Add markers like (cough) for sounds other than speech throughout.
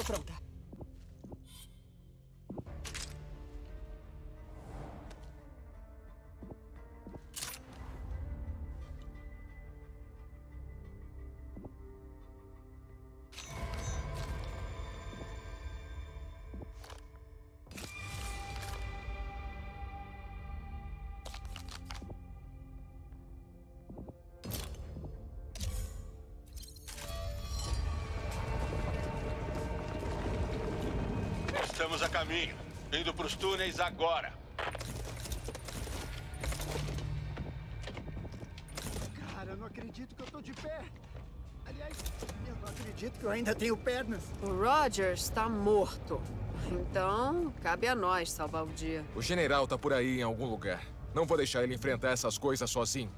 tô pronta. Estamos a caminho. Indo pros túneis agora. Cara, eu não acredito que eu tô de pé. Aliás, eu não acredito que eu ainda tenho pernas. O Rogers está morto. Então, cabe a nós salvar o dia. O general tá por aí em algum lugar. Não vou deixar ele enfrentar essas coisas sozinho.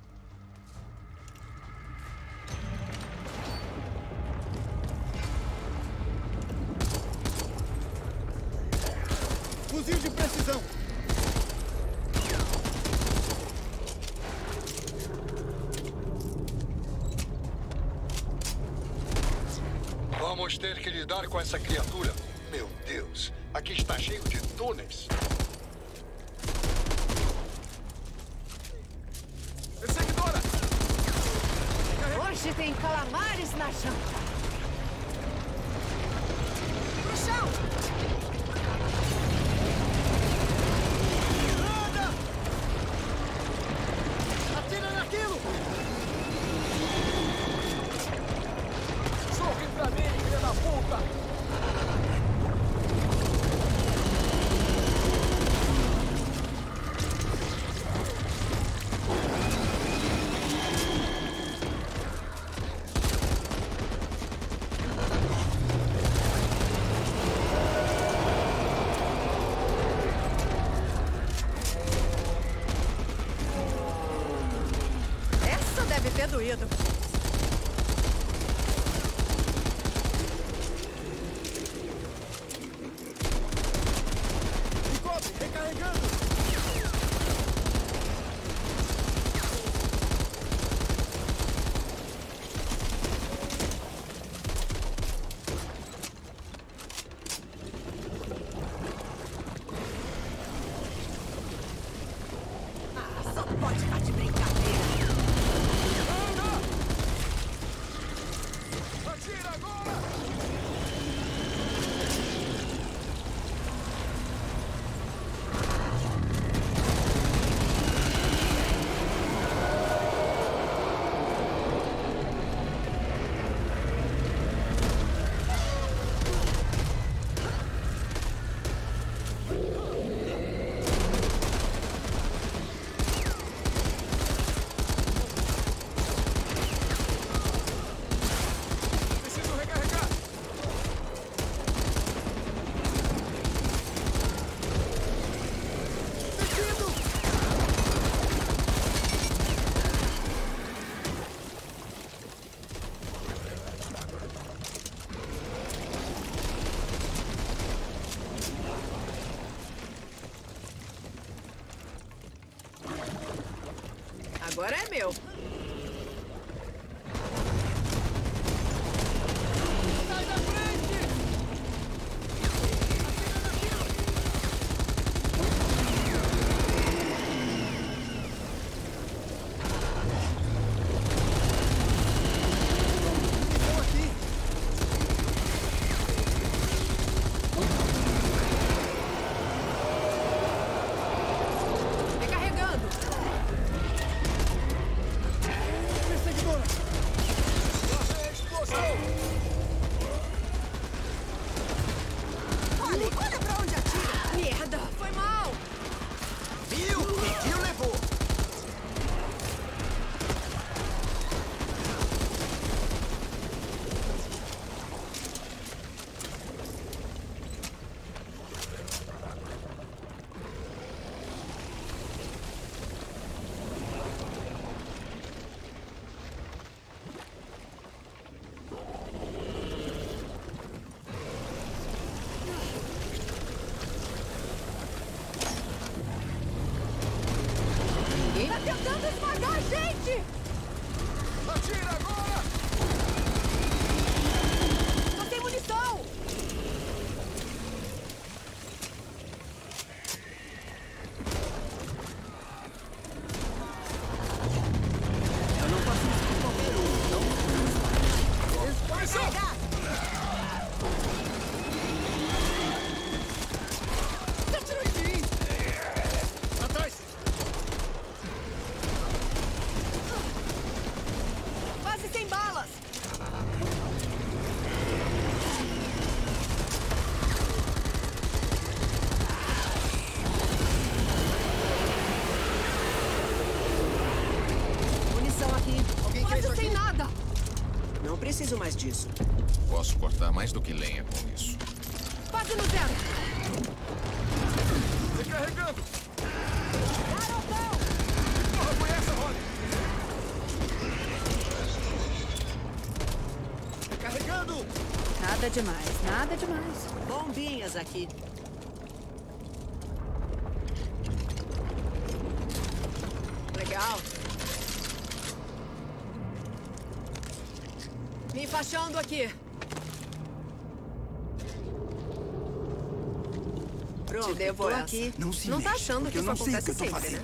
Agora é meu. preciso mais disso. Posso cortar mais do que lenha com isso. Quase no zero! Recarregando! Garotão! Porra, foi essa, Holly? Nada demais, nada demais. Bombinhas aqui. tô essa. aqui. Não, se não tá achando que isso acontece sempre, né?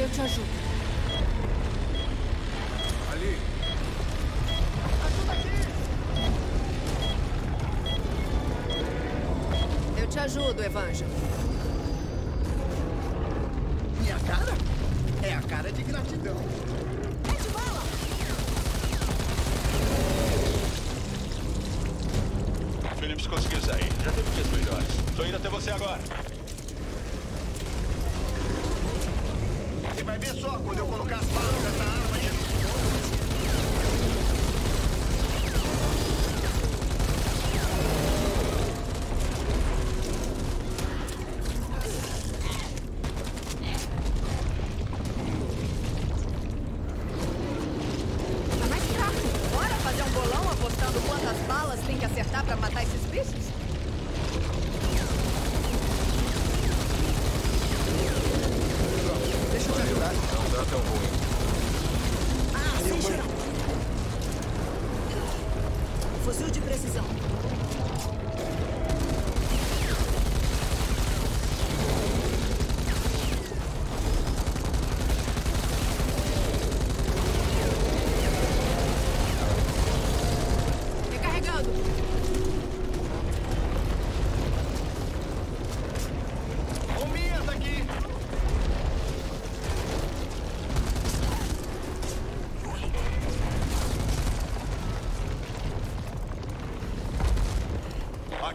Eu te ajudo. Ali. Ajuda aqui. Eu te ajudo, Evangelho. Minha cara? É a cara de gratidão. Mete! Felipe conseguiu sair. Já teve dias melhores. Tô indo até você agora. quando eu coloquei.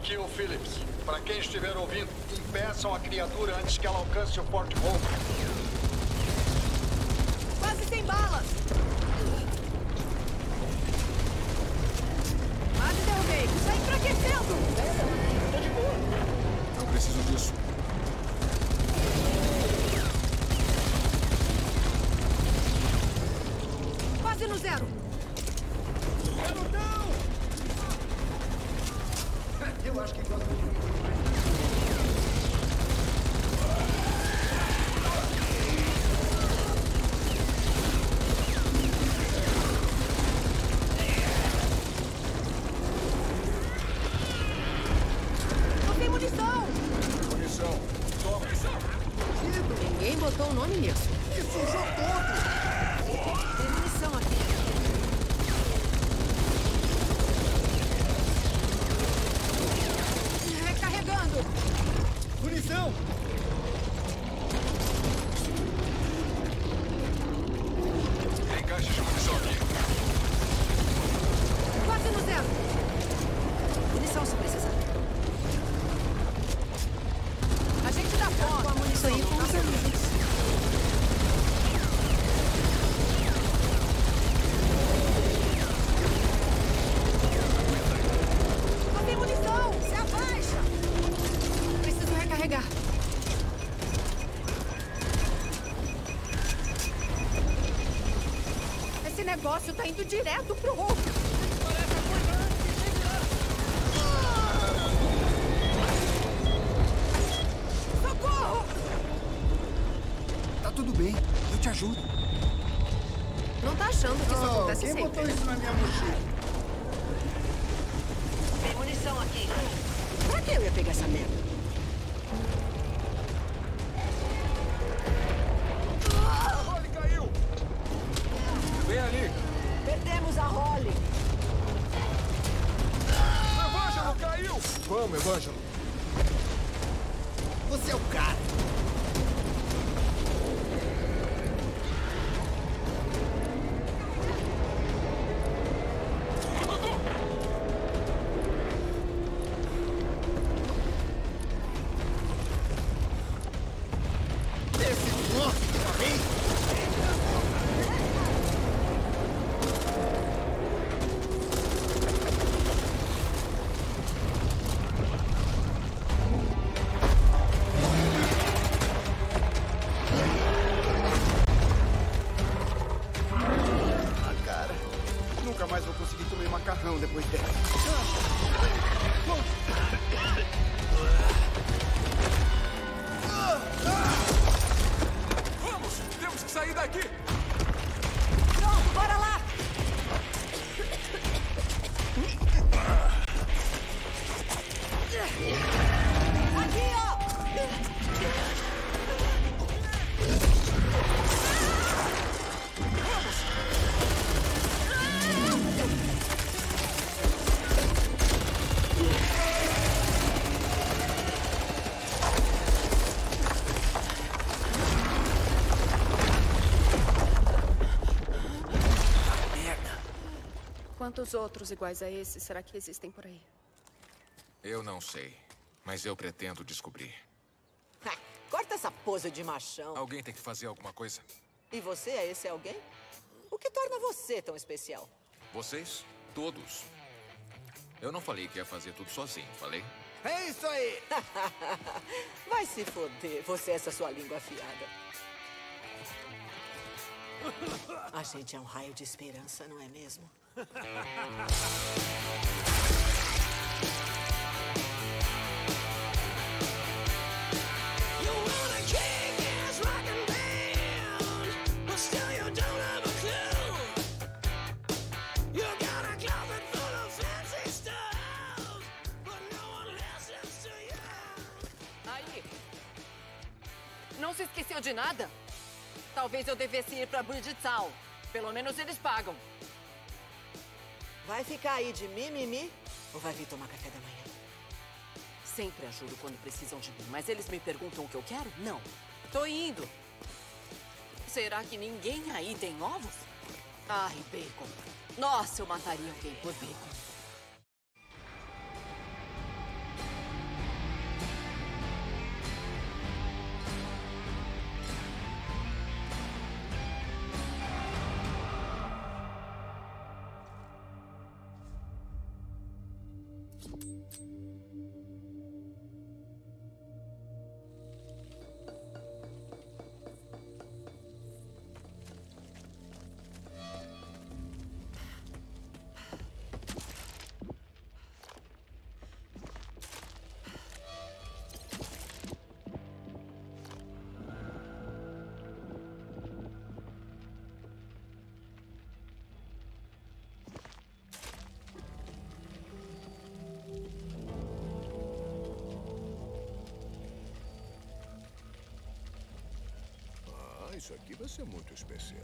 Aqui o Phillips. Para quem estiver ouvindo, impeçam a criatura antes que ela alcance o Fort Hope. Quase sem balas! Quase derrubei. Está enfraquecendo! Não preciso disso. Quase no zero. Garotão! Eu acho que enquanto Não tem munição! Munição. Toma. Ninguém botou o nome nisso. isso sujou todo! Tem munição aqui. Recarregando! Munição! Tem caixa de munição aqui. Quase no zero! Munição se precisar. A gente dá Com a conta. munição aí com os amigos. Não tem munição! Se abaixa! Preciso recarregar. Esse negócio tá indo direto pro Quantos outros iguais a esse será que existem por aí? Eu não sei, mas eu pretendo descobrir. Corta essa pose de machão. Alguém tem que fazer alguma coisa. E você é esse alguém? O que torna você tão especial? Vocês? Todos. Eu não falei que ia fazer tudo sozinho, falei? É isso aí! (laughs) Vai se foder, você é essa sua língua afiada. (laughs) A gente é um raio de esperança, não é mesmo? Não se esqueceu de nada? Talvez eu devesse ir pra Bridgetown. Pelo menos eles pagam. Vai ficar aí de mimimi ou vai vir tomar café da manhã? Sempre ajudo quando precisam de mim, mas eles me perguntam o que eu quero? Não. Tô indo. Será que ninguém aí tem ovos? Ai, bacon. Nossa, eu mataria alguém por bacon. Isso aqui vai ser muito especial.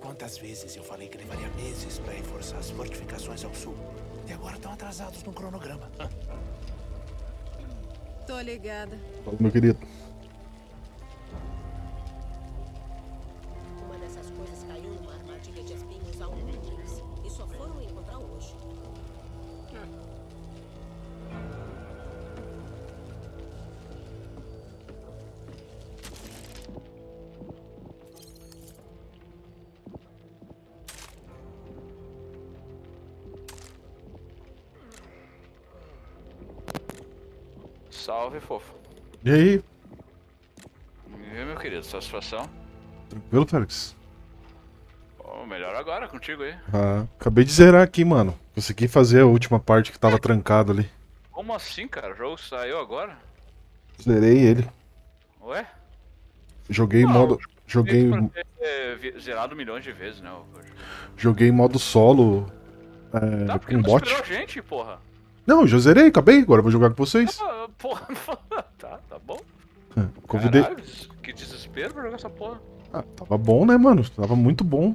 Quantas vezes eu falei que levaria meses para reforçar as fortificações ao sul? E agora estão atrasados no cronograma. Tô ligada. Fala, meu querido. Salve, fofo. E aí? E aí, meu querido, satisfação? Tranquilo, Félix? Pô, melhor agora contigo aí. Ah, acabei de zerar aqui, mano. Consegui fazer a última parte que tava trancado ali. Como assim, cara? O jogo saiu agora? Zerei ele. Ué? Joguei Não, modo. Joguei, ter vi- zerado milhões de vezes, né? joguei modo solo. É, Tá, porque com bot. gente, porra. Não, já zerei, acabei. Agora eu vou jogar com vocês. Ah, porra, (laughs) tá, tá bom. Convidei. Caralho, que desespero pra jogar essa porra. Ah, tava bom, né, mano? Tava muito bom.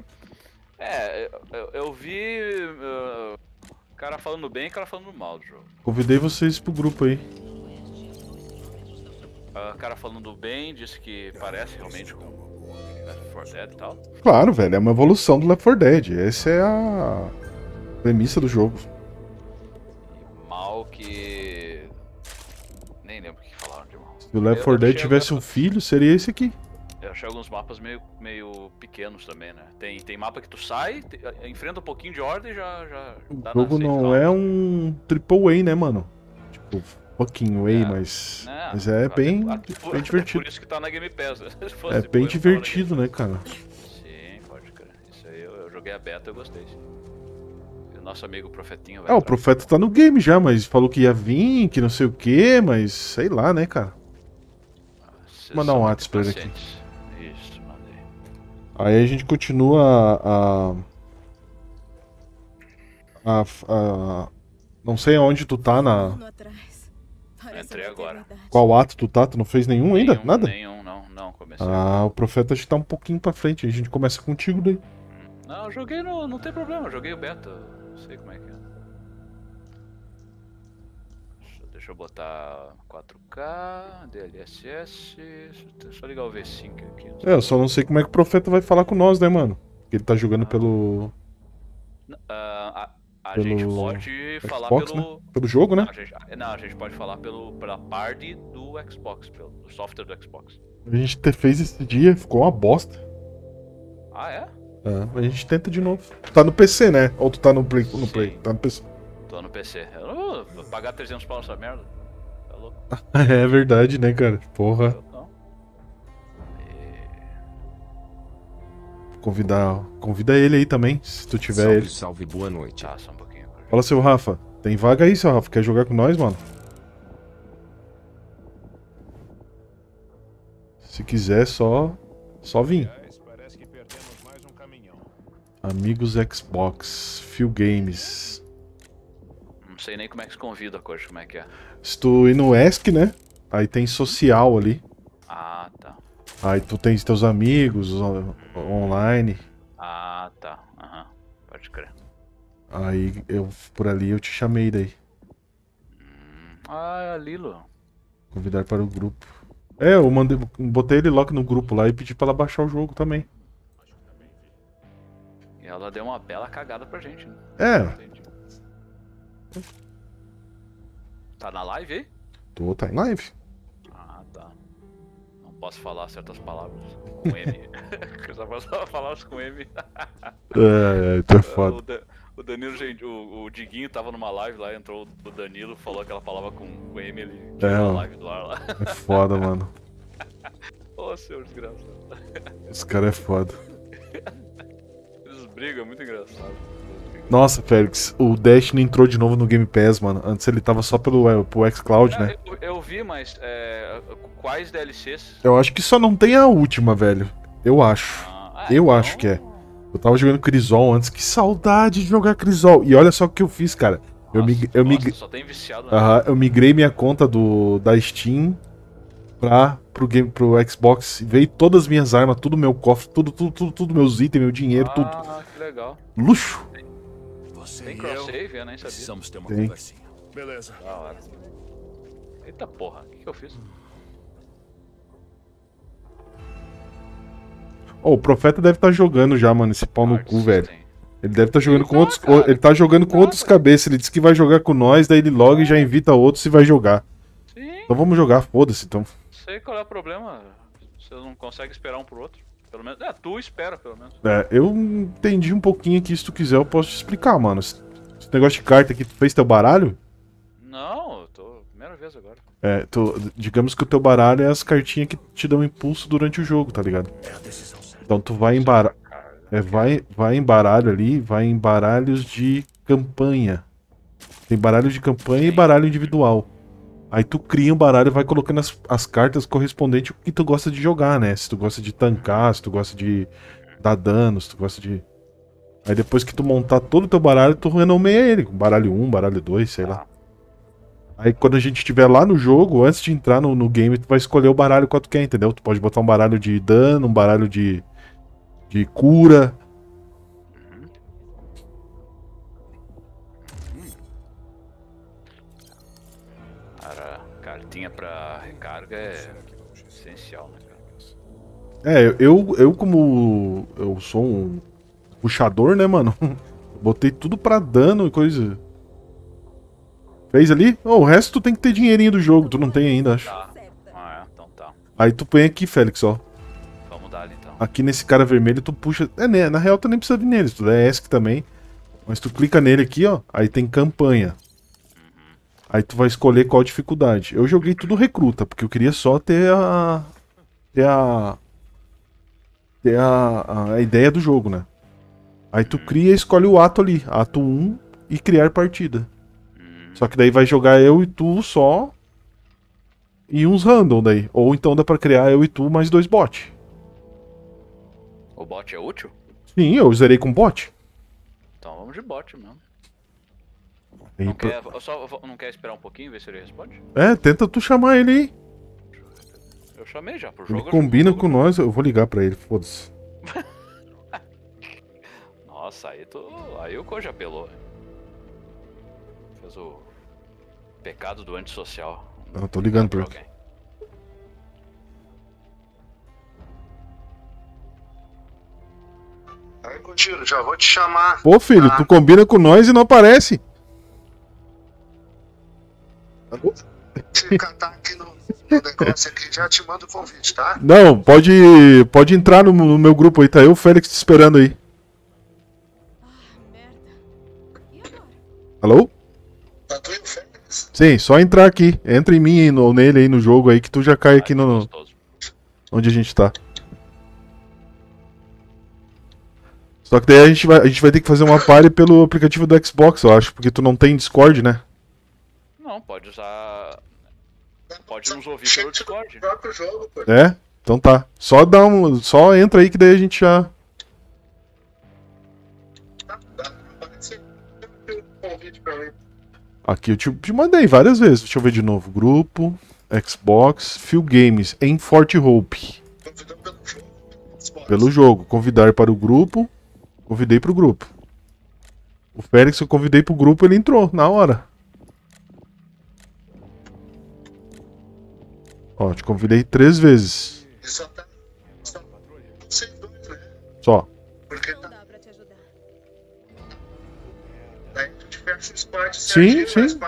É, eu, eu- vi uh, cara falando bem e cara falando mal do jogo. Convidei vocês pro grupo aí. Ah, cara falando bem, disse que parece realmente com Left 4 Dead e tal. Claro, velho, é uma evolução do Left 4 Dead. Essa é a premissa do jogo. Mal que. Nem lembro o que falaram de mal. Se o Left Eu- 4 eu Dead tivesse um filho, seria esse aqui. Eu achei alguns mapas meio, meio pequenos também, né? Tem, tem mapa que tu sai, te- enfrenta um pouquinho de ordem e já, já O dá jogo não é um triple A, né, mano? Tipo, fucking A, mas. Não, Mas é até- bem, até bem É divertido. por isso que tá na Game Pass, né? (laughs) É por bem divertido, né, cara? Sim, pode crer. Isso aí eu, eu joguei a beta, eu gostei. E o nosso amigo Profetinho vai É, o. Profeta tá no game já, mas falou que ia vir, que não sei o que, mas sei lá, né, cara? Vocês Mandar um WhatsApp pra ele aqui. Isso, mandei. Aí a gente continua a. A. a- não sei aonde tu tá na. Entrei agora. Qual ato tu tá? Tu não fez nenhum ainda? Nenhum, Nada? Nenhum, não, não, comecei. Ah, o profeta acho que tá um pouquinho pra frente. A gente começa contigo daí. Não, eu joguei no. Não tem problema, eu joguei o beta. Não sei como é que é. Deixa, eu botar 4K, DLSS. Deixa eu só ligar o V5 aqui. É, eu só não sei como é que o profeta vai falar com nós, né, mano? Ele tá jogando pelo. Ah, a, a Pelo gente pode falar Xbox, pelo. né? Pelo jogo, né? Não, a gente, não, a gente pode falar pelo, pela party do Xbox, pelo do software do Xbox. A gente te- fez esse dia, ficou uma bosta. Ah, é? É, a gente tenta de novo. Tá no PC, né? Ou tu tá no Play? No play. Tá no PC. Tô no PC. Eu pagar 300 pau nessa merda. Tá louco? (laughs) É verdade, né, cara? Porra. Convidar, convida ele aí também, se tu tiver salve, ele. salve, boa noite. Tá, só um pouquinho. Fala, seu Rafa. Tem vaga aí, seu Rafa? Quer jogar com nós, mano? Se quiser, só. Só um caminhão. Amigos Xbox, Phil Games. Não sei nem como é que se convida a coisa, como é que é. Se tu ir no ESC, né? Aí tem social ali. Ah, tá. Aí tu tens teus amigos on- online. Ah, tá. Aham. Pode crer. Aí eu por ali eu te chamei daí. Ah, Lilo. Convidar para o grupo. É, eu mandei, botei ele logo no grupo lá e pedi pra ela baixar o jogo também. E ela deu uma bela cagada pra gente, né? É. Entendi. Tá na live aí? Tô, tá em live. Ah, tá. Não posso falar certas palavras com M. (laughs) (laughs) Eu só posso falar com M. É, é, tu é O, foda. Da- o Danilo, gente, o, o Diguinho tava numa live lá, entrou o Danilo, falou aquela palavra com, com M, ele tirou É, a live do ar lá. É foda, mano. (laughs) Ô, seu desgraçado. Esse cara é foda. Eles brigam, é muito engraçado. Nossa, Félix, o Destiny entrou de novo no Game Pass, mano. Antes ele tava só pelo, é, pro xCloud, né? É, eu, eu vi, mas é, quais DLCs? Eu acho que só não tem a última, velho. Eu acho. Ah, Eu acho que é. Eu tava jogando Crisol antes. Que saudade de jogar Crisol. E olha só o que eu fiz, cara. Eu, mig... eu, mig... Nossa, viciado, né? Aham, eu migrei minha conta do, da Steam pra, pro, game, pro Xbox. Veio todas as minhas armas, tudo meu cofre, tudo, tudo, tudo, tudo meus itens, meu dinheiro, tudo. Ah, que legal. Luxo. Tem cross-save, eu nem sabia. precisamos ter uma Tem. conversinha. Beleza. Da hora. Eita porra, o que, que eu fiz? Ô, o Profeta deve estar jogando já, mano, esse pau no cu, velho. Ele deve estar jogando com outros. cara. Ele tá jogando com outros cabeças. Ele disse que vai jogar com nós, daí ele logo e já invita outros e vai jogar. Sim, Então vamos jogar, foda-se, então. sei qual é o problema. Vocês não conseguem esperar um pro outro. Pelo menos. É, tu espera, pelo menos. É, eu entendi um pouquinho aqui, se tu quiser eu posso te explicar, mano. Esse negócio de carta aqui, tu fez teu baralho? Não, eu tô. Primeira vez agora. É, tu, digamos que o teu baralho é as cartinhas que te dão impulso durante o jogo, tá ligado? Então tu vai em bar... é, vai, vai em baralho ali, vai em baralhos de campanha. Tem baralho de campanha e baralho individual. Aí tu cria um baralho e vai colocando as, as cartas correspondentes ao que tu gosta de jogar, né? Se tu gosta de tancar, se tu gosta de dar dano, se tu gosta de. Aí depois que tu montar todo o teu baralho, tu renomeia ele. Baralho 1, baralho 2, sei lá. Aí quando a gente estiver lá no jogo, antes de entrar no, no game, tu vai escolher o baralho qual tu quer, entendeu? Tu pode botar um baralho de dano, um baralho de, de cura. Pra recarga é essencial, né, cara? É, eu, eu como eu sou um puxador, né, mano? (laughs) Botei tudo pra dano e coisa. Fez ali? Oh, o resto tu tem que ter dinheirinho do jogo, tu não tem ainda, acho. Tá. Ah, é, então tá. Aí tu põe aqui, Félix, ó. Vamos dar ali então. Aqui nesse cara vermelho tu puxa. É, né, na real tu nem precisa vir nele, tu dá ESC também. Mas tu clica nele aqui, ó. Aí tem campanha. Aí tu vai escolher qual dificuldade. Eu joguei tudo recruta, porque eu queria só ter a. ter a. ter a, a ideia do jogo, né? Aí tu cria e escolhe o ato ali, ato 1 e criar partida. Só que daí vai jogar eu e tu só. E uns random daí. Ou então dá pra criar eu e tu mais dois bots. O bot é útil? Sim, eu zerei com bot. Então vamos de bot mesmo. Não pra- quer, eu só, não quer esperar um pouquinho, ver se ele responde? É, tenta tu chamar ele aí. Eu chamei já pro Ele jogo. eu combina jogo. com nós, eu vou ligar pra ele, foda-se. (laughs) Nossa, aí tu. Aí o Koji apelou. Fez o pecado do antissocial. Não, eu tô ligando pra ele. alguém. Aí, já vou te chamar. Pô, filho, tu combina com nós e não aparece. Se catar aqui no, no negócio aqui, já te mando o convite, tá? Não, pode, pode entrar no, no meu grupo aí, tá eu e o Félix te esperando aí. Alô? Tá tu e o Félix? Sim, só entrar aqui. Entra em mim ou nele aí no jogo aí que tu já cai aqui no. Onde a gente tá. Só que daí a gente vai, a gente vai ter que fazer uma party pelo aplicativo do Xbox, eu acho, porque tu não tem Discord, né? Não, pode usar. Pode nos ouvir pelo (laughs) Discord. jogo. É? Então tá. Só dá um. Só entra aí que daí a gente já. Aqui eu te, te mandei várias vezes. Deixa eu ver de novo. Grupo, Xbox, Phil Games, em Forte Hope. Pelo jogo. Convidar para o grupo. Convidei pro grupo. O Félix eu convidei pro grupo, ele entrou na hora. Ó, te convidei três vezes. Só Porque Sim, sim.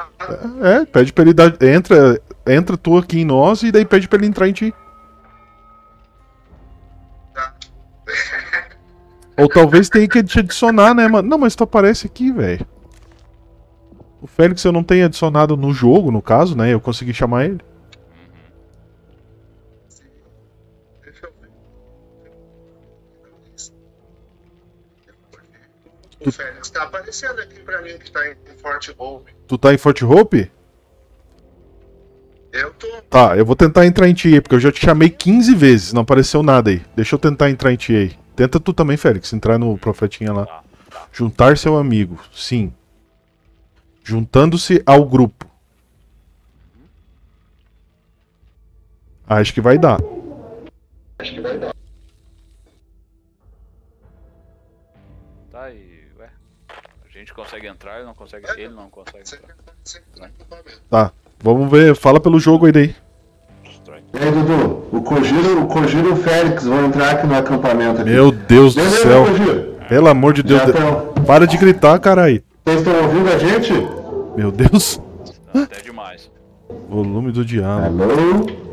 É, é, pede pra ele dar. Entra, entra tu aqui em nós e daí pede pra ele entrar em ti. Tá. Ou talvez tenha que te adicionar, né, mano? Não, mas tu aparece aqui, velho. O Félix eu não tenho adicionado no jogo, no caso, né? Eu consegui chamar ele. O Félix tá aparecendo aqui pra mim que tá em Fort Hope. Tu tá em Fort Hope? Eu tô. Tá, eu vou tentar entrar em TA, porque eu já te chamei 15 vezes, não apareceu nada aí. Deixa eu tentar entrar em TA. Tenta tu também, Félix, entrar no profetinha lá. Juntar seu amigo, sim. Juntando-se ao grupo. Acho que vai dar. Acho que vai dar. Consegue entrar, ele não consegue. Ele não consegue entrar. Tá, vamos ver. Fala pelo jogo aí daí. E aí, Dudu, o Kojiro, o Kojiro e o Félix vão entrar aqui no acampamento. Aqui. Meu Deus do Beleza, céu. Kojiro? Pelo amor de Deus. Tão. Para de gritar, carai. Vocês estão ouvindo a gente? Meu Deus. Até demais. Volume do diabo. Alô?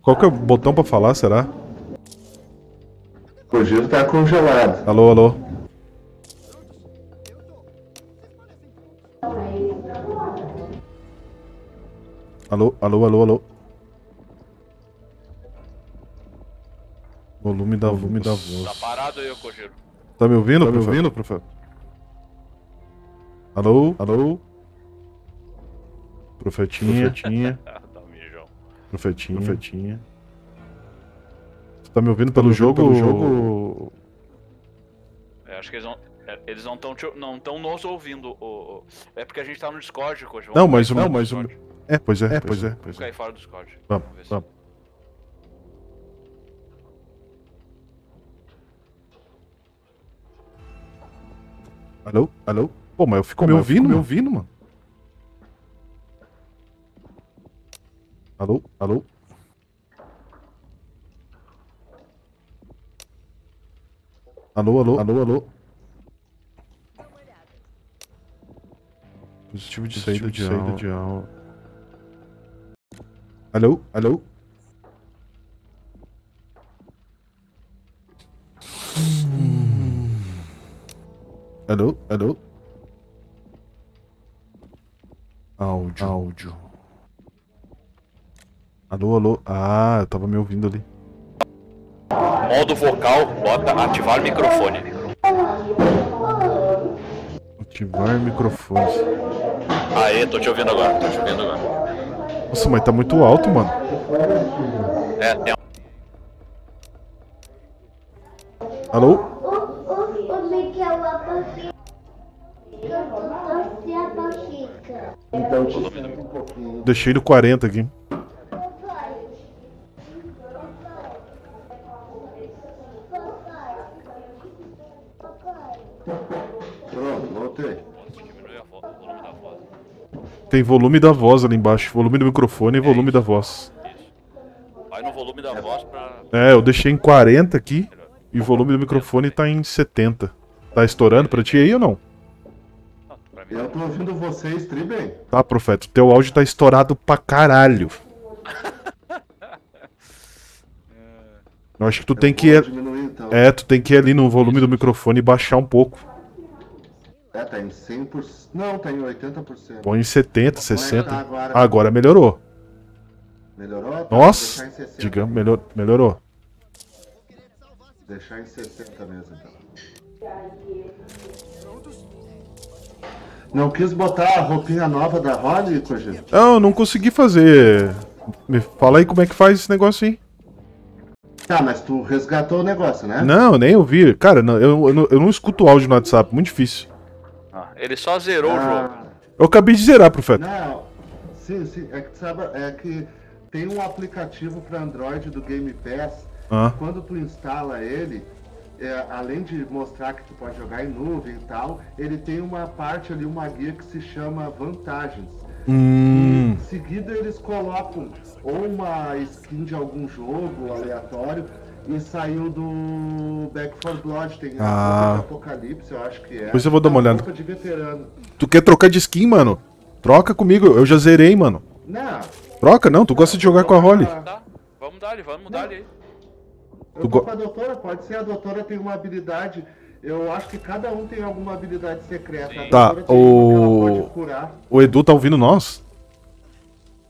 Qual que é o botão pra falar, será? O Kojiro tá congelado. Alô, alô. Alô, alô, alô, alô. Volume da volume da Tá voz. parado aí, ô Kojiro. Tá me ouvindo, Tá me ouvindo, profeta? Alô, alô. Profetinha, profetinha. (laughs) Mijão. Profetinha, profetinha. Tá me ouvindo pelo jogo? pelo jogo. É, acho que eles não. é, Eles não estão não tão nos ouvindo. O, o- É porque a gente tá no Discord, Kojiro. Não, Vamos mas o não, mas o. É, pois é, pois é, pois Vamos é. cair fora do Discord. Vamos, ver se- vamos. Alô? Alô? Pô, mas eu fico me ouvindo, me ouvindo, mano. Alô? Alô? Alô, alô? Alô, alô? Positivo de saída de saída de aula. Alô? Alô? Alô? Alô? Áudio. Áudio. Alô, alô? Ah, eu tava me ouvindo ali. Modo vocal, bota ativar microfone. Ativar microfones. Aê, tô te ouvindo agora, tô te ouvindo agora. Nossa, mas tá muito alto, mano. É, tem Alô? Então um. Deixei no 40 aqui. Tem volume da voz ali embaixo. Volume do microfone e volume da voz. Vai no volume da voz pra. É, eu deixei em 40 aqui. E o volume do microfone tá em 70. Tá estourando pra ti aí ou não? Eu tô ouvindo vocês, tri bem. Tá, profeta. Teu áudio tá estourado pra caralho. (laughs) Eu acho que tu tem que ir. diminuir, então. É, tu tem que ir ali no volume do microfone e baixar um pouco. É, tá em 100%. Não, tá em 80%. Põe em 70, Como é que 60. tá agora? Agora melhorou. Melhorou? Nossa! Deixar em 60. Digamos, melhor, melhorou. Deixar em 60 mesmo, então. Não quis botar a roupinha nova da Holly, Kojiro? Não, não consegui fazer. Me fala aí como é que faz esse negócio aí. Tá, mas tu resgatou o negócio, né? Não, nem ouvi. Cara, não, eu, eu, não, eu não escuto áudio no WhatsApp, muito difícil. Ele só zerou o Ah. jogo. Eu acabei de zerar, profeta. Não, sim, sim. É que, sabe, é que tem um aplicativo para Android do Game Pass. Ah. Quando tu instala ele, é, além de mostrar que tu pode jogar em nuvem e tal, ele tem uma parte ali, uma guia que se chama Vantagens. Hum. Em seguida eles colocam ou uma skin de algum jogo aleatório e saiu do Back 4 Blood, tem a Ah. de Apocalipse, eu acho que é. Depois eu vou dar uma Não, olhada. roupa de veterano. Tu quer trocar de skin, mano? Troca comigo, eu já zerei, mano. Não, Troca, não, tu gosta de jogar com a Holly. Tá, dali, vamos dali aí. Eu vou com a doutora, pode ser a doutora tem uma habilidade. Eu acho que cada um tem alguma habilidade secreta. A Tá, o. pode curar. O Edu tá ouvindo nós?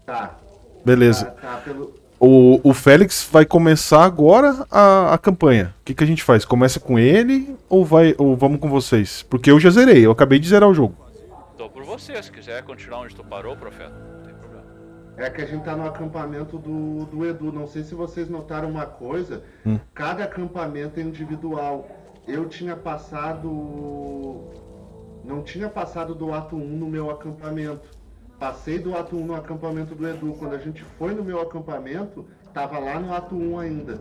Tá. Beleza. Tá, tá, pelo... O, o Félix vai começar agora a, a campanha. O que, que a gente faz? Começa com ele ou vai ou vamos com vocês? Porque eu já zerei, eu acabei de zerar o jogo. Tô por você, se quiser continuar onde tu parou, profeta. Não tem problema. É que a gente tá no acampamento do, do Edu. Não sei se vocês notaram uma coisa. Hum. Cada acampamento é individual. Eu tinha passado. Não tinha passado do ato 1 no meu acampamento. Passei do ato 1 no acampamento do Edu. Quando a gente foi no meu acampamento, tava lá no ato 1 ainda.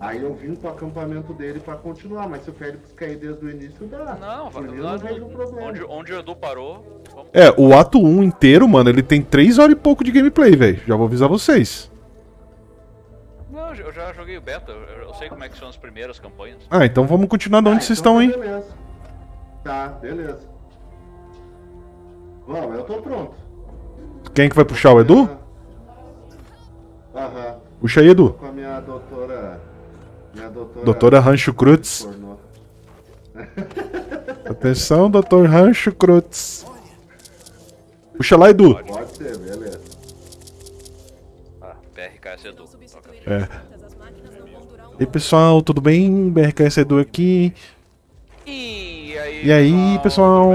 Aí eu vim pro acampamento dele pra continuar, mas se o Félix cair desde o início, dá. Não, vai lá não vejo no, problema. onde, onde o Edu parou. Vamos. É, o ato 1 inteiro, mano, ele tem 3 horas e pouco de gameplay, velho. Já vou avisar vocês. Não, eu já joguei o beta, eu sei como é que são as primeiras campanhas. Ah, então vamos continuar de onde Ah, vocês então estão, hein? Beleza. Tá, beleza. Vamos, eu tô pronto. Quem que vai puxar o Edu? Aham. Puxa aí, Edu. Com a minha doutora. Minha doutora. Doutora Rancho Cruz. (laughs) Atenção, doutor Rancho Cruz. Puxa lá, Edu. Pode ser, beleza. Ah, PRKS Edu. É. E aí, pessoal, tudo bem? BRKS Edu aqui. E aí, E aí, pessoal?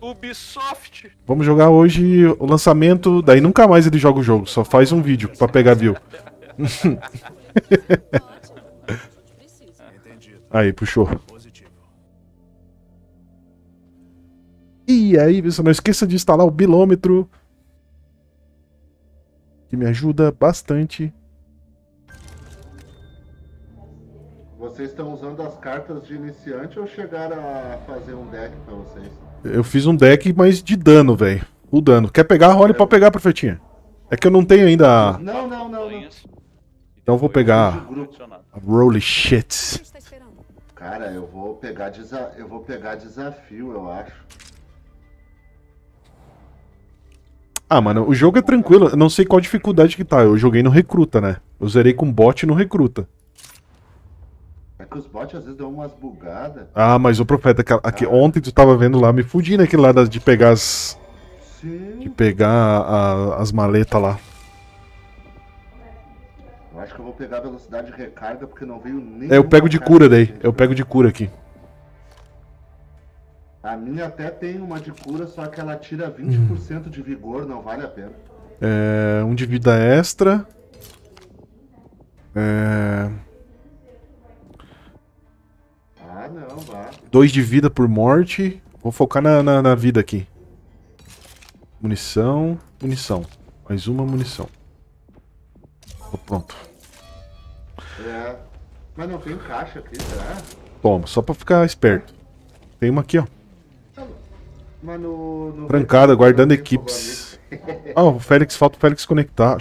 Ubisoft! Vamos jogar hoje o lançamento. Daí nunca mais ele joga o jogo, só faz um vídeo pra pegar view. (laughs) aí, puxou. E aí, pessoal, não esqueça de instalar o bilômetro. Que me ajuda bastante. Vocês estão usando as cartas de iniciante ou chegaram a fazer um deck pra vocês? Eu fiz um deck, mas de dano, velho. O dano. Quer pegar? Role pra pegar, profetinha. É que eu não tenho ainda a. Não, não, não, não. Então eu vou pegar a Roly Shit. Cara, eu vou pegar desa... eu vou pegar desafio, eu acho. Ah, mano, o jogo é tranquilo. Eu não sei qual dificuldade que tá. Eu joguei no Recruta, né? Eu zerei com bot no Recruta. É que os bots às vezes dão umas bugadas. Ah, mas o Profeta, aquela- aqui, ontem tu tava vendo lá, me fudi naquele lá de pegar as. Sim. De pegar a- as maletas lá. Eu acho que eu vou pegar a velocidade de recarga porque não veio nem. É, eu pego de cura daí. Eu pego de cura aqui. A minha até tem uma de cura, só que ela tira 20% de vigor, não vale a pena. É, um de vida extra. É, Não, vá. dois de vida por morte. Vou focar na, na, na vida aqui. Munição, munição. Mais uma munição. Tô pronto. É. Mas não tem caixa aqui, será? Toma, só pra ficar esperto. Tem uma aqui, ó. Mas no. no Trancada, guardando equipes. Ah, o Félix, falta o Félix conectar.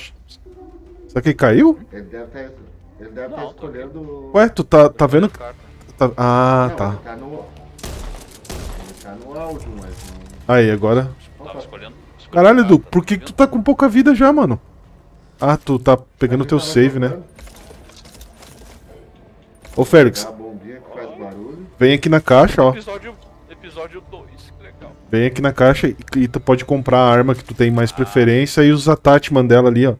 Será que ele caiu? Ele deve estar. Ele deve estar escolhendo. Ué, tu tá, tá vendo? Tá- Ah, Não, tá. Tá no. Tá no áudio, mas não. Aí, agora. Tava escolhendo. Caralho, Edu, por que, que tu tá com pouca vida já, mano? Ah, tu tá pegando o teu save, né? Ô, Félix, vem aqui na caixa, ó. Episódio, episódio 2, que legal. Vem aqui na caixa e, e tu pode comprar a arma que tu tem mais preferência e os attachment dela ali, ó.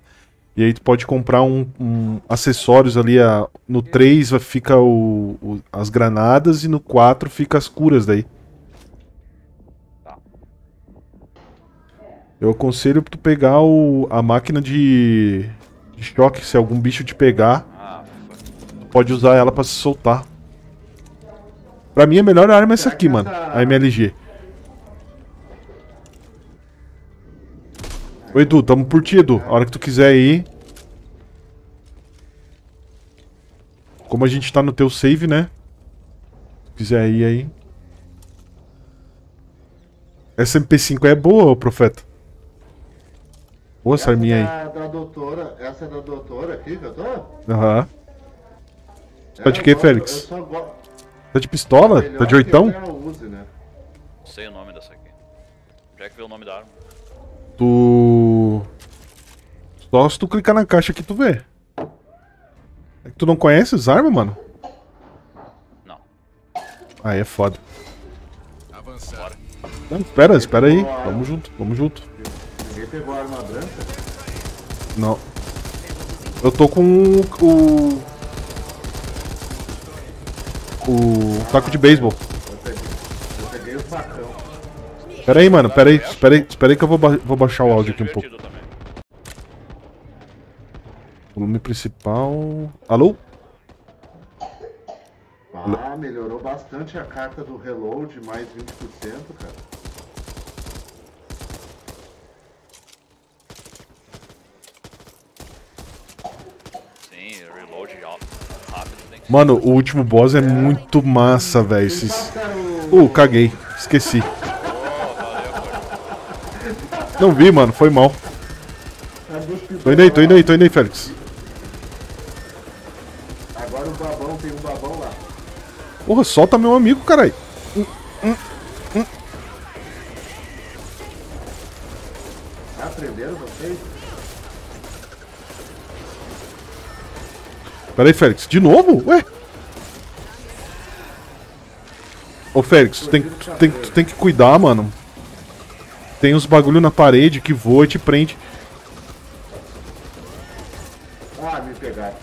E aí tu pode comprar um, um acessórios ali, a, no 3 vai- fica o, o- as granadas e no 4 fica as curas daí. Eu aconselho tu pegar o, a máquina de, de choque, se algum bicho te pegar, tu pode usar ela pra se soltar. Pra mim a melhor arma é essa aqui, mano, a MLG. Ô Edu, tamo por ti, Edu. A hora que tu quiser ir. Como a gente tá no teu save, né? Se quiser ir aí. Essa MP5 é boa, ô profeta. Boa essa arminha aí. é da, da doutora. Essa é da doutora aqui que eu tô? Aham. Tá de É, gosto- Félix? Tá de pistola? Melhor Tá de que oitão? né? Não sei o nome dessa aqui. Onde é que vê o nome da arma? Tu. Só se tu clicar na caixa que tu vê. Tu não conhece as armas, mano? Não. Aí é foda. Avançar. Não, espera, espera aí. Vamos junto, vamos junto. Ninguém pegou a arma branca? Não. Eu tô com o. O taco de beisebol. Eu peguei, eu peguei o facão. Pera aí, mano, pera aí, espera aí, espera aí que eu vou, ba- vou baixar o áudio aqui um pouco. Volume principal. Alô? Ah, melhorou bastante a carta do reload, mais 20%, cara. Sim, reload rápido tem que Mano, o último boss é muito massa, velho. Esses... Uh, caguei. Esqueci. Não vi, mano. Foi mal. Tô indo aí, tô indo aí, tô indo aí, Félix. Agora o babão, tem um babão lá. Porra, solta meu amigo, caralho. Hum, hum, hum. Aprenderam vocês? Pera aí, Félix. De novo? Ué? Ô, Félix, tu tem, tu tem, tu tem que cuidar, mano. Tem uns bagulho na parede que voa e te prende. Ah, me pegaram.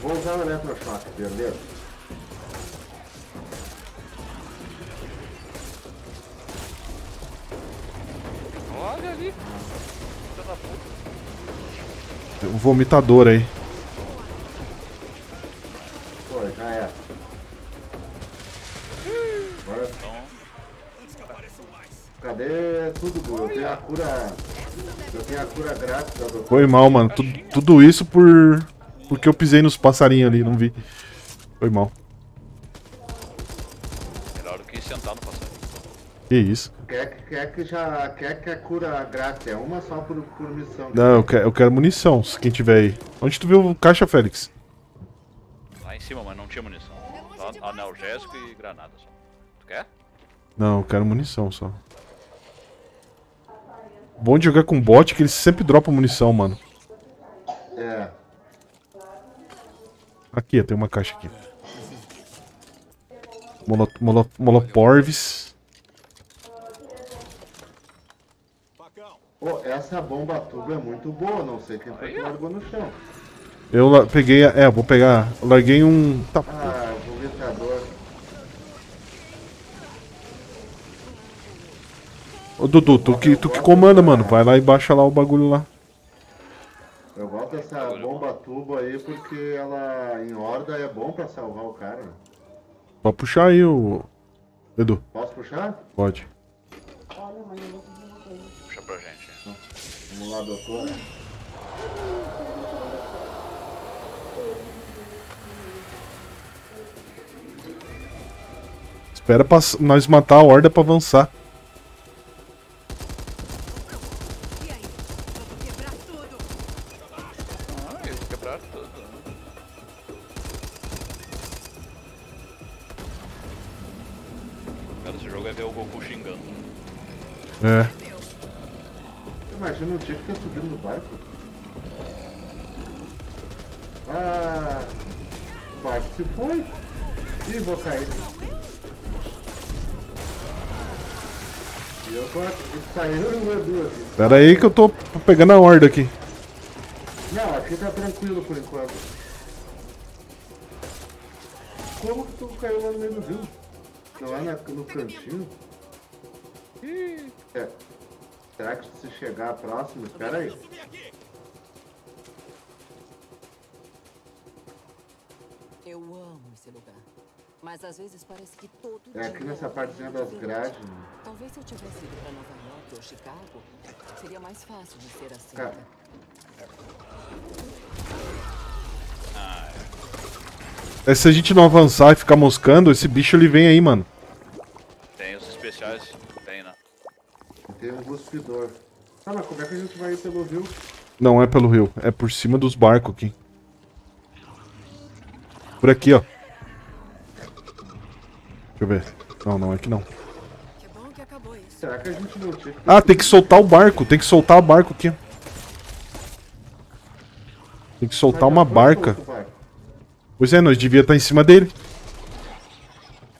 Vou usar o eletrochoque, beleza? Olha ali. Tem um vomitador aí. Pô, já é. Cadê tudo, Gu? Eu tenho a cura... Eu tenho a cura grátis da doutora. Foi mal, mano. Tudo, tudo isso por. Porque eu pisei nos passarinhos ali, não vi. Foi mal. Melhor do que sentar no passarinho. Que isso. Quer, que- quer que já... Quer que a cura grátis é uma só por, por missão. Não, eu quero, eu quero munição, se quem tiver aí. Onde tu viu o caixa, Félix? Lá em cima, mas não tinha munição. Só analgésico e granada só. Tu quer? Não, eu quero munição só. Bom de jogar com bot que eles sempre dropam munição, mano. É. Aqui, ó, tem uma caixa aqui. Molo. Pô, essa bomba tubo é muito boa, não sei quem foi que largou no chão. Eu la- peguei. a- É, eu vou pegar. Larguei um. Tá, Ah, vomitador. Ô Dudu, tu que, tu que comanda, mano. Vai lá e baixa lá o bagulho lá. Eu gosto dessa bomba tubo aí porque ela em horda é bom pra salvar o cara. Pode puxar aí o. Edu, Posso puxar? pode. Puxa pra gente. Vamos lá, doutor. Espera pra nós matar a horda pra avançar. Pera aí que eu tô pegando a horda aqui. Não, aqui tá tranquilo por enquanto. Como que tu caiu lá no meio do rio? Lá na- no cantinho? É. Será que se chegar próximo? Espera aí. Eu amo esse lugar. Mas às vezes parece que todo É aqui nessa partezinha das grades. diferente. Talvez se eu tivesse ido pra Nova York ou Chicago, seria mais fácil de ser assim. Ca- É, se a gente não avançar e ficar moscando, esse bicho ele vem aí, mano. Tem os especiais? Tem, né? Tem um cuspidor. Tá, mas como é que a gente vai ir pelo rio? Não é pelo rio, é por cima dos barcos aqui. Por aqui, ó. Deixa eu ver. Não, não, é que não. Será que a gente não tinha que... Ah, tem que soltar o barco, tem que soltar o barco aqui. Tem que soltar uma barca. Pois é, nós devia estar em cima dele.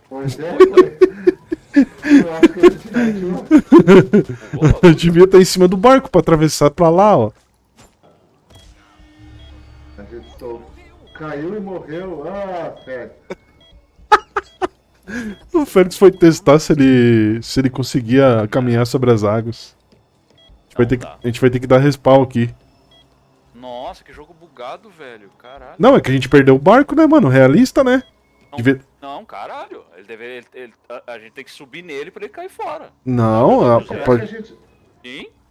Pois é. Eu acho que. Eu devia estar em cima do barco pra atravessar pra lá, ó. A gente caiu e morreu. Ah, Félix. (laughs) O Félix foi testar se ele, se ele conseguia caminhar sobre as águas. A gente, vai ter que, a gente vai ter que dar respawn aqui. Nossa, que jogo bugado, velho. Caralho. Não, é que a gente perdeu o barco, né, mano? Realista, né? Devia- Não, caralho. Ele deve, ele- ele- a, a gente tem que subir nele pra ele cair fora. Não, a, a a gente.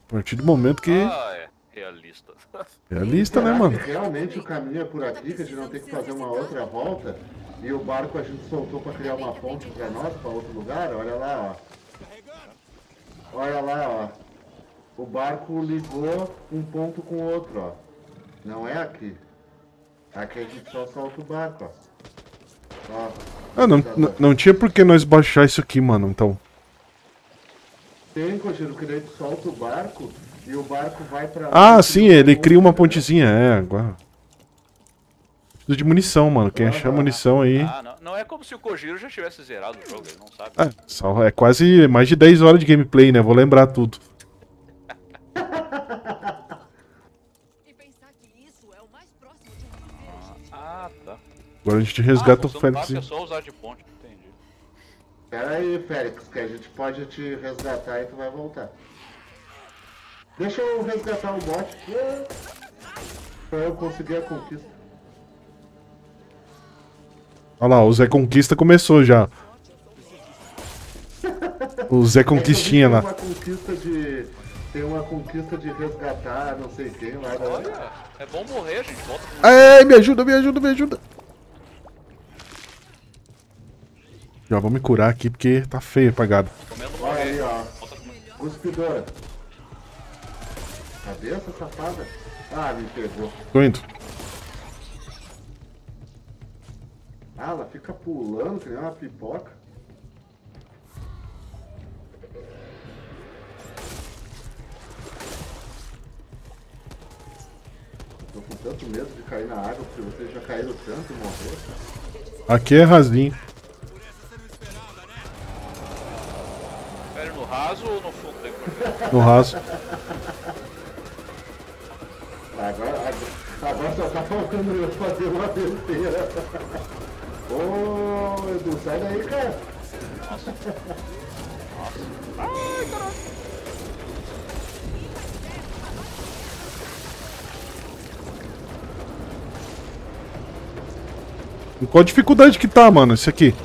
A partir do momento que. Ah, é. Realista. Realista, né, mano? realmente o caminho é por aqui, que a gente não tem que fazer uma outra volta? E o barco a gente soltou pra criar uma ponte pra nós, pra outro lugar? Olha lá, ó. Olha lá, ó. O barco ligou um ponto com o outro, ó. Não é aqui. Aqui a gente só solta o barco, ó. Ó. Ah, não, não, não tinha por que nós baixar isso aqui, mano, então. Tem, Kojiro, que daí tu solta o barco e o barco vai pra Ah, sim, ele cria uma pontezinha, é, agora. Preciso de munição, mano. Quem achar munição aí. Ah, não, não é como se o Kojiro já tivesse zerado o jogo, ele não sabe. É, só, é quase mais de 10 horas de gameplay, né? Vou lembrar tudo. (laughs) Ah, tá. Agora a gente resgata ah, o Félix. é só usar de ponte, entendi. Pera aí, Félix, que a gente pode te resgatar e tu vai voltar. Deixa eu resgatar o bot pra eu conseguir a conquista. Olha lá, o Zé Conquista começou já. O Zé Conquistinha Tem lá. uma conquista de. Tem uma conquista de resgatar não sei quem lá. né? Olha, é bom morrer, gente. Volta pro Ai, me ajuda, me ajuda, me ajuda. Já vou me curar aqui porque tá feio apagado. Olha aí, ó. Cuspidora. Cadê essa safada? Ah, me pegou. Tô indo. Ah, ela fica pulando que nem uma pipoca. Tô com tanto medo de cair na água, porque vocês já caíram tanto e morreram. Aqui é rasinho. Pera, no raso ou no fundo? Que- No raso. Agora, agora, agora só tá faltando eu fazer uma besteira. Ô, Edu, sai daí, cara. Ai, caralho. E qual dificuldade que tá, mano, esse aqui?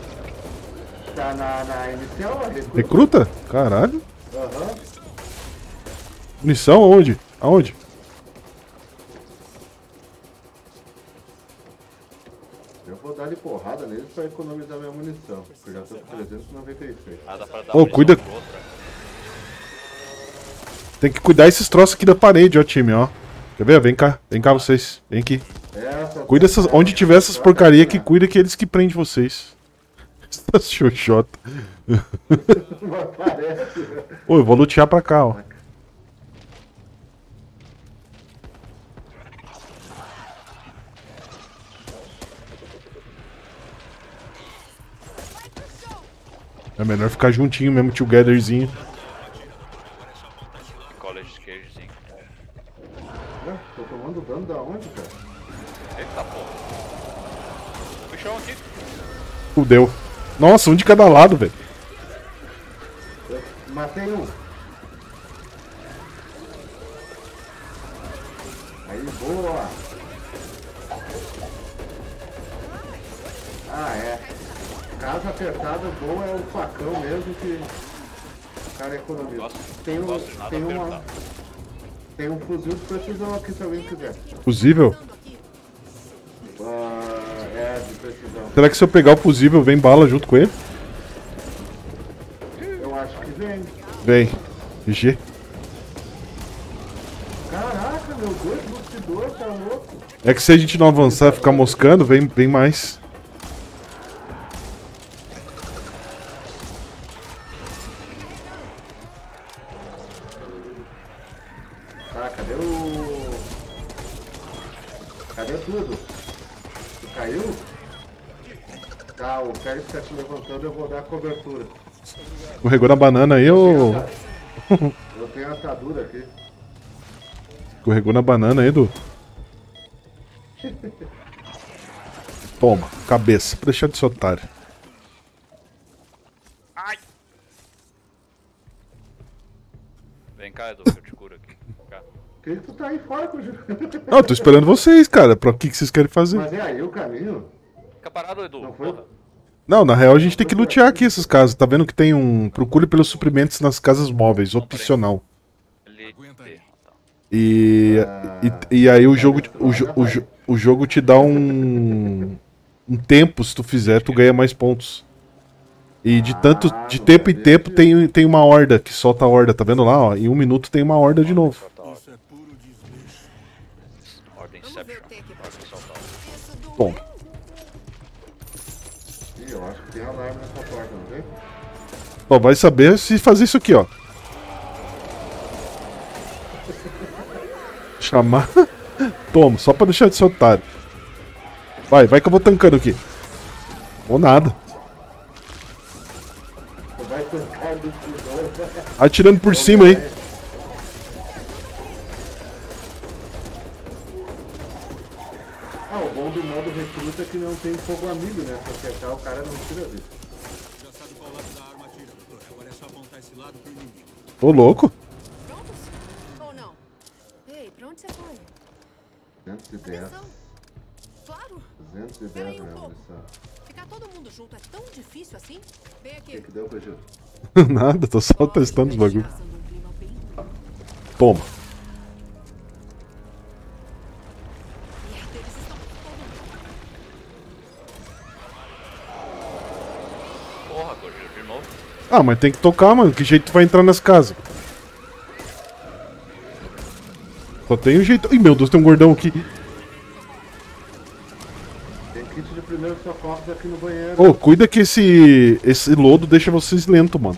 Tá na, na inicial, a recruta. Recruta? Caralho. Aham. Munição aonde? Aonde? Vou dar de porrada neles pra economizar minha munição, porque eu já tô com 396. Ah, dá pra dar Ô, munição cuida- pro outro, é. Tem que cuidar esses troços aqui da parede, ó, time, ó. Quer ver? Vem cá, vem cá vocês. Vem aqui. Essa Cuida essas. Onde tiver essas porcaria que cuida que eles que prendem vocês. Essas xoxota. Não parece. Ô, eu vou lutear pra cá, ó. É melhor ficar juntinho mesmo, togetherzinho. College cagezinho. Ué, Tô tomando dano da onde, cara? Eita porra. O bichão aqui. Fudeu. Nossa, um de cada lado, velho. Matei um. Aí, boa. Casa apertada, boa é o facão mesmo que o cara economiza. Tem um, gosto de nada tem uma, tem um fuzil de precisão aqui se alguém quiser. Fusível? Ah, é, de precisão. Será que se eu pegar o fusível, vem bala junto com ele? Eu acho que vem. Vem. GG. Caraca, meu Deus, bastidor, tá louco. É que se a gente não avançar e ficar moscando, vem, vem mais. O Pérez está se levantando, eu vou dar cobertura. Escorregou na banana aí, ô. (laughs) Eu tenho atadura aqui. Escorregou na banana aí, Edu. Toma, cabeça, pra deixar de ser otário. Vem cá, Edu, que eu te curo aqui. Por que tu tá aí fora com o Não, eu tô esperando vocês, cara. Pra o que, que vocês querem fazer? Mas é aí o caminho? Fica parado, Edu. Porra. Não, na real a gente tem que lutear aqui essas casas. Tá vendo que tem um. Procure pelos suprimentos nas casas móveis, opcional. E, e, e aí o jogo, o, o, o jogo te dá um, um tempo, se tu fizer, tu ganha mais pontos. E de tanto, de tempo em tempo tem, tem uma horda que solta a horda, tá vendo lá? Ó, em um minuto tem uma horda de novo. Ordem saltar. Bom, só vai saber se fazer isso aqui, ó. Chamar. (laughs) Toma, só pra deixar de ser otário. Vai, vai que eu vou tancando aqui. Ou nada. Atirando por cima aí. Ah, o bom do modo recruta é que não tem fogo amigo, né? Se acertar o Ô, louco. Ou não? Ei, pra onde você foi? 210. Claro. 210 minha munição. Ficar todo mundo junto é tão difícil assim? Vem O que aqui. que deu, Cogil? (laughs) Nada, tô só testando os bagulho. Toma. Ah, mas tem que tocar, mano. Que jeito tu vai entrar nas casas? Só tem um jeito. Ih, meu Deus, tem um gordão aqui. Tem kit de primeiros socorros aqui no banheiro. Ô, cuida que esse, esse lodo deixa vocês lento, mano.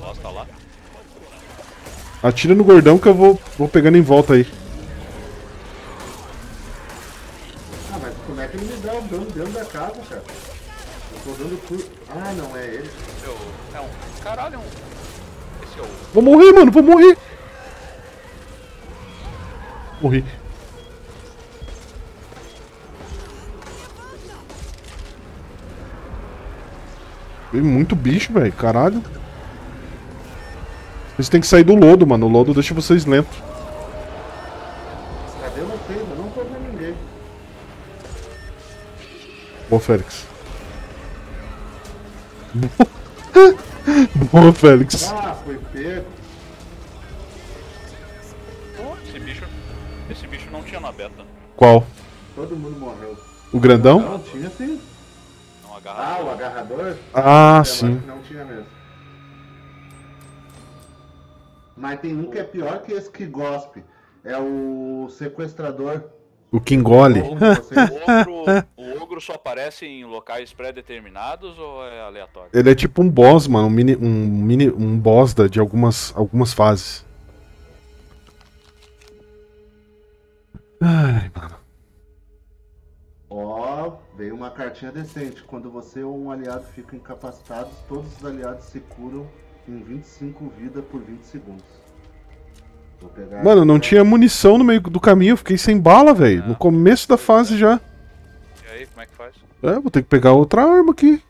Nossa, tá lá. Atira no gordão que eu vou, vou pegando em volta aí. Ah, mas como é que ele me dá o dano dentro da casa, cara? Eu tô dando cu... Ah, não, é ele. Eu, é um. Caralho, é um. Esse é o. Vou morrer, mano, vou morrer. Morri. Tem muito bicho, velho. Caralho. Vocês têm que sair do lodo, mano. O lodo deixa vocês lentos. Cadê vocês? Eu não tô vendo ninguém. Boa, Félix. (laughs) Boa, Félix. Ah, foi pego. Esse bicho. Esse bicho não tinha na beta. Qual? Todo mundo morreu. O grandão? Não, tinha sim. Não Ah, agarra. o agarrador? Ah, sim. Não tinha mesmo. Mas tem um que é pior que esse que gospe. É o sequestrador. O que engole. (laughs) O ogro, o ogro só aparece em locais pré-determinados ou é aleatório? Ele é tipo um boss, mano. Um mini, um mini, um boss da, de algumas, algumas fases. Ai, mano. Ó, veio uma cartinha decente. Quando você ou um aliado ficam incapacitados, todos os aliados se curam em 25 vida por 20 segundos. Mano, não tinha munição no meio do caminho. Eu fiquei sem bala, velho. No começo da fase já. E aí, como é que faz? É, vou ter que pegar outra arma aqui.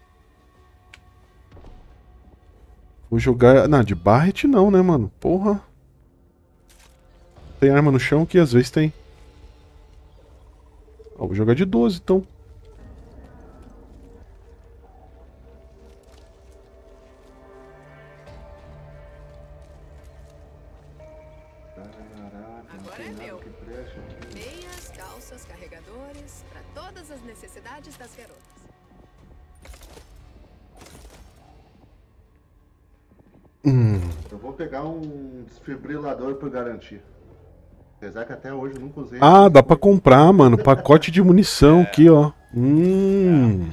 Vou jogar. Não, de Barret não, né, mano? Porra. Tem arma no chão que às vezes tem. Ó, vou jogar de 12 então. Hum. Eu vou pegar um desfibrilador por garantia. Apesar que até hoje eu nunca usei. Ah, dá pra comprar, mano. Pacote de munição aqui, ó. Hum.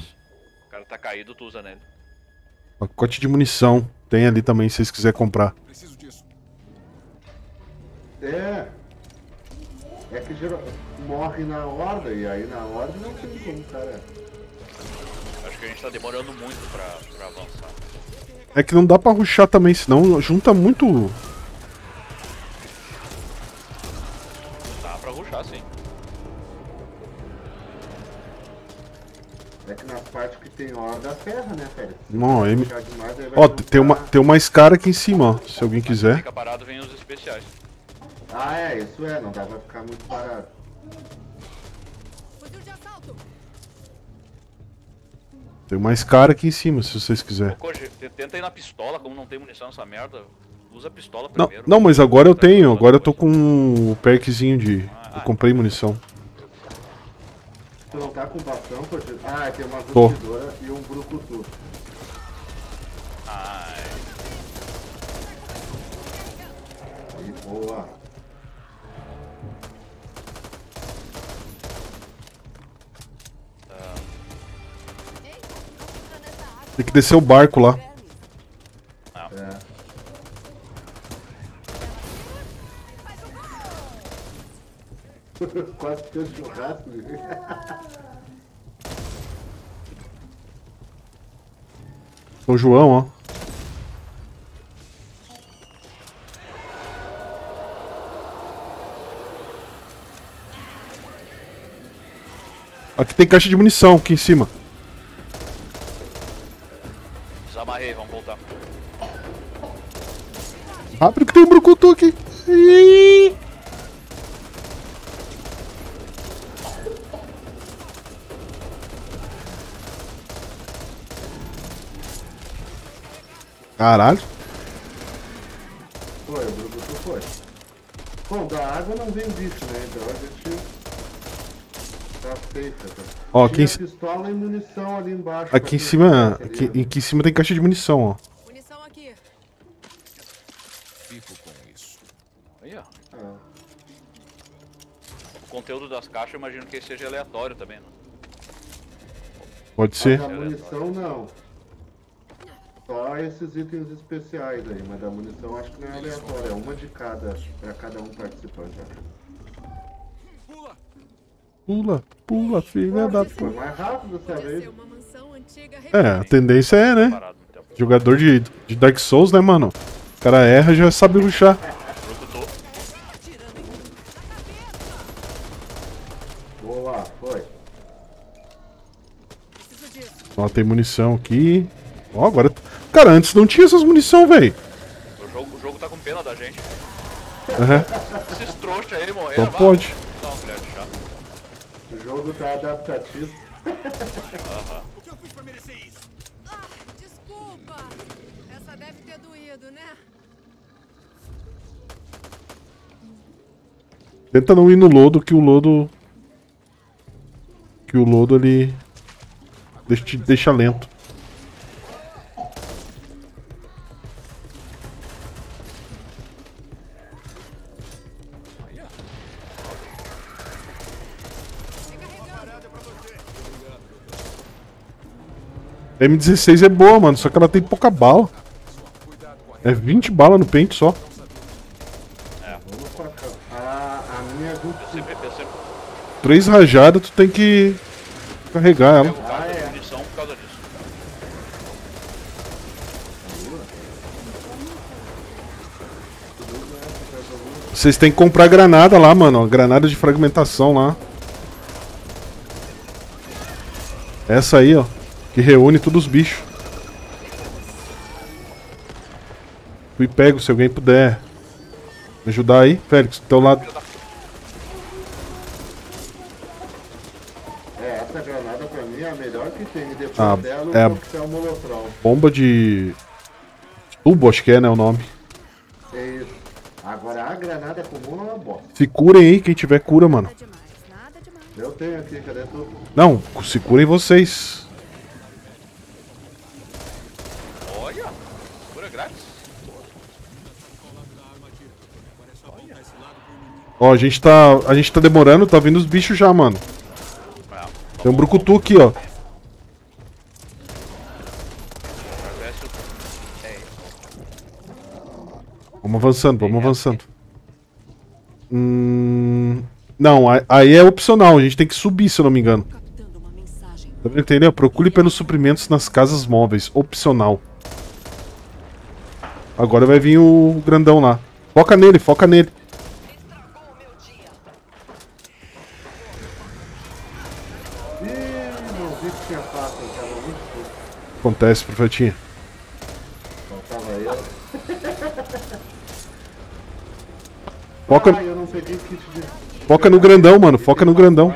O cara tá caído, tu usa nele. Pacote de munição. Tem ali também, se vocês quiserem comprar. Preciso disso. É. É que geral, morre na horda, e aí na horda não tem como, cara. Acho que a gente tá demorando muito pra, pra avançar. É que não dá pra ruxar também, senão junta muito. Dá pra ruxar sim. É que nas partes que tem horda ferra, né, Félix? Não, M... Demais, aí vai Ó, juntar- tem uma, tem uma escara aqui em cima, ó. Se alguém quiser. Fica parado, vem os especiais. Ah, é, isso é, não dá pra ficar muito parado. Tem uma escara aqui em cima, se vocês quiserem. Koji, te- tenta ir na pistola, como não tem munição nessa merda. Usa a pistola Não, primeiro. não, mas agora eu tenho. Agora eu tô com o perkzinho de. Eu comprei munição. Tu não tá com bastão, pode... Ah, tem uma Tô. rustidora e um brucutu. Ai. E boa. Tem que descer o barco lá. É. (laughs) Quase fez churrasco. São João, ó. Aqui tem caixa de munição aqui em cima. Desamarrei, vamos voltar. Rápido que tem um brucutu aqui. Caralho. Foi, o brucutu foi. Bom, da água não vem bicho, né? Então a gente? Ó, Tinha aqui em ci- pistola e munição ali embaixo. Aqui em cima, aqui, aqui em cima tem caixa de munição, ó. Munição aqui. Fico com isso. Aí, ó. Ah, O conteúdo das caixas eu imagino que seja aleatório também, né? Pode ser. Mas da munição não. Só esses itens especiais aí, mas da munição acho que não é aleatório, é uma de cada, pra cada um participante. acho. Pula, pula, filha da puta. mais rápido dessa vez. É, a tendência é, né? Jogador de, de Dark Souls, né, mano? O cara erra já sabe ruxar. Boa, foi. Ó, tem munição aqui. Ó, agora. Cara, antes não tinha essas munição, velho. O jogo, o jogo tá com pena da gente. Aham. Esses trouxas aí morreram. Só vá. pode. Dá uma colher de chá. O jogo tá adaptativo. Aham. Ah, desculpa. Essa deve ter doído, né? Tenta não ir no lodo, que o lodo. Que o lodo ele. Deixa, te deixa lento. M16 é boa, mano, só que ela tem pouca bala. É 20 balas no pente só. Vamos com a, ca- a, a minha sempre, eu sempre Três rajadas, tu tem que carregar ela. causa disso. Vocês têm que comprar granada lá, mano. Granada de fragmentação lá. Essa aí, ó. Que reúne todos os bichos. Fui pego se alguém puder me ajudar aí. Félix, do teu lado. É, essa granada pra mim é a melhor que tem. E depois Ah, dela é a- o molotov. Bomba de. Tubo, acho que é, né? O nome. É isso. Agora a granada comum é uma bosta. Se curem aí, quem tiver cura, mano. Eu tenho aqui, cadê tu? Não, se curem vocês. Olha, cura grátis. Ó, a gente tá. A gente tá demorando, tá vindo os bichos já, mano. Tem um brucutu aqui, ó. Vamos avançando, vamos avançando. Hum, Não, aí é opcional, a gente tem que subir, se eu não me engano. Tá vendo? Entendeu? Procure pelos suprimentos nas casas móveis. Opcional. Agora vai vir o grandão lá. Foca nele, foca nele. Ih, não vi que tinha faca, eu tava muito puto. Acontece, profetinha. Faltava eu. Foca, Ah, eu não peguei kit de... foca no grandão, mano. Foca no grandão.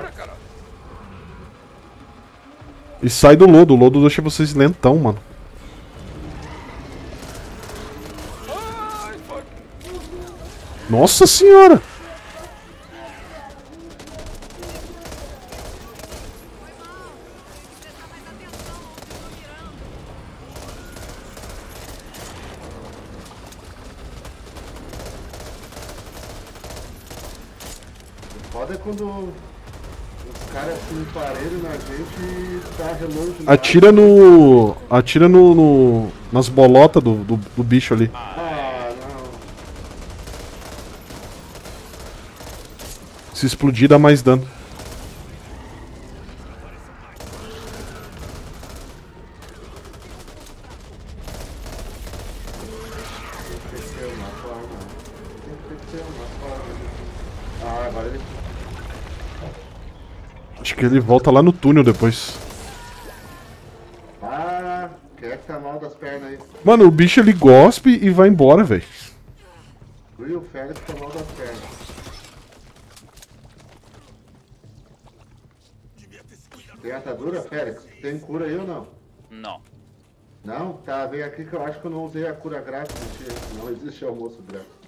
E sai do lodo. O lodo deixa vocês lentão, mano. Nossa senhora! Quando os caras se emparelham na gente e tá relógio Atira no. Atira no. no- nas bolotas do, do, do bicho ali. Ah, não. Se explodir, dá mais dano. Tem que ter uma forma. Tem que ter uma forma. Ah, agora ele... Acho que ele volta lá no túnel depois. Ah, quem é que tá mal das pernas aí? Mano, o bicho ele gospe e vai embora, velho. O Félix tá mal das pernas. Tem atadura, Félix? Tem cura aí ou não? Não. Não? Tá, vem aqui que eu acho que eu não usei a cura grátis. Não existe almoço grátis.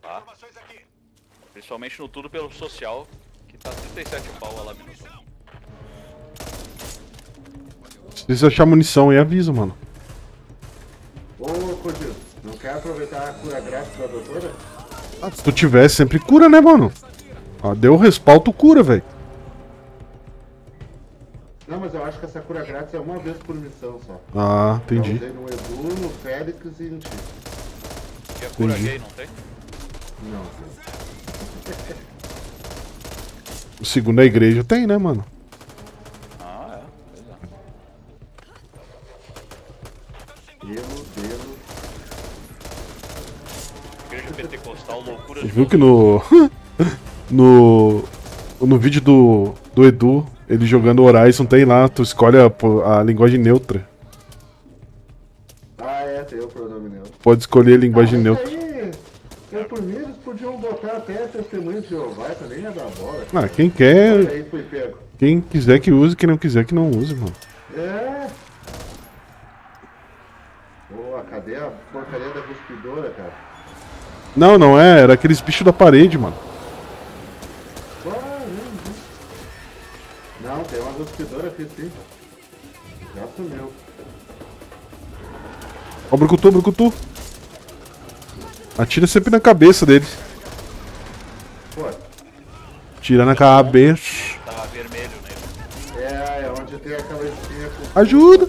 Tá? Principalmente no tudo pelo social, tá 37 pau a. Se você achar munição aí, avisa, mano. Ô, Codil, não quer aproveitar a cura grátis da doutora? Se tu tiver, sempre cura, né, mano? Ah, deu o respaldo, cura, velho. Não, mas eu acho que essa cura grátis é uma vez por missão só. Ah, Eu entendi. usei no Edu, no Félix e em ti. Que a cura Entendi. gay não tem? Não. O (laughs) segundo a igreja tem, né, mano? Ah, é. Pois é. Deus, Deus. Igreja pentecostal, loucura Você viu que no. (laughs) no. No vídeo do, do Edu, ele jogando Horizon, tem lá, tu escolhe a, a linguagem neutra. Ah, é, tem o pronome neutro. Pode escolher a linguagem Ah, neutra. aí, eu, por mim, podiam botar até testemunho de Jeová, também ia dar bola. Ah, quem quer. aí, fui pego. Quem quiser que use, quem não quiser que não use, mano. É. Pô, cadê a porcaria da cuspidora, cara? Não, não é, era aqueles bichos da parede, mano. Ah, não, tem uma cuspidora aqui sim. Já sumiu. Ó, o Brucutu, Brucutu. Atira sempre na cabeça dele. Tira na cabeça. Tá vermelho nele. é, é onde tem aquela espinha com. Ajuda!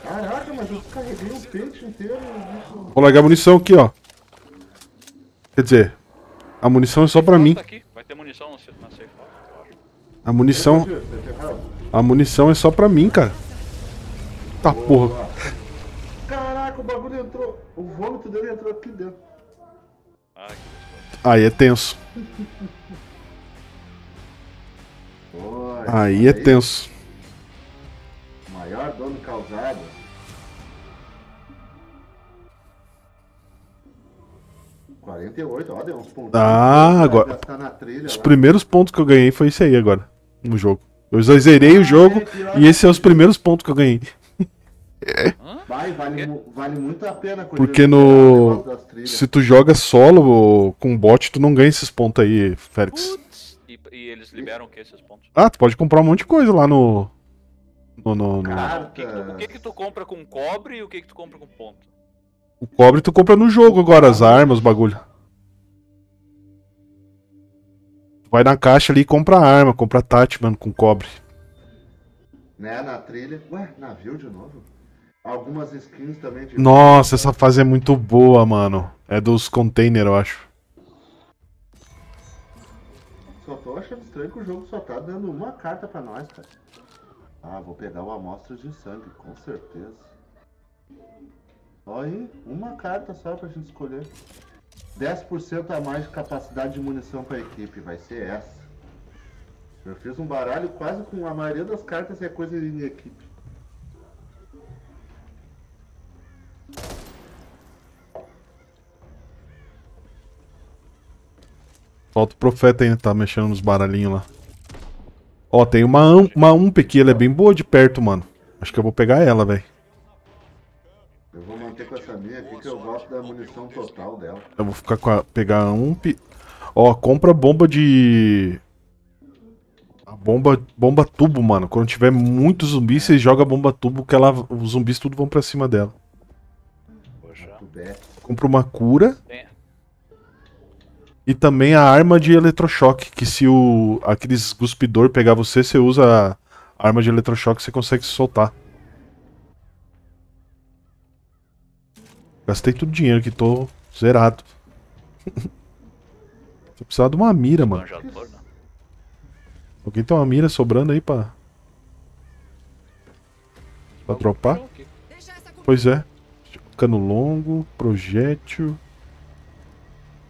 Caraca, mas eu carreguei o peito inteiro. bicho. Vou largar a munição aqui, ó. Quer dizer, a munição é só pra mim. Vai ter munição na safe house, eu acho. A munição. A munição é só pra mim, cara. Tá porra. Caraca, o bagulho entrou. O vômito dele entrou aqui dentro. Aí é tenso. Aí é tenso. Maior dano causado. Quarenta e oito, ó, deu uns pontos. Ah, agora. Na trilha Os lá. primeiros pontos que eu ganhei foi isso aí agora. No jogo. Eu zerei o jogo e esses são os primeiros pontos que eu ganhei. Vai, vale, vale muito a pena. Porque no. Se tu joga solo com bot, tu não ganha esses pontos aí, Félix. E, e eles liberam o que esses pontos? Ah, tu pode comprar um monte de coisa lá no. No. no- no- O que, que tu, o que que tu compra com cobre e o que que tu compra com ponto? O cobre tu compra no jogo agora, as armas, os bagulho. Tu vai na caixa ali e compra arma, compra Tati, mano, com cobre. Né, na trilha. Ué, navio de novo? Algumas skins também de. Nossa, essa fase é muito boa, mano. É dos container, eu acho. Só tô achando estranho que o jogo só tá dando uma carta pra nós, cara. Ah, vou pegar o Amostras de Sangue, com certeza. Olha aí, uma carta só pra gente escolher. 10% a mais de capacidade de munição pra equipe, vai ser essa. Eu fiz um baralho quase com a maioria das cartas é coisa em equipe. Falta o profeta ainda, tá mexendo nos baralhinhos lá. Ó, tem uma, uma UMP aqui, ela é bem boa de perto, mano. Acho que eu vou pegar ela, velho. Eu vou manter com essa minha aqui que eu gosto da munição total dela. Eu vou ficar com a, pegar a UMP. Ó, compra bomba de. A bomba, bomba tubo, mano. Quando tiver muito zumbi, você joga a bomba tubo que ela, os zumbis tudo vão pra cima dela. Compra uma cura. Tem. E também a arma de eletrochoque, que se o aqueles cuspidor pegar você, você usa a arma de eletrochoque, você consegue se soltar. Gastei todo o dinheiro que tô zerado. (laughs) Tô precisando de uma mira, mano. Né? Alguém tem uma mira sobrando aí pra. Pra dropar? Pois é. Cano longo, projétil,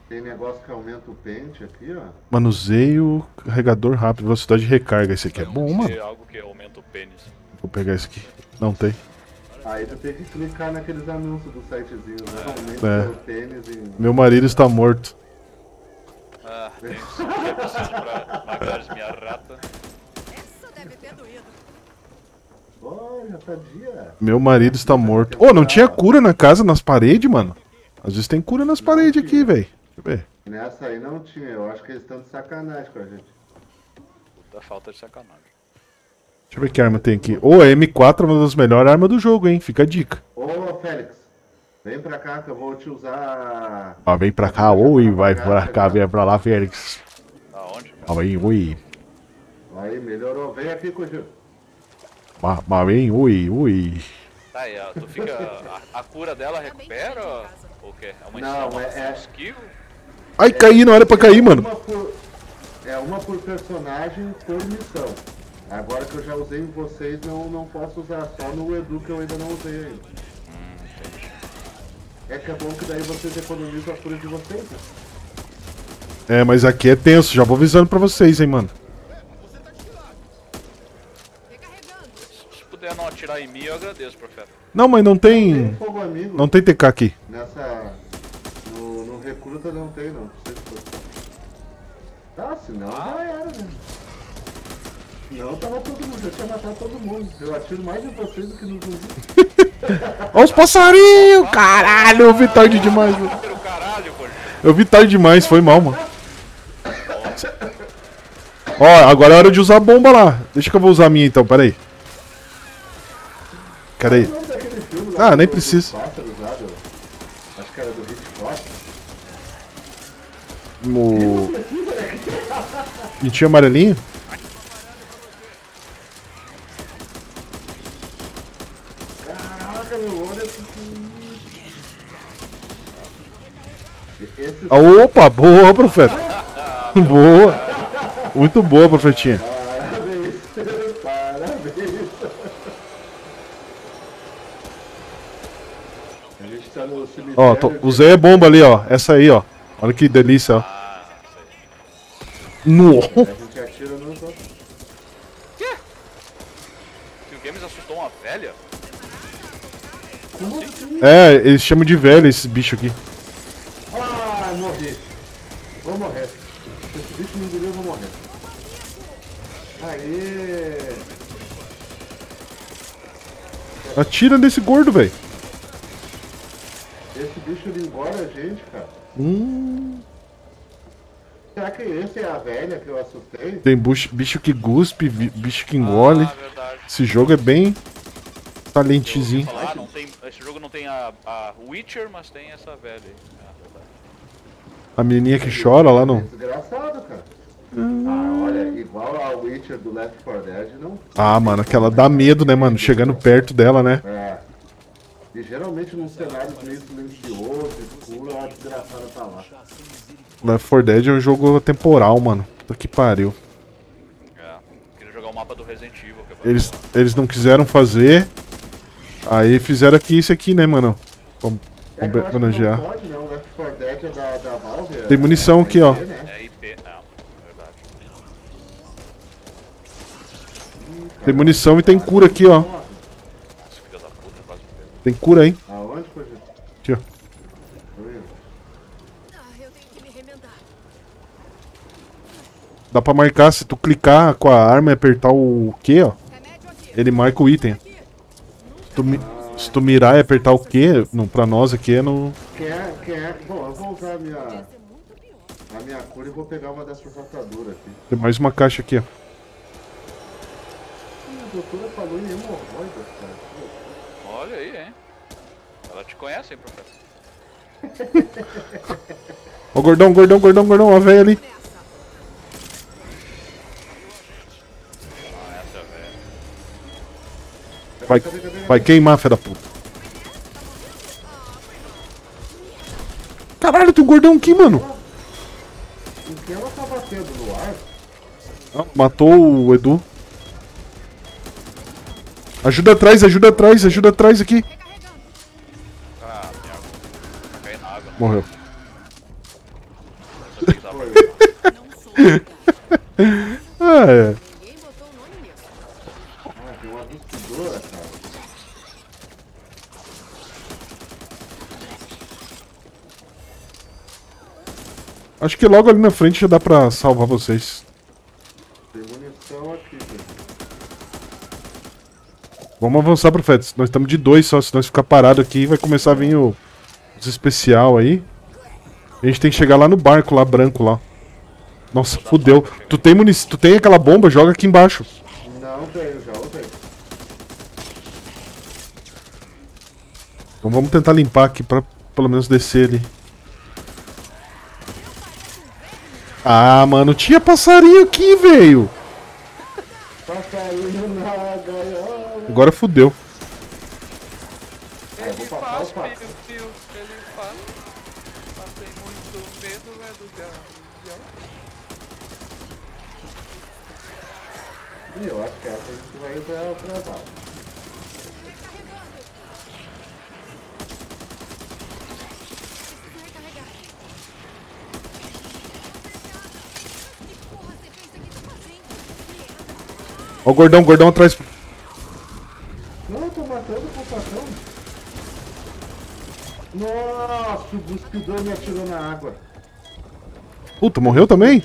Tem negócio que aumenta o pente aqui, ó. manuseio, carregador rápido, velocidade de recarga. Esse aqui é bom, mano. Tem algo que aumenta o pênis. Vou pegar esse aqui. Não tem. Aí tu tem que clicar naqueles anúncios do sitezinho, né? Aumenta É. seu tênis e. Meu marido está morto. Ah, tem isso que é pra matar minha rata. Olha, sadia. Meu marido está morto. Ô, não tinha cura na casa, nas paredes, mano? Às vezes tem cura nas paredes aqui, velho. Deixa eu ver. Nessa aí não tinha, eu acho que eles estão de sacanagem com a gente. Puta falta de sacanagem. Deixa eu ver que arma tem aqui. Ô, a M4 é uma das melhores armas do jogo, hein? Fica a dica. Ô, Félix, vem pra cá que eu vou te usar. Ó, vem pra cá, ui, vai pra cá, vem pra lá, Félix. Aonde? Ó, vem, ui. Aí, melhorou. Vem aqui, Cojú. Mas mas vem, ui, ui. Tá, e a, tu fica. A, a cura dela recupera? Ou o quê? É uma Não, uma- é- é- skill? Ai, caí, não era pra cair, mano. Uma por- É uma por personagem por missão. Agora que eu já usei em vocês, não, não posso usar. Só no Edu que eu ainda não usei ainda. É que é bom que daí vocês economizam a cura de vocês. né? É, mas aqui é tenso, já vou avisando pra vocês, hein, mano. Se puder não atirar em mim, eu agradeço, profeta. Não, mas não tem. Fogo amigo. Não tem TK aqui. Nessa. Não tem, não. Não sei se foi. Tá, senão já era, né? Senão tava todo mundo, já tinha matado todo mundo. Eu atiro mais em vocês do que no zumbi. Ó os passarinhos! Caralho, eu vi tarde demais, mano. Eu vi tarde demais, foi mal, mano. Ó, agora é hora de usar a bomba lá. Deixa que eu vou usar a minha então, peraí. Cadê? Ah, nem precisa. Pássaros lá do. Acho que era do Hitchcock. O... Pintinho amarelinho? Caraca, meu olho é pequenininho. Esse Ah, Opa, boa, profeta. (laughs) Boa. Muito boa, profetinha. Parabéns, parabéns. A gente tá no cemitério. Ó, tô- usei a bomba ali, ó. Essa aí, ó. Olha que delícia, ó. No. A gente atira nos outros. Se o Games assustou uma velha? É, eles chamam de velho esse bicho aqui. Ah, morri. Vou morrer. Se esse bicho me engolir, eu vou morrer. Aê! Atira nesse gordo, velho. Esse bicho ele engole a gente, cara. Hum. Será que esse é a velha que eu assustei? Tem bucho- bicho que guspe, bicho que engole. Esse jogo é bem talentezinho. Falar, não tem, esse jogo não tem a, a Witcher, mas tem essa velha aí. Ah, verdade. A menininha que chora lá no. Desgraçado, cara. Ah, olha, igual a Witcher do Left 4 Dead, não. Ah, mano, aquela dá medo, né, mano? Chegando perto dela, né? É. E geralmente num cenário meio silencioso, escuro, acho engraçado estar lá. Left 4 Dead é um jogo temporal, mano. Puta que pariu. É. Queria jogar o mapa do Resident Evil. Que é Eles, eles não quiseram fazer. Aí fizeram aqui isso aqui, né, mano? Vamos É homenagear. não pode, não. Left 4 Dead é da, da Valve. é- Tem munição é aqui, ó. Né? É IP, é, verdade. Tem munição e tem cura aqui, ó. Tem cura aí. Aonde, Cogito? Aqui, ó. Oi. Ah, eu tenho que me remendar. Dá pra marcar, se tu clicar com a arma e apertar o Q, ó. Ele marca o item. Se tu, mi- se tu mirar e apertar o Q, no, pra nós aqui é no. Quem quem é? Bom, eu vou usar a minha, a minha cura e vou pegar uma dessas ataduras aqui. Tem mais uma caixa aqui, ó. Ih, a doutora falou em hemorroidas, cara. Olha aí, hein? Ela te conhece, hein, professor? (laughs) Ó, gordão, gordão, gordão, gordão, a velha ali. Vai, vai queimar, filha da puta. Caralho, tem um gordão aqui, mano. Em que ela tá batendo no ar? Matou o Edu. Ajuda atrás, ajuda atrás, ajuda atrás aqui. Morreu. (laughs) Ah, é. Ah, tem uma cuspidora, cara. Acho que logo ali na frente já dá pra salvar vocês. Tem munição aqui, velho. Vamos avançar, profetas. Nós estamos de dois só. Se nós ficar parado aqui, vai começar a vir o, os especial aí. A gente tem que chegar lá no barco, lá branco lá. Nossa, fudeu. Tu tem munição, tu tem aquela bomba, joga aqui embaixo. Não tenho, já usei. Então vamos tentar limpar aqui pra pelo menos descer ali. Ah, mano, tinha passarinho aqui, velho. Passarinho na gaiola. Agora fudeu. É, vou passar o passo. E eu acho que essa a gente vai usar pra baixo. Ó o gordão, gordão atrás. Não, eu tô matando o pulsação. Nossa, o cuspidor me atirou na água. Puta, morreu também?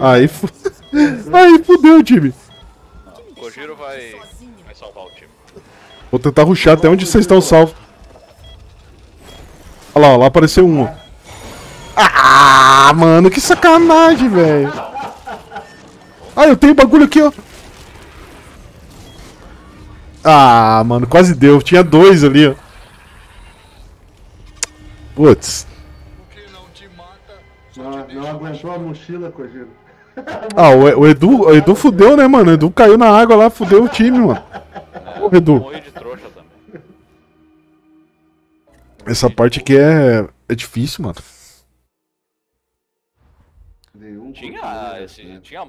Aí, fu... (laughs) Aí fudeu, time. O Kojiro vai, vai salvar o time. Vou tentar ruxar até onde vocês estão salvos. Olha lá, ó, lá apareceu um. ó. Ah, mano, que sacanagem, velho. Ah, eu tenho bagulho aqui, ó. Ah, mano, quase deu. Tinha dois ali, ó. Putz. Não, não aguentou a mochila, Cogiro. Ah, o, o Edu, o Edu fudeu, né, mano? O Edu caiu na água lá, fudeu o time, mano. Ô, Edu. Morri de trouxa também. Essa parte aqui é, é difícil, mano. Tinha, esse, né? tinha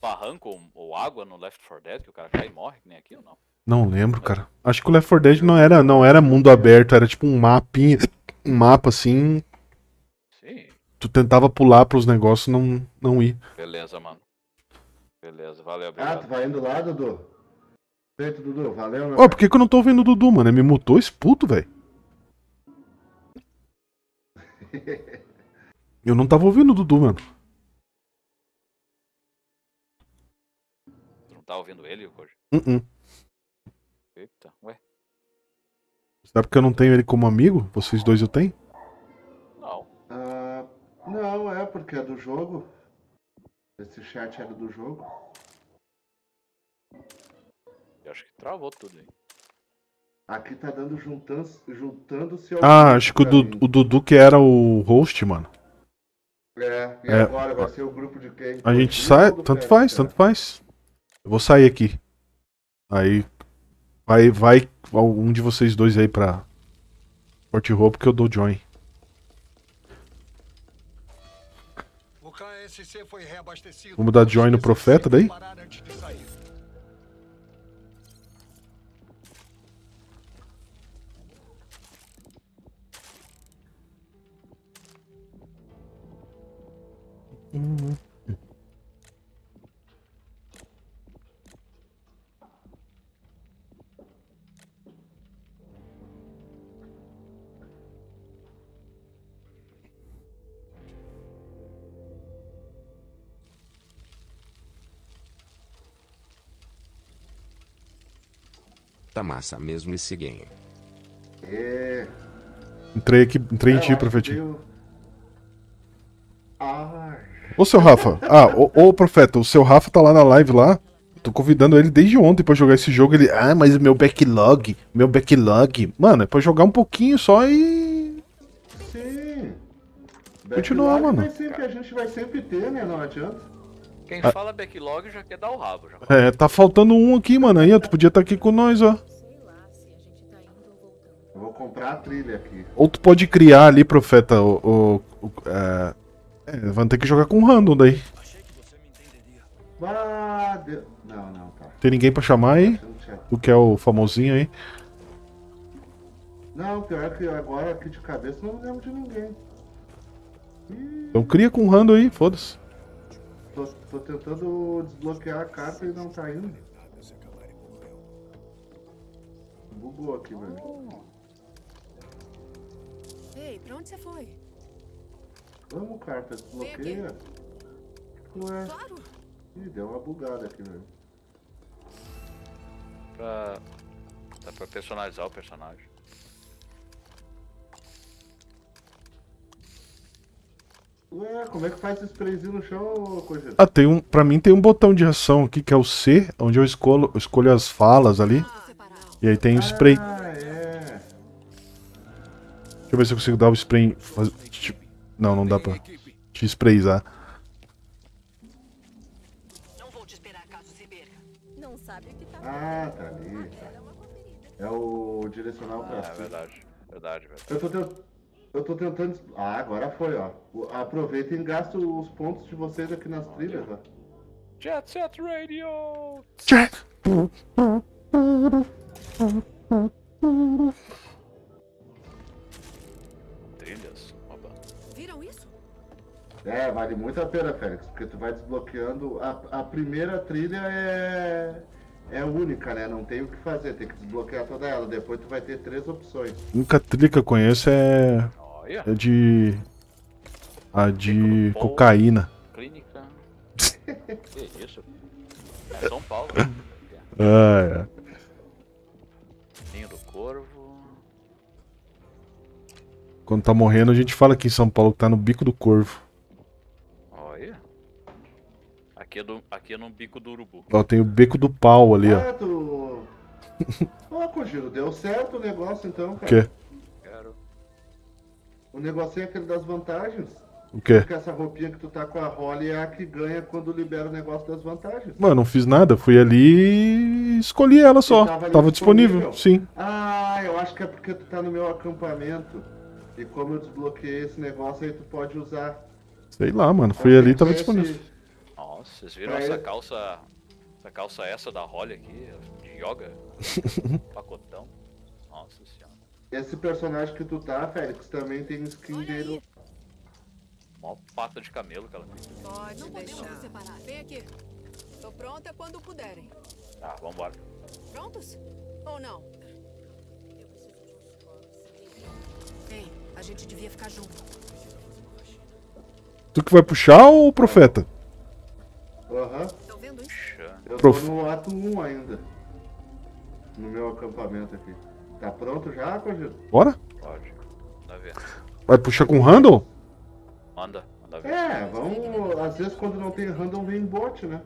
barranco ou água no Left 4 Dead que o cara cai e morre, que nem aqui ou não? Não lembro, cara. Acho que o Left 4 Dead não era, não era mundo aberto, era tipo um mapinha, um mapa assim. Sim. Tu tentava pular pros negócios não não ir. Beleza, mano. Beleza, valeu, Ah, obrigado. tu vai indo lá, Dudu? Feito, Dudu. Valeu, meu Ó, por que, que eu não tô ouvindo o Dudu, mano? Ele me mutou esse puto, velho. (laughs) Eu não tava ouvindo o Dudu, mano. Tu não tá ouvindo ele, Kojiro? Uh -uh. Será porque eu não tenho ele como amigo? Vocês dois eu tenho? Não. Ah, não, é porque é do jogo. Esse chat era do jogo. Eu acho que travou tudo aí. Aqui tá dando juntando- juntando-se ao Ah, acho que o, Du- mim. o Dudu que era o host, mano. É, e É. agora vai ser o grupo de quem? A gente sai, tanto faz, cara? tanto faz. Eu vou sair aqui. Aí vai vai um de vocês dois aí pra Forte roupa que eu dou join. O KSC foi reabastecido. Vamos dar join no profeta daí? Tá massa mesmo esse game. É. Entrei aqui, entrei em É, ti, acho que profetinho. Ai. Ô, seu Rafa. Ah, ô, ô, profeta, o seu Rafa tá lá na live lá. Tô convidando ele desde ontem pra jogar esse jogo. Ele, ah, mas meu backlog, meu backlog. Mano, é pra jogar um pouquinho só e. Sim. Continuar, mano. Vai sempre, a gente vai sempre ter, né? Não adianta. Quem Ah. fala backlog já quer dar o rabo. Já. É, tá faltando um aqui, mano. Aí, tu podia estar aqui com nós, ó. Eu vou comprar a trilha aqui. Ou tu pode criar ali, profeta, o. o, o é... é, vamos ter que jogar com random daí. Ah, Deus. Não, não, tá. Tem ninguém pra chamar aí? Tu que é o famosinho aí? Não, pior que agora aqui de cabeça não lembro de ninguém. Então cria com random aí, foda-se. Tô, tentando desbloquear a carta e não tá indo. Bugou aqui, velho. Ei, pra onde você foi? Vamos, carta, desbloqueia. Ué. Claro. Ih, deu uma bugada aqui, velho. Pra... Dá pra personalizar o personagem. Ué, como é que faz esse sprayzinho no chão, Cogito? Ah, tem um. Pra mim tem um botão de ação aqui que é o C, onde eu escolho, eu escolho as falas ali. E aí tem o spray. Ah, é. Deixa eu ver se eu consigo dar o spray. faz- Não, não dá pra te sprayzar. Tá Ah, tá ali. É o direcional pra Ah, é verdade. Verdade, verdade. Eu tô, eu tô tentando. Ah, agora foi, ó. Aproveitem e gastem os pontos de vocês aqui nas trilhas, ó. Jet Set Radio! Jet! Trilhas? Opa. Viram isso? É, vale muito a pena, Félix, porque tu vai desbloqueando. A, a primeira trilha é. É única, né? Não tem o que fazer, tem que desbloquear toda ela. Depois tu vai ter três opções. A única trilha que eu conheço é. É de. A de cocaína. Clínica. (laughs) que isso? É São Paulo. Ah, é. Ninho do Corvo. Quando tá morrendo, a gente fala aqui em São Paulo que tá no bico do corvo. Olha. Aqui é, do, aqui é no bico do urubu. Ó, tem o beco do pau ali, ó. Ah. Ó, Cogiro, deu certo o negócio então, O cara. quê? O negocinho é aquele das vantagens. O quê? Porque essa roupinha que tu tá com a Holly é a que ganha quando libera o negócio das vantagens. Mano, não fiz nada. Fui ali e escolhi ela só. E tava Tava, ali disponível, sim. Ah, eu acho que é porque tu tá no meu acampamento. E como eu desbloqueei esse negócio aí, tu pode usar. Sei lá, mano. Fui ali e tava Esse- disponível. Nossa, vocês viram Pra essa ele- calça. Essa calça essa da Holly aqui? De yoga? (laughs) Pacotão. Esse personagem que tu tá, Félix, também tem skin dele. Mó pata de camelo que ela tem. Pode deixar. separar. Vem aqui. Tô pronta quando puderem. Tá, vambora. Prontos? Ou não? Ei, a gente devia ficar junto. Tu que vai puxar ou o profeta? Aham. Estão vendo isso? Eu Prof- tô no ato 1 ainda. No meu acampamento aqui. Tá pronto já, Cogito? Bora? Pode. Manda ver. Vai puxar com random? Manda, manda ver. É, vamos. Às vezes quando não tem random vem bot, né?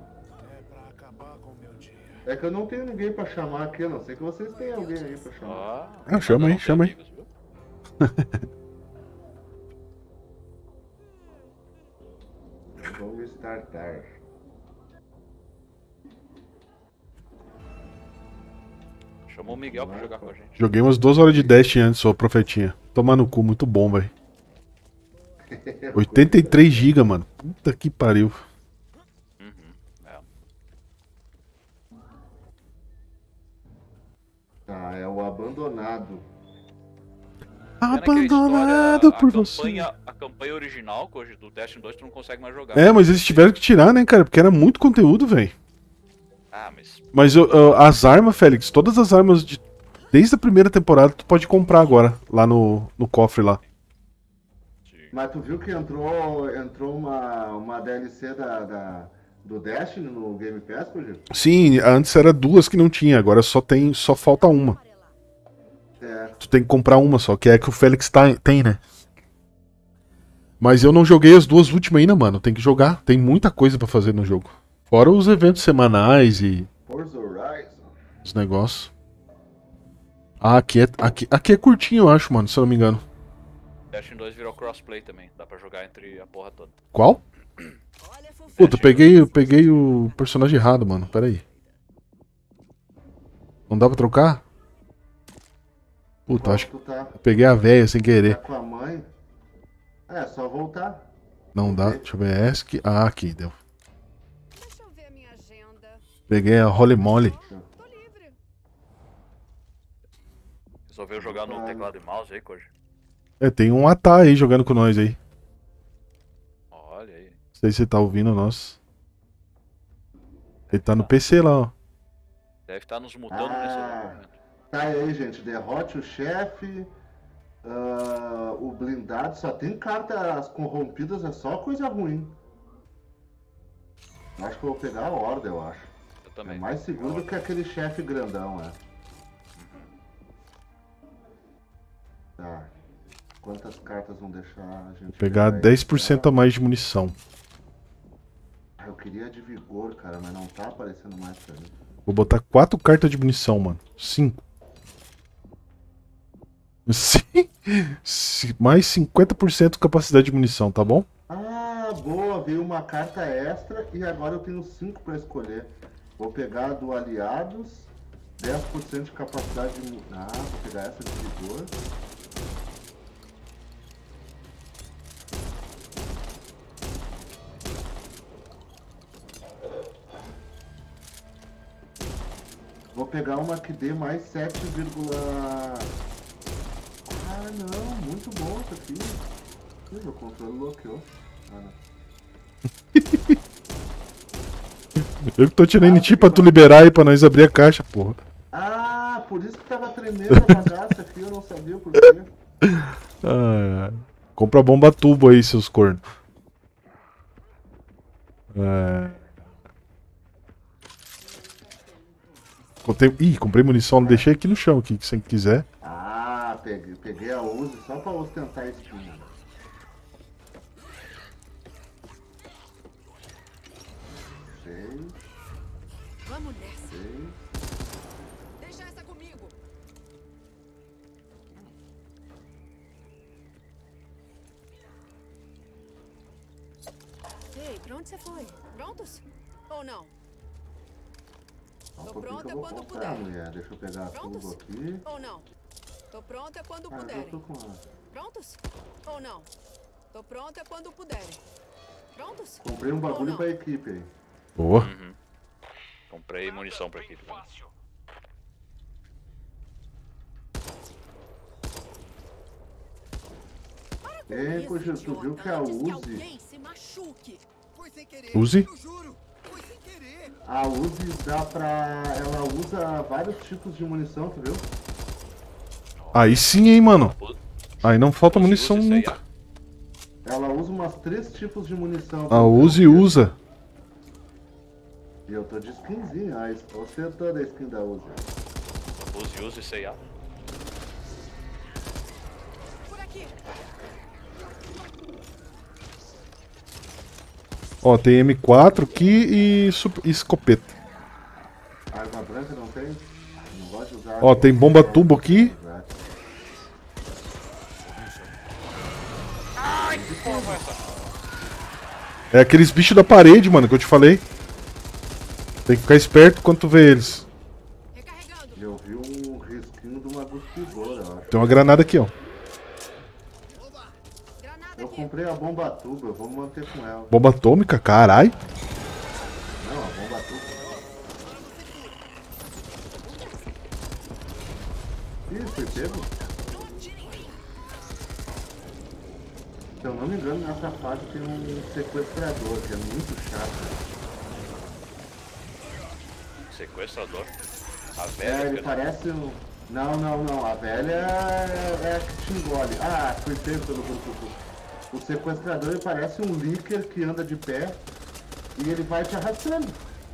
É que eu não tenho ninguém pra chamar aqui, a não sei que vocês tenham alguém aí pra chamar. Ah, chama aí, chama aí. (laughs) Vamos startar. Chamou o Miguel pra jogar com a gente. Joguei umas duas horas de Dash antes, só profetinha. Tomar no cu, muito bom, velho. 83 GB, mano. Puta que pariu. Tá, é o abandonado. Abandonado história- por você. A campanha original, hoje do Destiny 2, tu não consegue mais jogar. É, mas eles tiveram que tirar, né, cara? Porque era muito conteúdo, velho. Ah, mas. Eu- as armas, Félix, todas as armas de. Desde a primeira temporada tu pode comprar agora, lá no, no cofre lá. Mas tu viu que entrou, entrou uma, uma DLC da, da- do Destiny no Game Pass, Cogito? Sim, antes era duas que não tinha, agora só tem. só falta uma. É. Tu tem que comprar uma só, que é a que o Félix tá, tem, né? Mas eu não joguei as duas últimas ainda, mano. Tem que jogar. Tem muita coisa pra fazer no jogo. Fora os eventos semanais e Forza Horizon. os negócios. Ah, aqui é, aqui, aqui é curtinho, eu acho, mano, se eu não me engano. Destiny 2 virou crossplay também. Dá pra jogar entre a porra toda. Qual? (coughs) Puta, eu peguei, eu peguei o personagem errado, mano. Pera aí. Não dá pra trocar? Puta, acho que. Tá, eu Peguei a véia sem tá querer. com a mãe. É, só voltar. Não dá. Deixa eu ver. Ah, aqui, deu. Peguei a Holy Moly. Resolveu jogar no teclado e mouse aí, Koji? É, tem um Atá aí jogando com nós aí. Olha aí. Não sei se você tá ouvindo nós. Ele tá no PC lá, ó. Deve estar nos mutando nesse Ah, momento. tá aí, gente. Derrote o chefe. ah, o blindado. Só tem cartas corrompidas, é só coisa ruim. Acho que eu vou pegar a horda, eu acho. Também. É mais seguro do que aquele chefe grandão, é. Tá. Quantas cartas vão deixar a gente. Vou pegar aí? 10% a mais de munição. Ah, Eu queria de vigor, cara, mas não tá aparecendo mais pra mim. Vou botar 4 cartas de munição, mano. 5. (laughs) Sim. Ci- Mais 50% capacidade de munição, tá bom? Ah, boa, veio uma carta extra e agora eu tenho 5 pra escolher. Vou pegar do Aliados, 10% de capacidade de. Ah, vou pegar essa de vigor. Vou pegar uma que dê mais 7, Ah, não, muito bom isso aqui. Ih, meu controle bloqueou. Ah, não. (laughs) Eu que tô tirando em ti pra tu liberar aí pra nós abrir a caixa, porra. Ah, por isso que tava tremendo a bagaça aqui, eu não sabia por quê. (laughs) Ah, compra bomba tubo aí, seus cornos. É... Comprei... Ih, comprei munição, deixei aqui no chão, aqui, se quiser. Ah, peguei, peguei a Uzi só pra ostentar esse time. Ou não? Tô pronta quando comprar, puder. mulher. Deixa eu pegar Prontos? tudo aqui. Ou não? Tô pronta quando Ah, puderem. Prontos? Ou não? Tô pronta quando puderem. Prontos? Comprei um bagulho pra equipe aí. Boa. Comprei munição pra equipe. também. Ei, Cogito, tu viu que a Uzi... Use? A Uzi dá pra... Ela usa vários tipos de munição, tu viu? Aí sim, hein, mano. Aí não falta munição nunca. Ela usa umas três tipos de munição. A Uzi usa. E eu tô de skinzinho, ah, estou acertando a skin da Uzi. Use, use, sei lá. Por aqui. Ó, tem M4 aqui e, e escopeta. Arma branca não tem? Não gosto de usar. Ó, tem bomba tubo aqui. Ai, que porra foi essa? É aqueles bichos da parede, mano, que eu te falei. Tem que ficar esperto quando tu vê eles. Eu vi um. sequestrador, ó. Tem uma granada aqui, ó. Eu comprei a bomba tuba, eu vou manter com ela. Bomba atômica, carai. Não, a bomba tuba. Ih, foi pego? Se eu não me engano, nessa fase tem um sequestrador, que é muito chato. Sequestrador. A É, velha. ele cara. parece um... Não, não, não, a velha é, é a que te engole. Ah, foi pego pelo grupo. O sequestrador ele parece um líquido que anda de pé e ele vai te arrastando.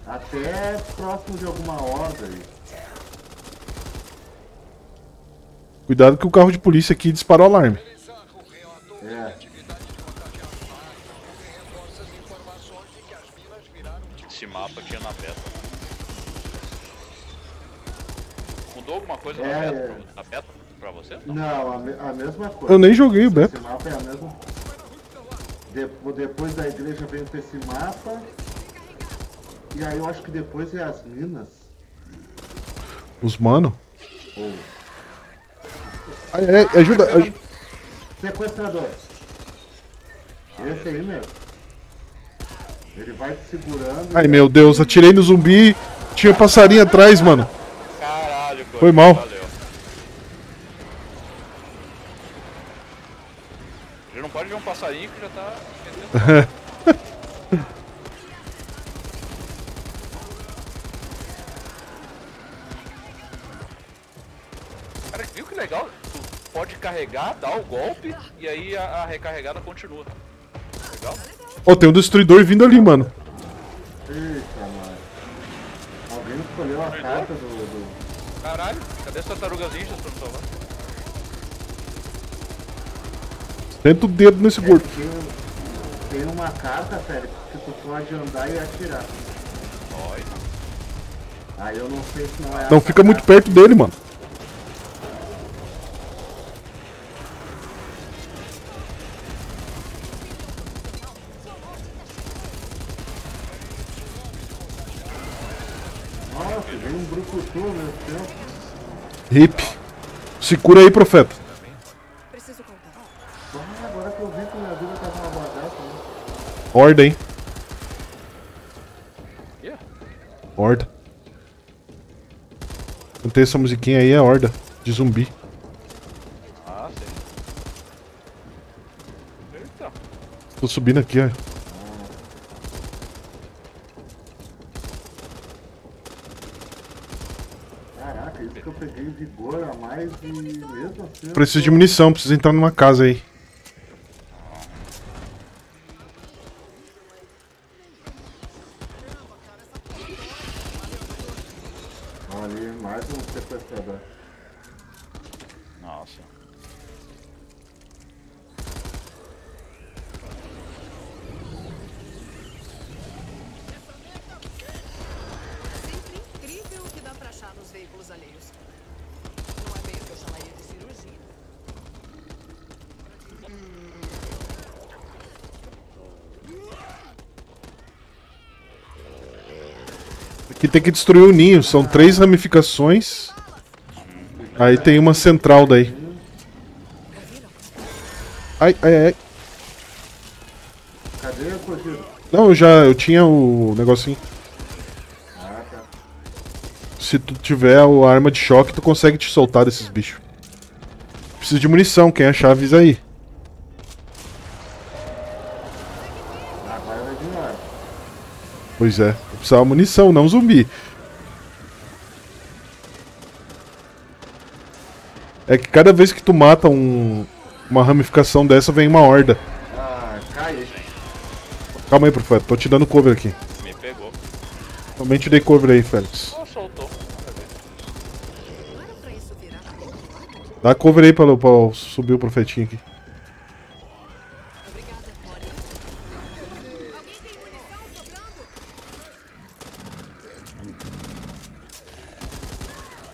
Até próximo de alguma horda aí. Cuidado que o carro de polícia aqui disparou alarme. É. Esse mapa tinha na beta. Mudou alguma coisa É, na, é. beta, na beta pra você? Não, a, me- a mesma coisa. Eu nem joguei o beta. Esse mapa é a mesma. Depo- depois da igreja vem pra esse mapa. E aí eu acho que depois é as minas. Os mano. Ou Ai, ai, ajuda. aj- sequestrador. Esse aí mesmo. Ele vai te segurando. Ai meu Deus, atirei no zumbi. Tinha passarinho atrás, mano. Caralho, Foi mal. Ver um passarinho que já tá. (laughs) Cara, viu que legal? Tu pode carregar, dar o golpe e aí a, a recarregada continua. Legal? Ó, tem um destruidor vindo ali, mano. Eita, mano. Alguém escolheu a carta do. do... Caralho, cadê as tartarugas ninjas pra me salvar? Senta o dedo nesse gordo. Tem, tem uma carta, Félix, que tu pode andar e atirar. Olha. Aí eu não sei se não é Não fica muito carta. perto dele, mano. Nossa, veio um brucutu mesmo tempo. Hip. Se cura aí, profeta. Preciso contar. Ah, agora que eu vi que minha vida tava uma bagaça, né? Horda, hein? Horda. Cantei essa musiquinha aí, é horda. De zumbi. Ah, sim. Eita. Tô subindo aqui, ó. Caraca, isso que eu peguei vigor a mais e mesmo assim. Preciso de munição, preciso entrar numa casa aí. Olha ali, mais um sequestrador. Nossa. Sempre incrível o que dá pra achar nos veículos alheios. Não é bem o que eu chamaria de cirurgia. Aqui tem que destruir o ninho. São três ramificações. Aí tem uma central daí. Ai, ai, ai. Cadê Cogiro? Não, eu já eu tinha o negocinho. Ah, tá. Se tu tiver a arma de choque, tu consegue te soltar desses bichos. Preciso de munição, quem achar avisa aí. Agora vai de novo. Pois é, precisava de munição, não zumbi. É que cada vez que tu mata um, uma ramificação dessa, vem uma horda. Ah, cai. Calma aí, profeta, tô te dando cover aqui. Me pegou. Também te dei cover aí, Félix. Oh, soltou. Dá cover aí pra, pra subir o profetinho aqui.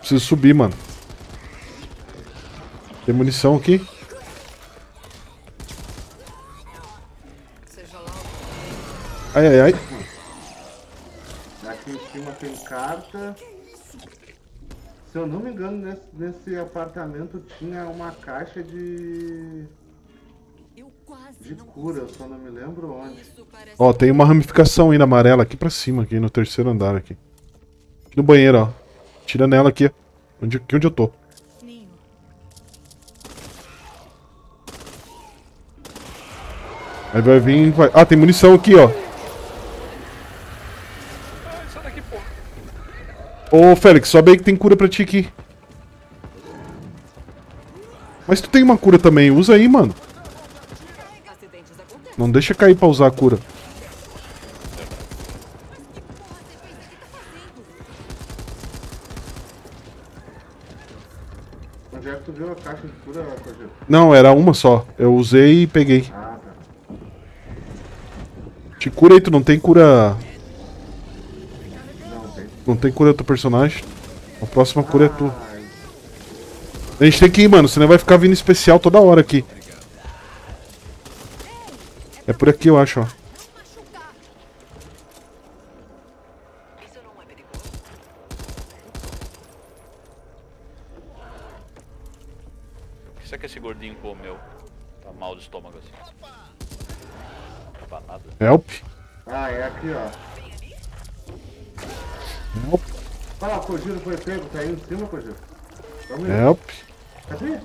Preciso subir, mano. Tem munição aqui? Ai, ai, ai. Aqui em cima tem carta. Se eu não me engano, nesse, nesse apartamento tinha uma caixa de. De cura, eu só não me lembro onde. Ó, tem uma ramificação ainda amarela aqui pra cima, aqui no terceiro andar aqui. Aqui no banheiro, ó. Tira nela aqui. Onde, aqui onde eu tô. Aí vai vir. Vai... Ah, tem munição aqui, ó. Ô, Félix, sobe aí que tem cura pra ti aqui. Mas tu tem uma cura também, usa aí, mano. Não deixa cair pra usar a cura. Onde é que tu viu a caixa de cura, Cogito? Não, era uma só. Eu usei e peguei. Ah, tá. Te cura aí, tu não tem cura. Não, tem. Não tem cura do teu personagem. A próxima cura é tu. A gente tem que ir, mano, senão vai ficar vindo especial toda hora aqui. É por aqui, eu acho, ó. Help. Ah, é aqui, ó. Help. Olha lá, o foi pego, tá aí em cima, Cogiro. Vamos Help. Cadê?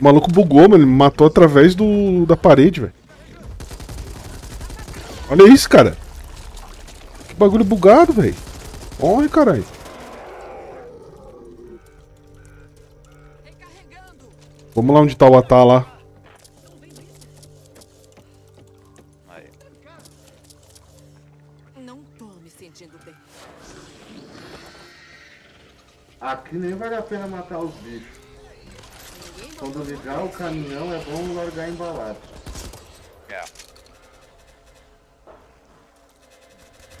O maluco bugou, mano. Ele me matou através do da parede, velho. Olha isso, cara. Que bagulho bugado, velho. Morre, caralho. Vamos lá onde tá o Atá lá. Aqui nem vale a pena matar os bichos. Quando ligar o caminhão é bom largar embalado. É.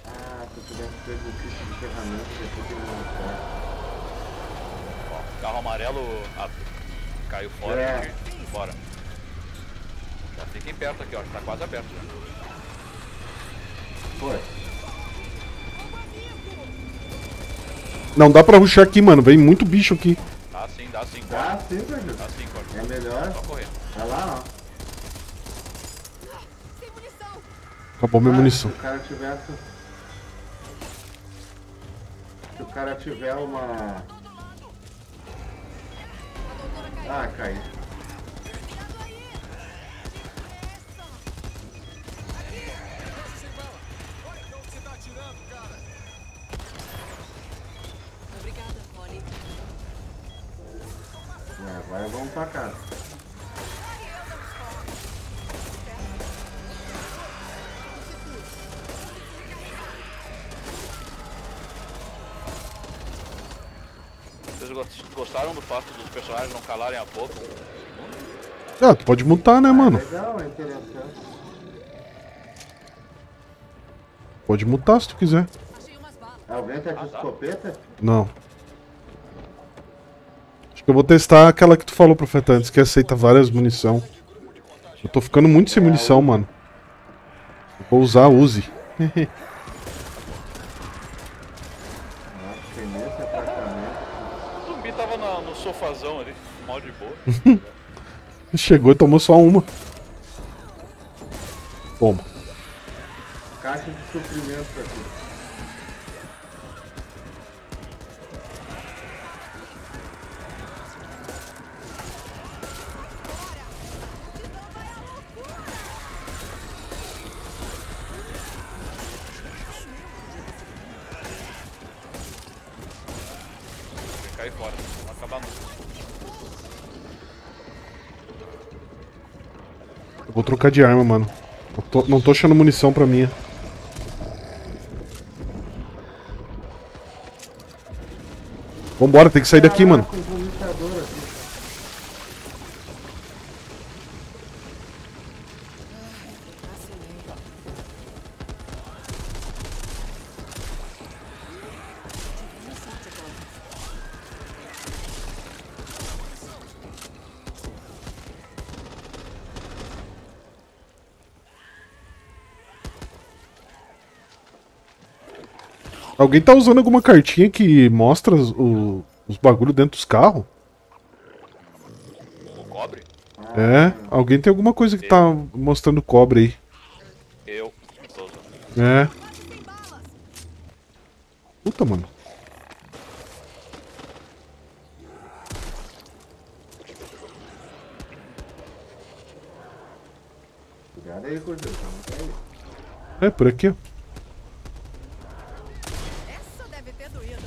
Ah, se eu tivesse pego o kit de ferramentas, depois tem uma Ó, carro amarelo ah, caiu fora. É. aqui. Bora. Já fiquem perto aqui, ó. Tá quase aberto já. Foi. Não dá pra rushar aqui, mano. Vem muito bicho aqui. Dá sim, dá sim. Dá corre. sim, Cogiro. Dá sim, corre. É melhor. Só correr. Vai lá, ó. Acabou minha Ah, munição. Se o cara tivesse. Se o cara tiver uma. Ah, caiu. É, agora vamos pra casa. Vocês gos- gostaram do fato dos personagens não calarem a boca? Ah, tu pode mutar, né, mano? Legal, é interessante. Pode mutar se tu quiser. É o vento é de escopeta? Não. Eu vou testar aquela que tu falou, profeta, antes, que aceita várias munição. Eu tô ficando muito sem munição, mano. Eu Vou usar. O zumbi tava na- no sofazão ali, mal de boa. (laughs) Chegou e tomou só uma. Toma. Caixa de suprimentos vou trocar de arma, mano. Tô- não tô achando munição pra minha. Vambora, tem que sair daqui, mano. Alguém tá usando alguma cartinha que mostra os, o- os bagulho dentro dos carros? O cobre? É, alguém tem alguma coisa que tá mostrando cobre aí. Eu. Tô usando. É. Puta, mano. Cuidado aí, Cordeiro. tá. É, por aqui, ó. Essa deve ter doído.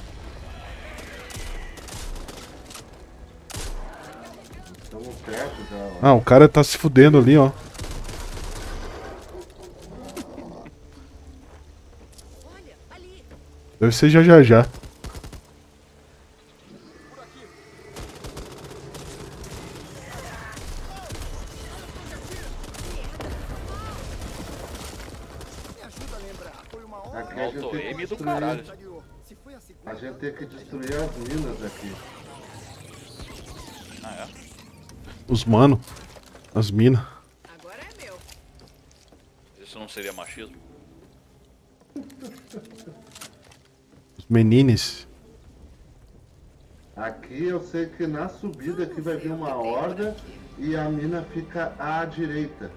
Estamos perto já. ó. Ah, o cara tá se fudendo ali, ó. Deve ser já já já. Aqui a gente tem que destruir- caralho. A gente tem que destruir as minas aqui. Ah, é? Os mano. As mina. Isso não seria machismo? Os menines. Aqui eu sei que na subida aqui vai vir uma horda e a mina fica à direita.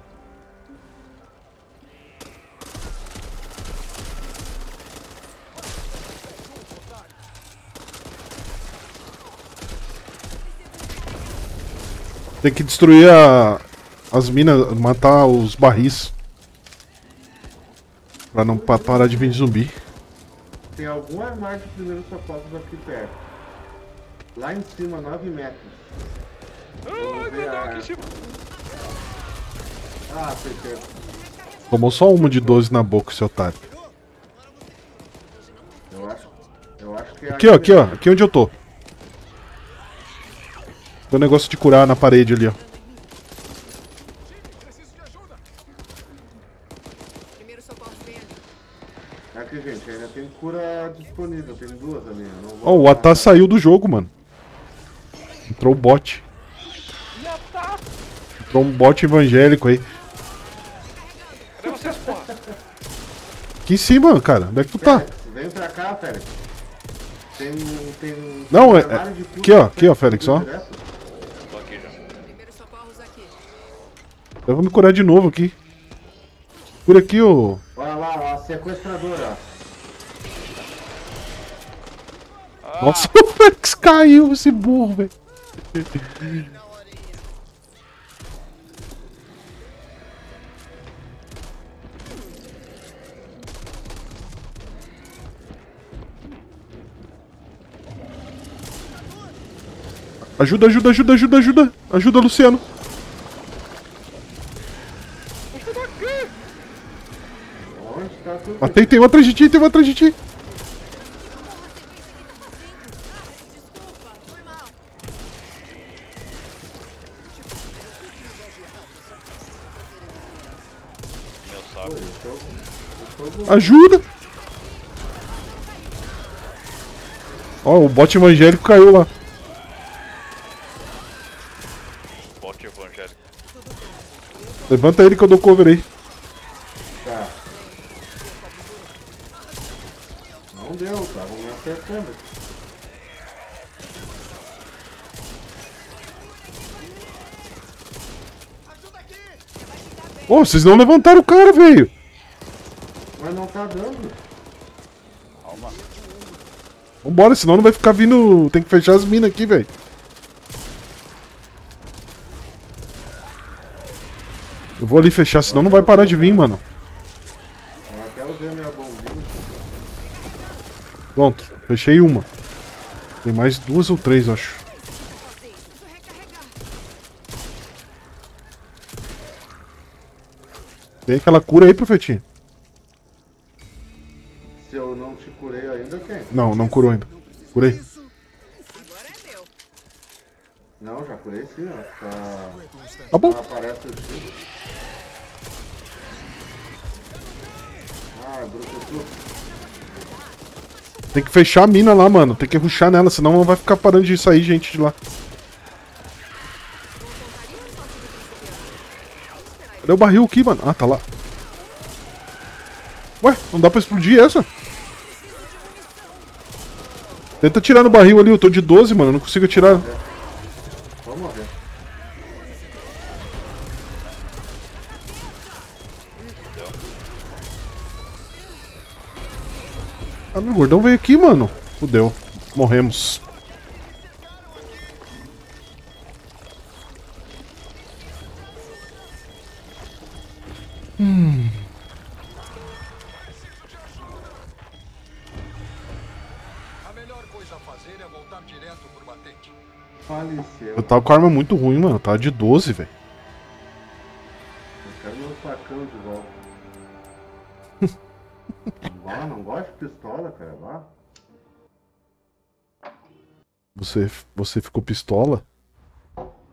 Tem que destruir a, as minas, matar os barris. Pra não pa- parar de vir zumbi. Tem algum armário de primeiros socorros aqui perto. Lá em cima, 9 metros. Ver a... Ah, PT. Tomou só uma de 12 na boca, seu otário. Eu acho, eu acho que é Aqui, ó, aqui, ó. Aqui onde eu tô. Tem um negócio de curar na parede ali, ó. Aqui, gente, ainda tem cura disponível. Tem duas ali. Ó, vou o Atá saiu do jogo, mano. Entrou o bot. Entrou um bot evangélico aí. Cadê vocês, porra? Aqui em cima, cara. Onde é que tu tá? Félix, Vem pra cá, Félix. Tem. tem Não, é- é- aqui, ó, aqui, ó, Félix, ó. Tô aqui já. Eu vou me curar de novo aqui. Por aqui, ô. Olha lá, ó, sequestradora. Nossa, o Félix caiu, esse burro, velho. Ajuda, ajuda, ajuda, ajuda, ajuda. Ajuda, Luciano. Tudo? Ah, tem, atrás de ti, tem atrás de ti. Meu saco. Ajuda. Ó, o bot evangélico caiu lá. Bote evangélico. Levanta ele que eu dou cover aí. Tá. Não deu, tava me acertando. Ô, vocês não levantaram o cara, velho. Mas não tá dando. Calma. Vambora, senão não vai ficar vindo. Tem que fechar as minas aqui, velho. Eu vou ali fechar, senão não vai parar de vir, mano. Pronto, fechei uma. Tem mais duas ou três, eu acho. Tem aquela cura aí, profetinho? Se eu não te curei ainda, tem. Não, não curou ainda. Curei. Não, já curei sim, ó. Tá. Tá bom. Ah, Aparece o. Ah, Brucutu. Tem que fechar a mina lá, mano. Tem que ruxar nela, senão não vai ficar parando de sair gente de lá. Cadê o barril aqui, mano? Ah, tá lá. Ué, não dá pra explodir essa? Tenta tirar no barril ali, eu tô de 12, mano. Não consigo atirar. Vamos. Ah, meu gordão veio aqui, mano. Fudeu. Morremos. Com arma muito ruim, mano. Tava de 12, velho. Eu quero meu facão de volta. (laughs) Vá, não gosto de pistola, cara. Vá. Você, você ficou pistola?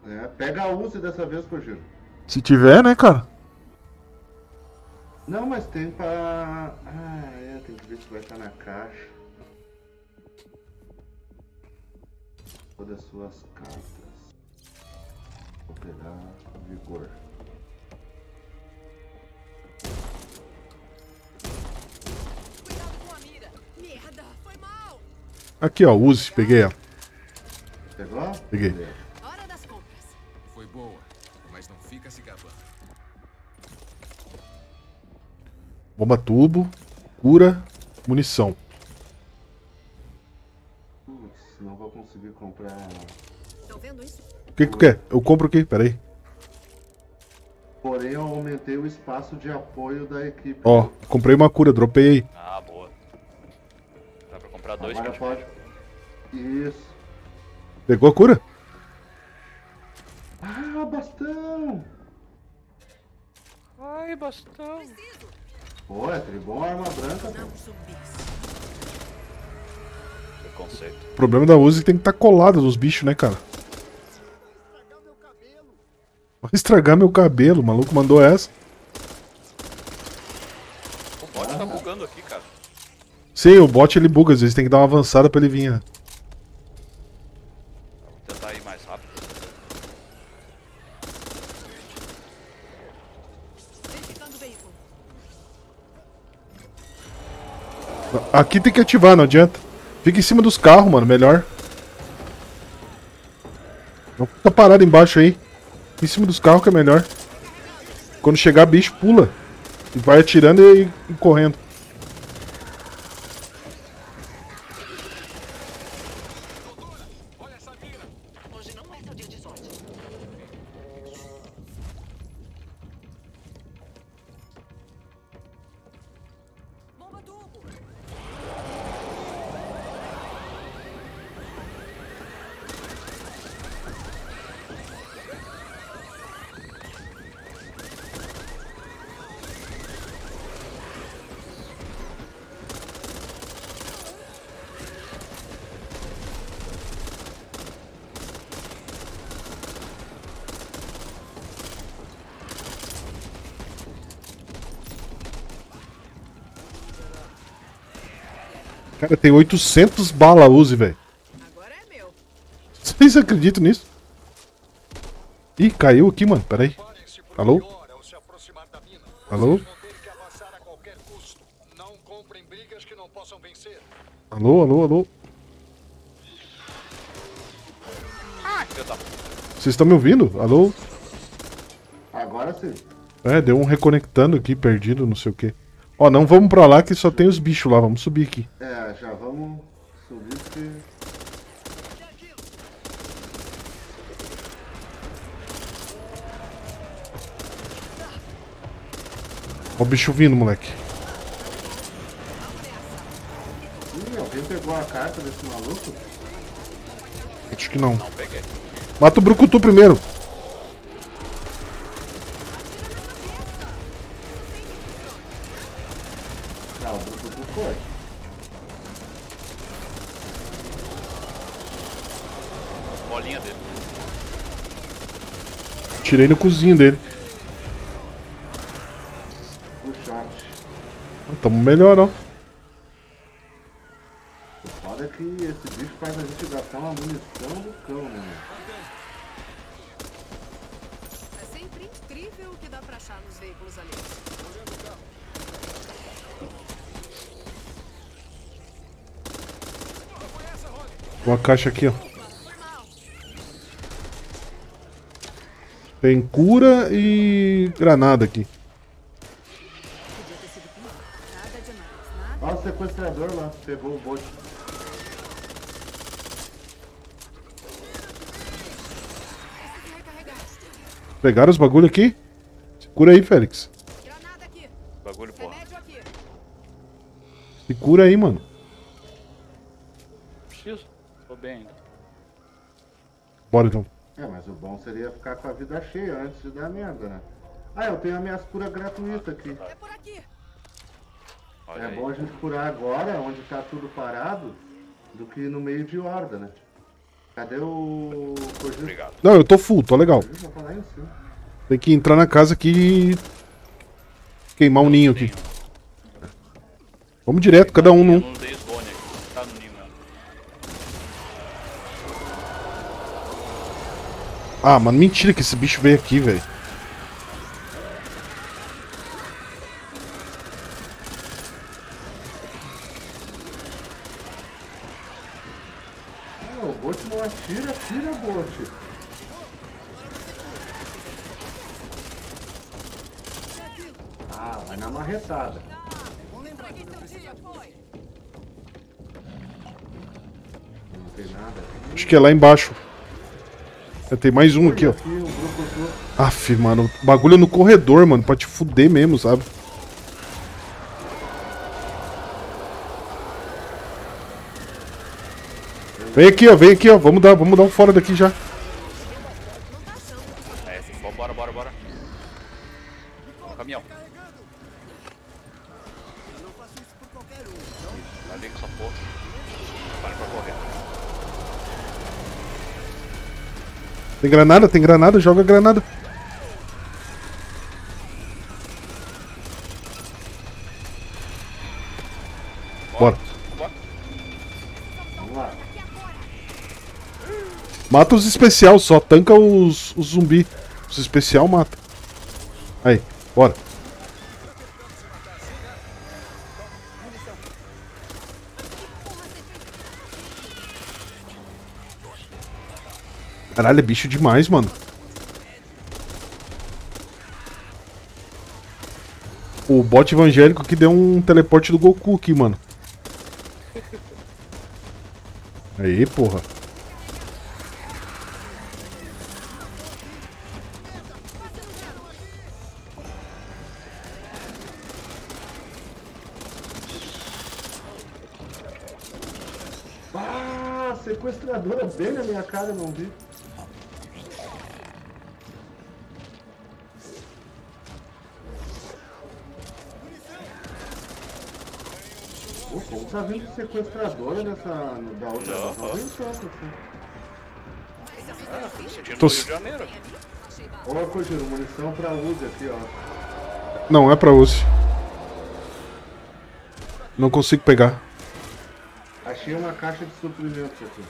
É, pega a Uzi dessa vez, Kojiro. Se tiver, né, cara? Não, mas tem pra. Ah, é, tem que ver se vai estar na caixa. Todas as suas cartas. Vou pegar vigor. Merda, foi mal. Aqui, ó, use, peguei, ó. Pegou? Peguei. Hora das compras. Foi boa, mas não fica se gabando. Bomba tubo, cura, munição. Putz, não vou conseguir comprar. Estão vendo isso? O que que tu quer? Eu compro aqui, peraí. Porém, eu aumentei o espaço de apoio da equipe. Ó, comprei uma cura, dropei aí. Ah, boa. Dá pra comprar dois Agora pode. Isso. Pegou a cura? Ah, bastão! Ai, bastão. Pô, é tribom arma branca, cara. Preconceito. O problema da Uzi é que tem que estar colado nos bichos, né, cara? Vai estragar meu cabelo, o maluco mandou essa. O bot tá bugando aqui, cara. Sim, o bot ele buga, às vezes tem que dar uma avançada pra ele vir. né? Vou tentar ir mais rápido. Aqui tem que ativar, não adianta. Fica em cima dos carros, mano, melhor. Não fica parado embaixo aí. Em cima dos carros que é melhor. Quando chegar bicho, pula. E vai atirando e, e correndo. Cara, tem 800 bala Uzi, velho. Agora é meu. Vocês acreditam nisso? Ih, caiu aqui, mano. Pera aí. Alô? Alô? Alô, alô, alô? Vocês estão me ouvindo? Alô? Agora sim. É, deu um reconectando aqui, perdido, não sei o que. Ó, não vamos pra lá que só tem os bichos lá, vamos subir aqui. É, já vamos subir porque. Ó o bicho vindo, moleque. Ih, alguém pegou a carta desse maluco? Acho que não. Mata o Brucutu primeiro. Foi. Bolinha dele. Tirei no cozinho dele. O shot. Tamo melhor, ó. O foda é que esse bicho faz a gente gastar uma munição do cão, né? mano? É sempre incrível o que dá pra achar nos veículos alheios. Uma caixa aqui, ó. Tem cura e granada aqui. Olha o sequestrador lá, pegou o bote. Pegaram os bagulho aqui? Segura aí, Félix. Bagulho, porra. Se cura aí, mano. Bem ainda. Bora então. É, mas o bom seria ficar com a vida cheia antes de dar merda, né? Ah, eu tenho as minhas curas gratuitas aqui. Olha é aí. bom a gente curar agora, onde tá tudo parado, do que no meio de horda, né? Cadê o. Obrigado. Não, eu tô full, tô legal. Tem que entrar na casa aqui e queimar um ninho aqui. Vamos direto, cada um num. Não dei spawn aqui. Tá no ninho mesmo. Ah, mano, mentira que esse bicho veio aqui, velho. O bote não atira, atira, bote. Ah, vai na marretada. Não tem nada. Acho que é lá embaixo. Tem mais um aqui, ó. Aff, mano, bagulho no corredor, mano, pra te fuder mesmo, sabe? Vem aqui, ó, vem aqui, ó. Vamos dar, vamos dar um fora daqui já. É, bora, bora, bora. No caminhão. Vai vir com essa porra. Para pra correr. Tem granada, tem granada, joga granada. Bora. Mata os especial só, tanca os, os zumbi. Os especial mata. Aí, bora. Caralho, é bicho demais, mano. O bot evangélico que deu um teleporte do Goku aqui, mano. Aí, porra. Ah, sequestradora bem na minha cara, não vi. Sequestradora dessa. da outra. Não tanto assim. Tô no s- Rio de Janeiro. Ô, Cogiro, munição pra Uzi aqui, ó. Não, é pra Uzi. Não consigo pegar. Achei uma caixa de suprimentos aqui.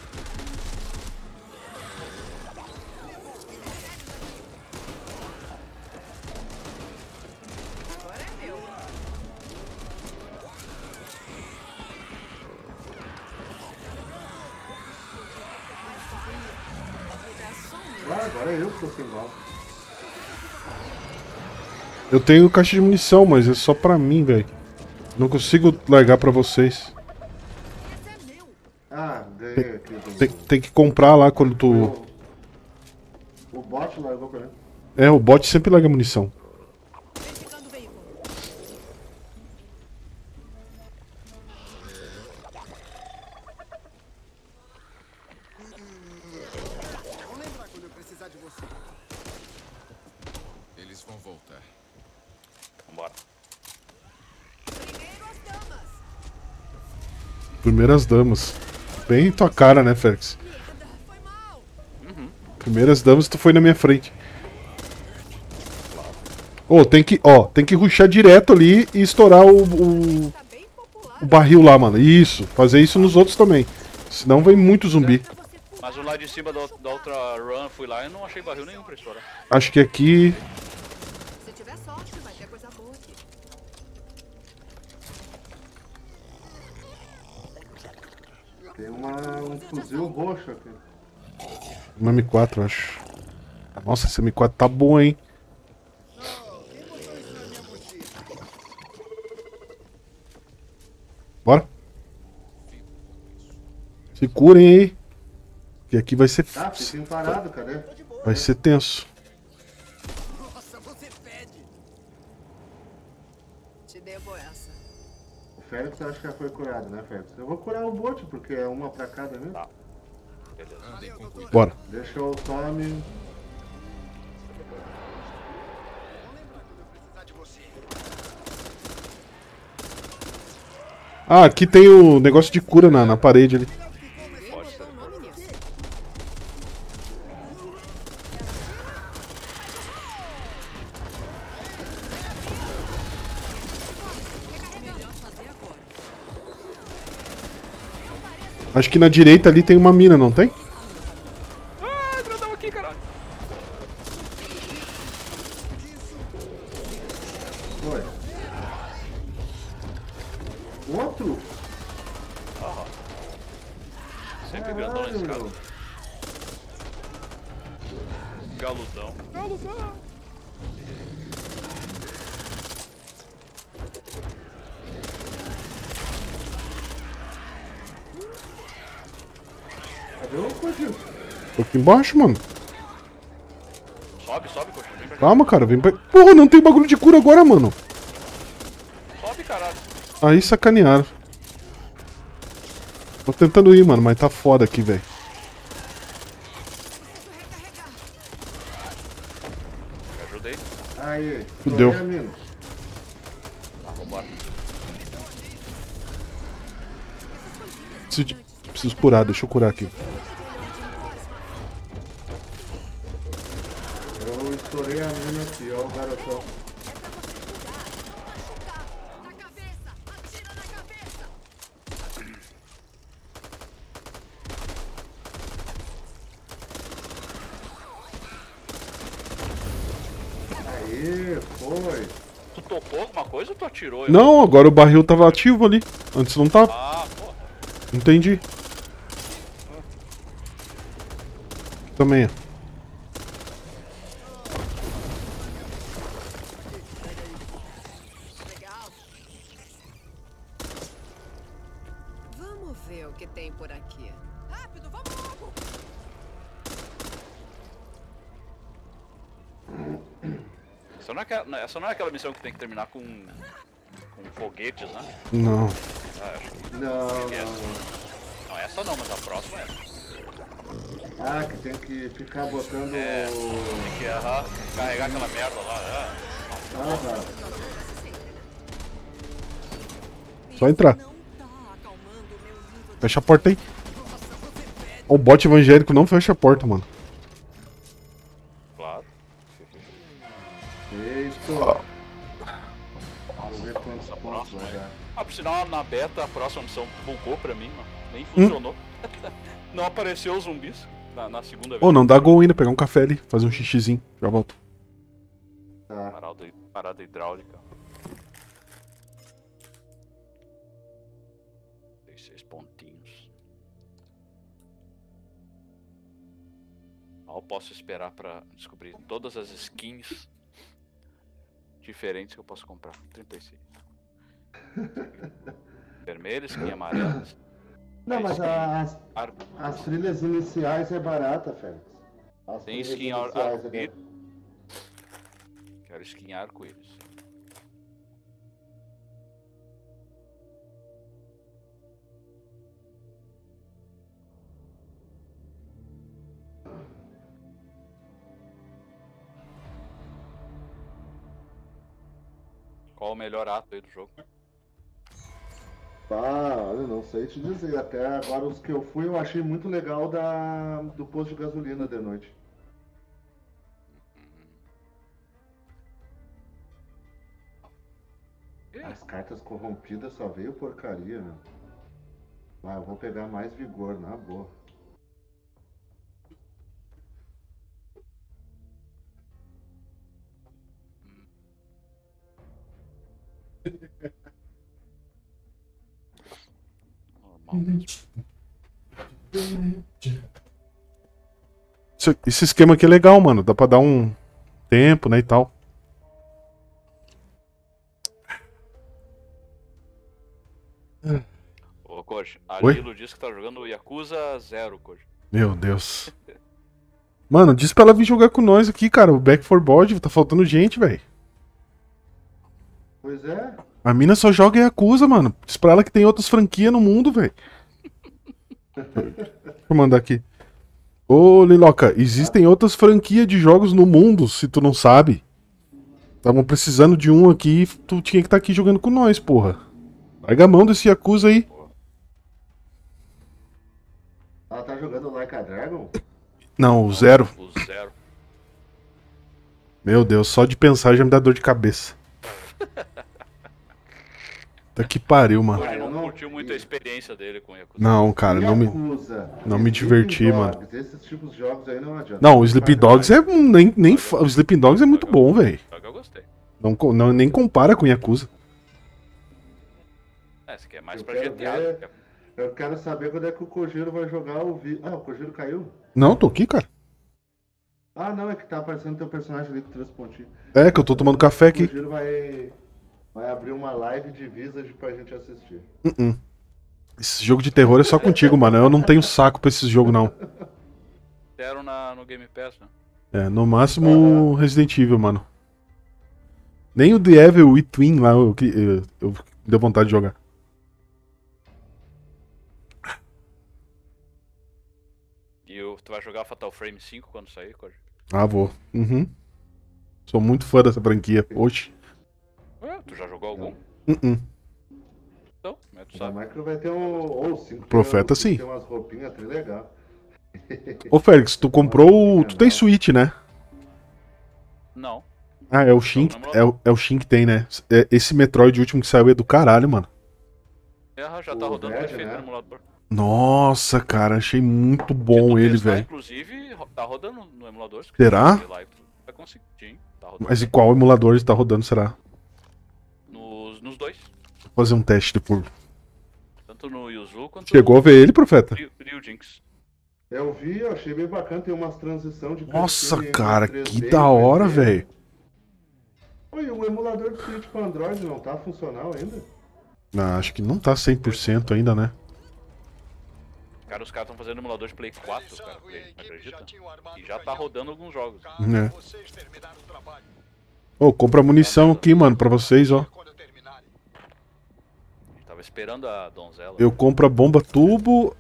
Eu tenho caixa de munição, mas é só pra mim, velho. Não consigo largar pra vocês. Ah, ganhei aqui. do- Tem, tem que comprar lá quando tu. O, o bot largou pra mim. É, o bot sempre larga munição. Eles vão voltar. Vambora. Primeiras damas. Bem tua cara, né, Félix? Primeiras damas, tu foi na minha frente. Ô, tem que, ó, tem que ruxar direto ali e estourar o, o, o barril lá, mano. Isso, fazer isso nos outros também. Senão vem muito zumbi. Mas o lá de cima da, da outra run fui lá e não achei barril nenhum pra estourar. Acho que aqui. Tem uma, um fuzil roxo aqui. Um M4, acho. Nossa, esse M4 tá bom, hein? Bora. Se curem aí. Que aqui vai ser. Ah, fiquem parado, cadê? Vai ser tenso. Félix eu acho que já foi curado, né, Félix? Eu vou curar o bote, porque é uma pra cada mesmo. Tá. Beleza. Bora. Deixa eu só me. Ah, aqui tem o negócio de cura na, na parede ali. Acho que na direita ali tem uma mina, não tem? Ah, grandão aqui, caralho. Foi. Outro? Ah, sempre grandão nesse cara. Galudão. Galudão. Cadê o Codil? Tô aqui embaixo, mano. Sobe, sobe, coxa. Vem pra. Calma, cara. Vem pra... Porra, não tem bagulho de cura agora, mano. Sobe, caralho. Aí sacanearam. Tô tentando ir, mano, mas tá foda aqui, velho. Ajudei. Aí, Fudeu. Preciso, de- preciso curar, deixa eu curar aqui. Eu estourei a mina aqui, ó, o garotão. Aí, foi. Tu tocou alguma coisa ou tu atirou? Não, agora o barril tava ativo ali. Antes não tava. Ah, pô. Entendi. Também. Vamos ver o que tem por aqui. Rápido, vamos logo! Essa não, é aquela, essa não é aquela missão que tem que terminar com. Né? Não. Ah, que. Não, que é não, essa. não. Não, essa não, mas a próxima é. Ah, que tem que ficar botando É, o... tem que carregar aquela merda lá. Ah. Ah, tá. Só entrar. Fecha a porta aí. O bot evangélico não fecha a porta, mano. Na beta, a próxima missão bugou pra mim, mano. Hum? Nem funcionou. (laughs) não apareceu os zumbis na, na segunda vez. Ô, não dá gol ainda, pegar um café ali, fazer um xixizinho. Já volto. Tá. Parada, parada hidráulica. Tem seis pontinhos. Mal posso esperar pra descobrir todas as skins diferentes que eu posso comprar. 36. (laughs) Vermelho, skin amarela. Não, mas as, Ar- as trilhas iniciais é barata, Félix. As Tem skin é arco-íris. barata. Quero skin arco-íris. Qual o melhor ato aí do jogo? Ah, olha, não sei te dizer. Até agora os que eu fui eu achei muito legal da, do posto de gasolina de noite. As cartas corrompidas só veio porcaria, meu. Ah, eu vou pegar mais vigor, na boa. Esse, esse esquema aqui é legal, mano. Dá pra dar um tempo, né, e tal. Ô, Koji, a Oi? Lilo disse que tá jogando Yakuza Zero, Koji. Meu Deus. Mano, diz pra ela vir jogar com nós aqui, cara. O Back for Board, tá faltando gente, velho. Pois é. A mina só joga e acusa, mano. Diz pra ela que tem outras franquias no mundo, velho. Deixa eu mandar aqui. Ô, Liloca, existem outras franquias de jogos no mundo, se tu não sabe. Estavam precisando de um aqui, tu tinha que estar aqui jogando com nós, porra. Larga a mão desse Yakuza aí. Ela tá jogando Like a Dragon? Não, o zero. O Zero. Meu Deus, só de pensar já me dá dor de cabeça. (laughs) Tá que pariu, mano. Ele não curtiu muito a experiência dele com Yakuza. Não, cara, não me, não me diverti, mano. Esses tipos de jogos aí não adianta. Não, o Sleeping Dogs é nem, nem o Sleeping Dogs é muito bom, velho. Só que eu gostei. Não, não nem compara com Yakuza. É, esse aqui é mais Eu pra GTA. ver-? Eu quero saber quando é que o Kojiro vai jogar o vídeo. Ah, o Kojiro caiu? Não, tô aqui, cara. Ah, não, é que tá aparecendo teu personagem ali com três pontinhos. É que eu tô tomando café O aqui. Kojiro vai, vai abrir uma live de Visage pra gente assistir. Uh-uh. Esse jogo de terror é só contigo, mano. Eu não tenho saco pra esse jogo, não. Deram na, no Game Pass, né? É, no máximo Resident Evil, mano. Nem o The Evil e Twin lá eu, eu, eu deu vontade de jogar. E o- tu vai jogar Fatal Frame 5 quando sair, Koji? Ah, vou. Uhum. Sou muito fã dessa franquia. Oxe. Ué, tu já jogou algum? Uh-uh. Então, mas tu sabe. Micro vai ter um. Ou cinco. Profeta, sim. Tem umas roupinhas até legal. Ô, Félix, tu comprou o... Tu tem Switch, né? Não. Ah, é o Shin, que- é, o- é o Shin que tem, né? É- Esse Metroid último que saiu é do caralho, mano. É, já tá O rodando Red, perfeito né? no emulador. Nossa, cara, achei muito bom ele, velho. Inclusive, tá rodando no emulador. se Será? lá e tá rodando. Mas em qual emulador ele tá rodando, será? Fazer um teste por. Tanto no Yuzu quanto Chegou a ver ele, profeta? no Ryu Jinx. Eu vi, eu achei bem bacana, tem umas transição de Nossa, cara, que 3D da hora, 2D. velho. Oi, o emulador do Switch pra Android não tá funcional ainda? Ah, acho que não tá 100% ainda, né? Cara, os caras estão fazendo emulador de Play 4, cara. Play, acredita? E já tá rodando alguns jogos. É. Ô, compra munição aqui, mano, pra vocês, ó. Esperando a donzela. Eu compro a bomba tubo,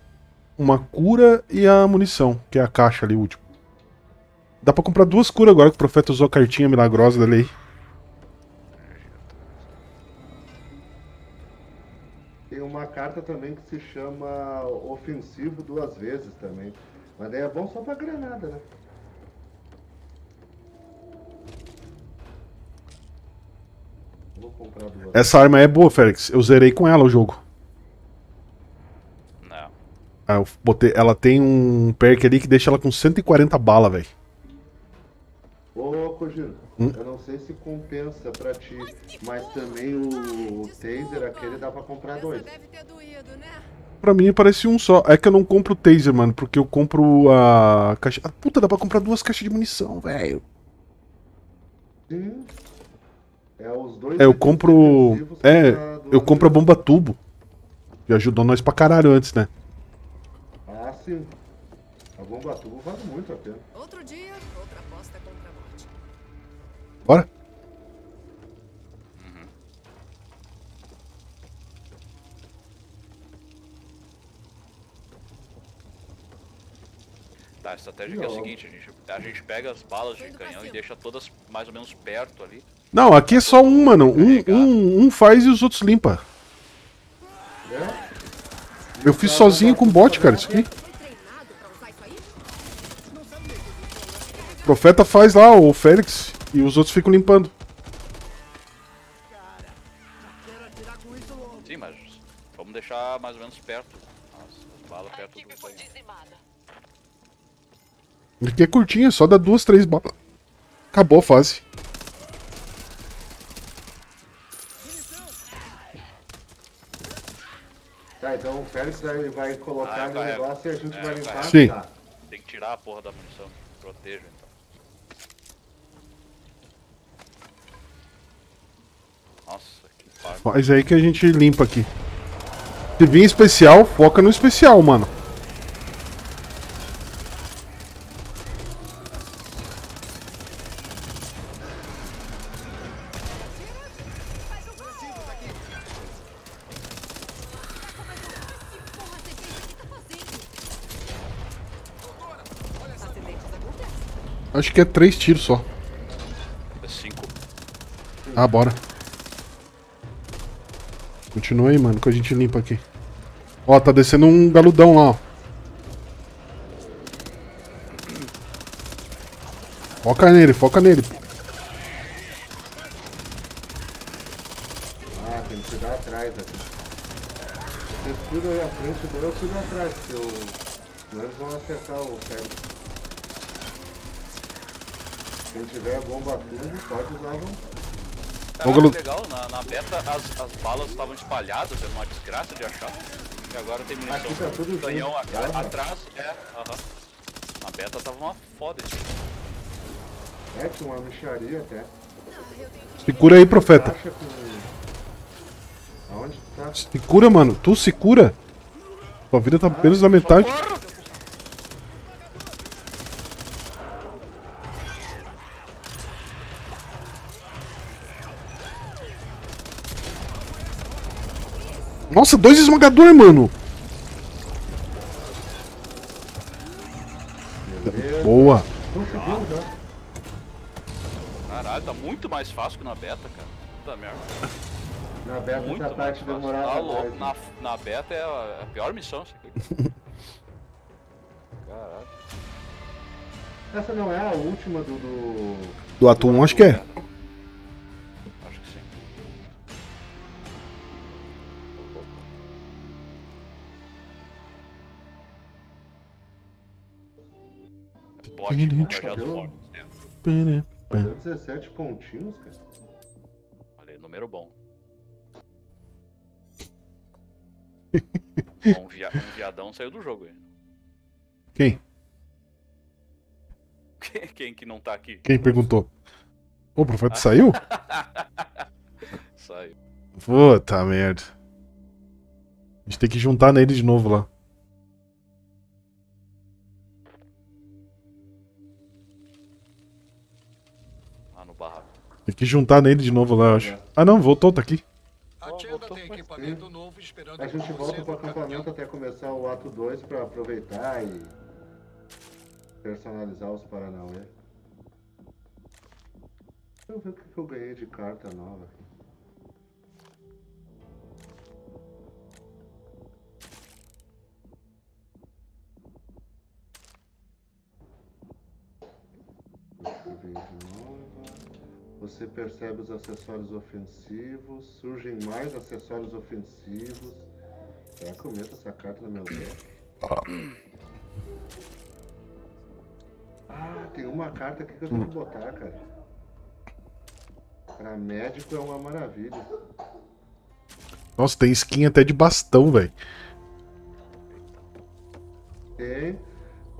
uma cura e a munição, que é a caixa ali, último. Dá pra comprar duas curas agora que o profeta usou a cartinha milagrosa da lei. Tem uma carta também que se chama ofensivo duas vezes também. Mas daí é bom só pra granada, né? Essa arma é boa, Félix. Eu zerei com ela o jogo. Não. Ah, eu botei, ela tem um perk ali que deixa ela com 140 bala, velho. Ô, Kojiro, Hum? eu não sei se compensa pra ti, mas também o, o taser aquele dá pra comprar dois. Pra mim parece um só. É que eu não compro o taser, mano, porque eu compro a caixa. Ah, puta, dá pra comprar duas caixas de munição, velho. Sim. É os dois. É, eu compro. É, eu compro a bomba tubo. Que ajudou nós pra caralho antes, né? Ah, sim. A bomba tubo vale muito a pena. Outro dia, outra aposta contra a morte. Bora? Tá, a estratégia aqui é a seguinte, a gente, a gente pega as balas de canhão e deixa todas mais ou menos perto ali. Não, aqui é só um, mano. Um, um, um faz e os outros limpa. Eu fiz sozinho com bot, cara, isso aqui. O profeta faz lá, o Félix, e os outros ficam limpando. Sim, mas vamos deixar mais ou menos perto. As, as balas perto do canhão. Aqui é curtinho, só dá duas, três balas. Acabou a fase. Tá, então Félix vai, vai colocar Ah, no vai, negócio e a gente é, vai limpar. Sim. Tá. Tem que tirar a porra da munição. Proteja então. Nossa, que pariu. Faz aí que a gente limpa aqui. Se vir especial, foca no especial, mano. Acho que é três tiros só. É cinco. Ah, bora. Continua aí, mano, que a gente limpa aqui. Ó, tá descendo um galudão lá, ó. Foca nele, foca nele. Ah, tem que cuidar atrás aqui. Vocês cuidam aí à frente, daí eu cuido atrás, porque eu... senão eles vão acertar o Félix. Quem tiver bomba tudo, pode usar a bomba. Cara, Ô, Galu- legal, na, na beta as, as balas estavam espalhadas, era uma desgraça de achar. E agora tem munição Aqui tá tudo do canhão junto, a- tá? atrás, é, aham. Na beta tava uma foda isso. É, tinha uma micharia até. Se cura aí, profeta. Aonde tu tá? Se cura, mano. Tu se cura. Tua vida tá menos da metade. Nossa, dois esmagadores, mano. Boa. Conseguiu já. Caralho, tá muito mais fácil que na beta, cara. Puta merda. Na beta Muito essa parte demorava Tá louco, mais. na, na beta é a, é a pior missão isso aqui. (laughs) Caralho. Essa não é a última do... do... Do ato 1, acho que é. Rajado forte. Deu 17 pontinhos, cara. Olha número bom. Bom, (laughs) um, via- um viadão saiu do jogo aí. Quem? Quem, que não tá aqui? Quem perguntou? Ô, o profeta saiu? (laughs) Saiu. Puta merda. A gente tem que juntar nele de novo lá. Tem que juntar nele de novo lá, eu acho. Ah não, voltou, tá aqui. A Tienda tem equipamento novo esperando A gente volta pro acampamento até começar o ato 2 pra aproveitar e personalizar os Paranauê. Deixa eu ver o que eu ganhei de carta nova. aqui. Escrever de novo. Você percebe os acessórios ofensivos, surgem mais acessórios ofensivos. Será que eu meto essa carta no meu deck? Ah, tem uma carta aqui que eu tenho que botar, cara. Pra médico é uma maravilha. Nossa, tem skin até de bastão, velho. Tem.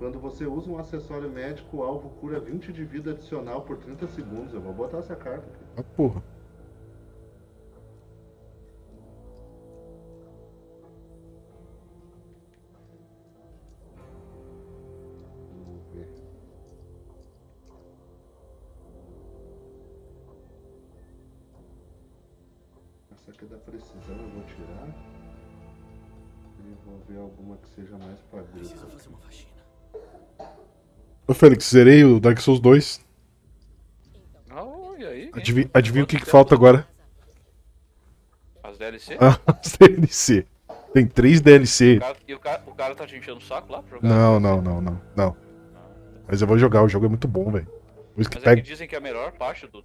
Quando você usa um acessório médico, o alvo cura 20 de vida adicional por 30 segundos. Eu vou botar essa carta aqui. Ah, porra. Vamos ver. Essa aqui é da precisão eu vou tirar. E vou ver alguma que seja mais pra grupo. Ô, Félix, zerei o Dark Souls 2. Ah, e aí? Adivinha, adivinha o que, que falta agora? As DLC? Ah, (laughs) as DLC. Tem três DLC. O cara- e o cara, o cara tá te enchendo o saco lá pra jogar? Não, não, não, não, não. Mas eu vou jogar, o jogo é muito bom, velho. Por isso que Mas é que pega. dizem que a melhor parte do,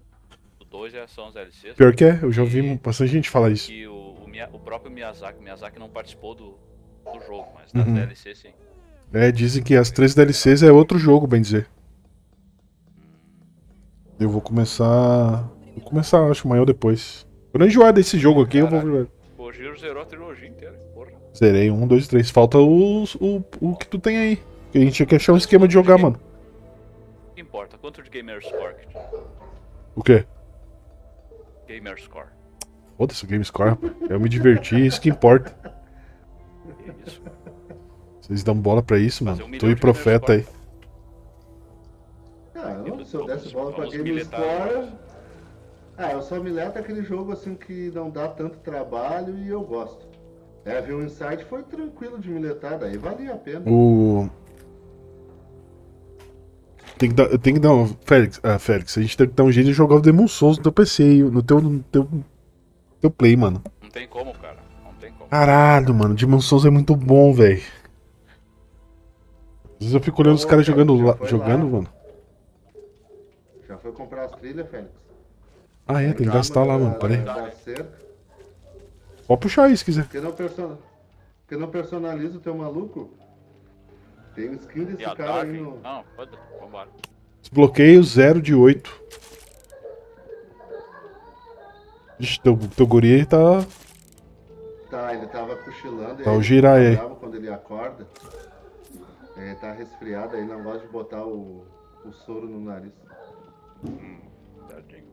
do 2 é, são as DLCs. Pior que é, eu já ouvi bastante gente falar isso. Que o, o, o próprio Miyazaki, o Miyazaki não participou do, do jogo, mas das Uhum. DLC sim. É, dizem que as três DLCs é outro jogo, bem dizer. Eu vou começar. Vou começar, acho, amanhã ou depois. Quando eu enjoar desse jogo aqui, eu vou. O Giro zerou a trilogia inteira, porra. Zerei um, dois, três. Falta os, o, o que tu tem aí. Que a gente tinha que achar um esquema de jogar, mano. O que importa? Quanto de gamer score? O quê? Gamer score. Foda-se o Game Score. Eu me diverti, isso que importa. Que isso? Vocês dão bola pra isso, mano. um Tu e profeta aí. Ah, eu, se eu desse bola pra Game Score. Ah, eu só mileta aquele jogo assim que não dá tanto trabalho e eu gosto. Evil Inside foi tranquilo de miletar, daí valia a pena. O. Tem que dar. Tem que dar um. Félix, ah, Félix, a gente tem que dar um jeito de jogar o Demon Souls no teu PC aí, no teu. No teu, teu play, mano. Não tem como, cara. Não tem como. Caralho, mano. Demon Souls é muito bom, velho. Às vezes eu fico olhando os Ô, caras Félix, jogando, lá, jogando, lá? mano. Já foi comprar as trilhas, Félix? Ah, é, tem que gastar lá, mano. Pera aí. Cerca. Pode puxar aí se quiser. Porque não, person... Porque não personaliza o teu maluco? Tem skin desse E cara aí no. Não, pode. Vambora. Desbloqueio 0 de 8. Ixi, teu, teu guri aí tá. Tá, ele tava cochilando. Tá o Jirai aí. Quando ele acorda, ele tá resfriado, aí não gosta de botar o, o soro no nariz. Tadinho.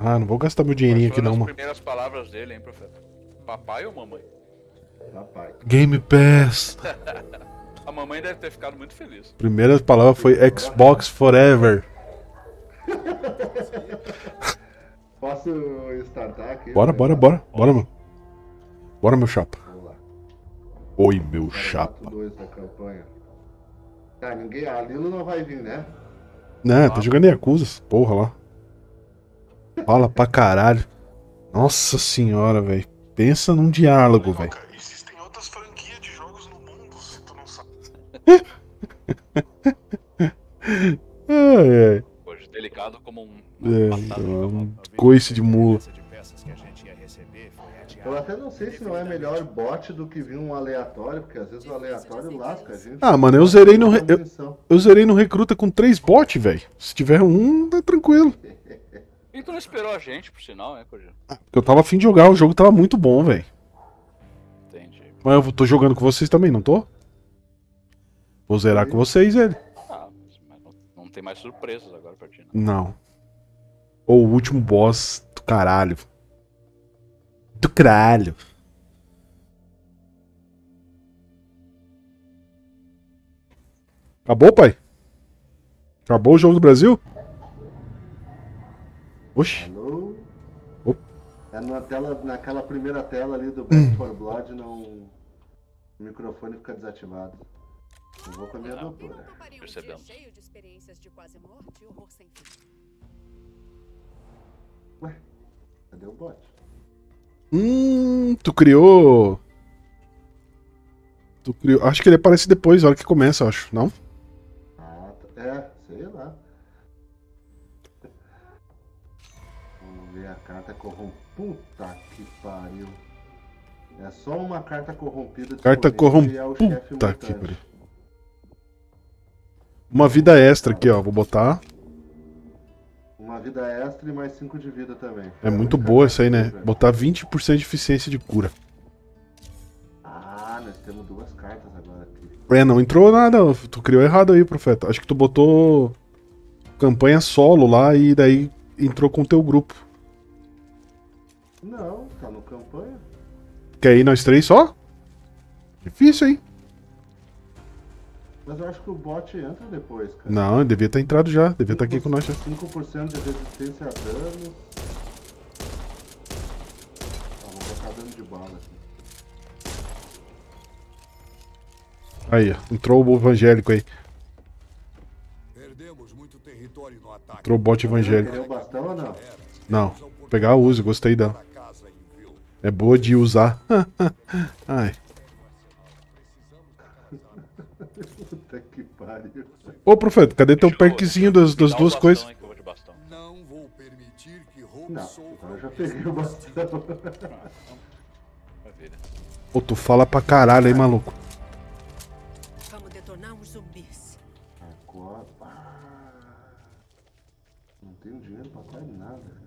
Ah, não vou gastar meu dinheirinho aqui não, as mano. primeiras palavras dele, hein, profeta? Papai ou mamãe? Papai. Game Pass. (laughs) A mamãe deve ter ficado muito feliz. Primeira palavra foi Xbox Forever. (laughs) Posso startar aqui? Bora, bora, bora. Bora, mano. Bora, meu chapa. Oi, meu chapa. Tá, ninguém. A Lilo não vai vir, né? Né, tá jogando Yakuza, porra lá. Fala pra caralho. Nossa senhora, velho. Pensa num diálogo, velho. Existem outras franquias de jogos no mundo, se tu não sabe. (laughs) Ai, ai. Hoje, delicado como um. É, um coice de mula. Eu até não sei se não é melhor bot do que vir um aleatório, porque às vezes o aleatório lasca a gente. Ah, mano, eu zerei no. re- Eu, eu zerei no recruta com três bots, velho. Se tiver um, tá tranquilo. (laughs) E tu não esperou a gente, por sinal, né, Codinho? Porque eu tava afim de jogar, o jogo tava muito bom, velho. Entendi. Mas eu tô jogando com vocês também, não tô? Vou zerar com vocês ele. Ah, mas não, não tem mais surpresas agora pra ti, né? Não. Ou o último boss do caralho. Do caralho. Acabou, pai? Acabou o jogo do Brasil? Oxi. Alô? Opa. É na tela, naquela primeira tela ali do Back 4 Blood, não. O microfone fica desativado. Eu vou com a minha Não. doutora. Percebemos. dia cheio de experiências de quase morte horror sem fim. Ué, cadê o bot? Hum, tu criou. Tu criou. Acho que ele aparece depois, a hora que começa, acho, não? Ah, tá- é, sei lá. Vamos ver a carta corrompida. Puta que pariu. É só uma carta corrompida. Carta é corrompida. chefe Puta que pariu. Uma vida extra aqui, ó. Vou botar. Uma vida extra e mais 5 de vida também. É muito boa essa aí, né? Botar 20% de eficiência de cura. Ah, nós temos duas cartas agora aqui. É, não entrou nada. Tu criou errado aí, profeta. Acho que tu botou campanha solo lá e daí entrou com o teu grupo. Não, tá no campanha. Quer ir nós três só? Difícil, hein? Mas eu acho que o bot entra depois, cara. Não, ele devia ter entrado já. Devia estar aqui com nós já. 5% de resistência a dano. Tá, vou botar dano de bala aqui. Aí, ó. Entrou o evangélico aí. Perdemos muito território no ataque. Entrou o bot evangélico. O bastão ou não? Não. Vou pegar a Uzi, gostei dela. É boa de usar. (laughs) Ai. Ô, profeta, cadê teu perkzinho das, das duas bastão coisas? vou bastão. Não vou permitir que roube Não, então eu já peguei o bastão. (laughs) Ô, tu fala pra caralho aí, maluco. Vamos detonar uns zumbis. Agora. Ah, não tenho dinheiro pra quase nada.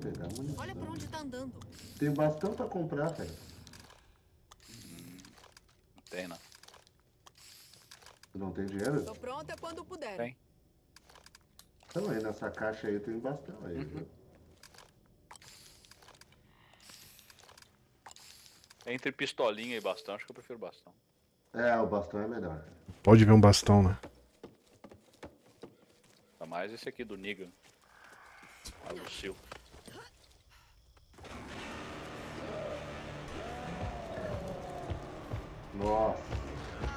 pegar munição. Olha por onde tá andando. Tem bastante pra comprar, velho. Não tem, não. Tu não tem dinheiro? Tô pronta quando puder. Tem. Então aí nessa caixa aí tem bastão aí, Uhum. viu? Entre pistolinha e bastão, acho que eu prefiro bastão. É, o bastão é melhor. Pode ver um bastão, né? Ainda mais esse aqui do Negan. A Lucille. Nossa,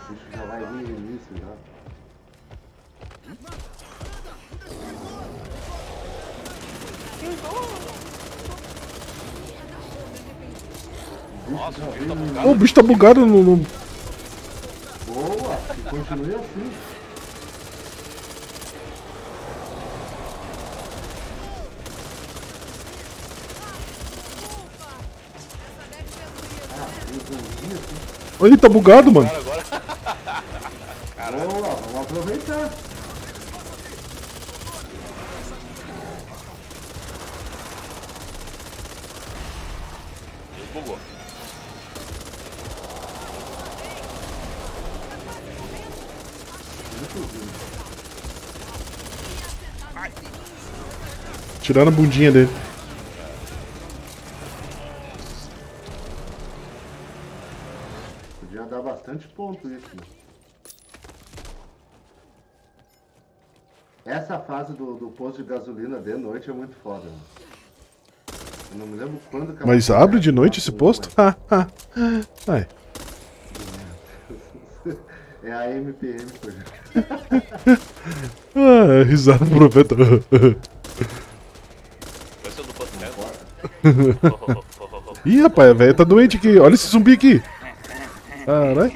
o bicho já vai vir no início já. Nossa, o bicho tá bugado. o bicho tá bugado no. no- Boa, e continue assim. Ele tá bugado, mano. Boa, vamos aproveitar. Bugou. Tiraram a bundinha dele. Posto de gasolina de noite é muito foda, mano. Eu não me lembro quando que Mas abre de noite esse posto? Ha, (laughs) ha. Ai. É a MPM, pô. (laughs) Ah, risada do profeta. Vai ser do Buck Ih, rapaz, a velha tá doente aqui. Olha esse zumbi aqui. Caralho.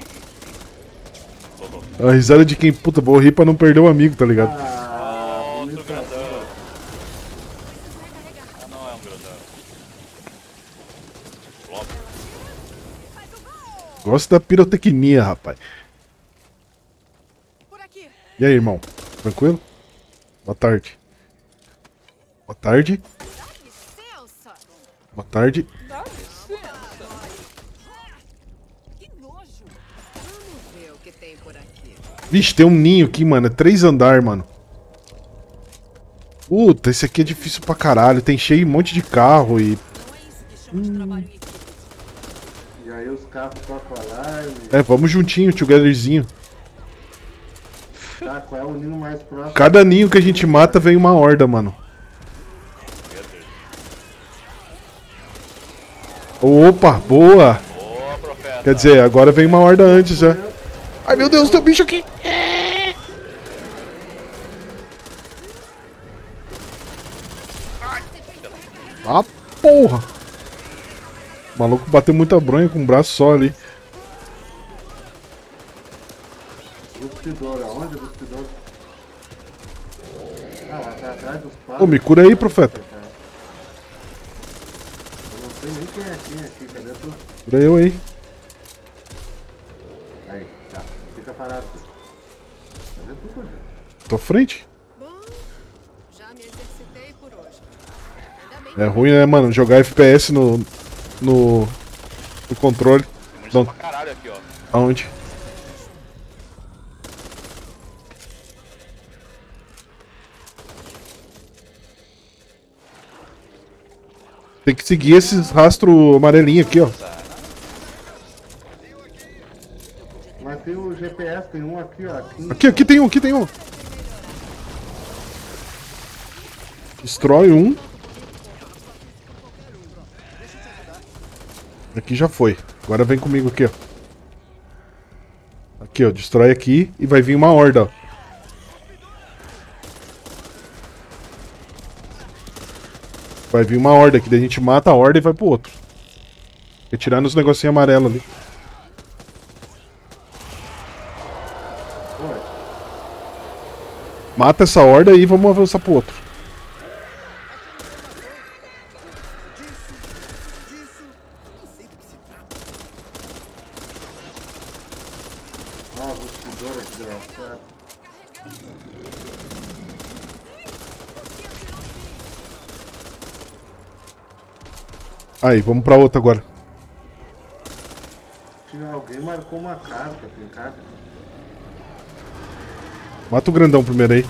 A risada de quem, puta, vou rir pra não perder o amigo, tá ligado? Outro grandão. Ah, não é um grandão. Flop. Gosto da pirotecnia, rapaz. E aí, irmão? Tranquilo? Boa tarde. Boa tarde. Boa tarde. Vixe, tem um ninho aqui, mano. É três andar, mano. Puta, esse aqui é difícil pra caralho. Tem cheio um monte de carro e. Aí os carros tocam alarme. É, vamos juntinho, togetherzinho. Tá, qual é o ninho mais próximo? Cada ninho que a gente mata vem uma horda, mano. Opa, boa! Quer dizer, agora vem uma horda antes já. Ai meu Deus, tem um bicho aqui! Ah, porra! O maluco bateu muita bronha com um braço só ali. Aonde Ruspidor? Ah, tá atrás dos Ô, me cura aí, profeta. Eu não sei nem quem é quem aqui, cadê tu? Cura eu aí. Aí, tá. Fica parado. Cadê tu? Tô à frente. Já me exercitei por hoje. É ruim, né, mano? Jogar FPS no. No. no controle. Não. Pra caralho aqui, ó. Aonde? Tem que seguir esses rastro amarelinho aqui, ó. Mas tem o GPS, tem um aqui, ó. Aqui, Aqui, aqui tem um, aqui tem um. Destrói um. Aqui já foi. Agora vem comigo aqui, ó. Aqui, ó. Destrói aqui e vai vir uma horda, ó. Vai vir uma horda aqui, daí a gente mata a horda e vai pro outro. Retirar nos negocinhos amarelos ali. Mata essa horda e vamos avançar pro outro. Aí, vamos pra outra agora. Alguém marcou uma carta, tem carta. Mata o grandão primeiro aí.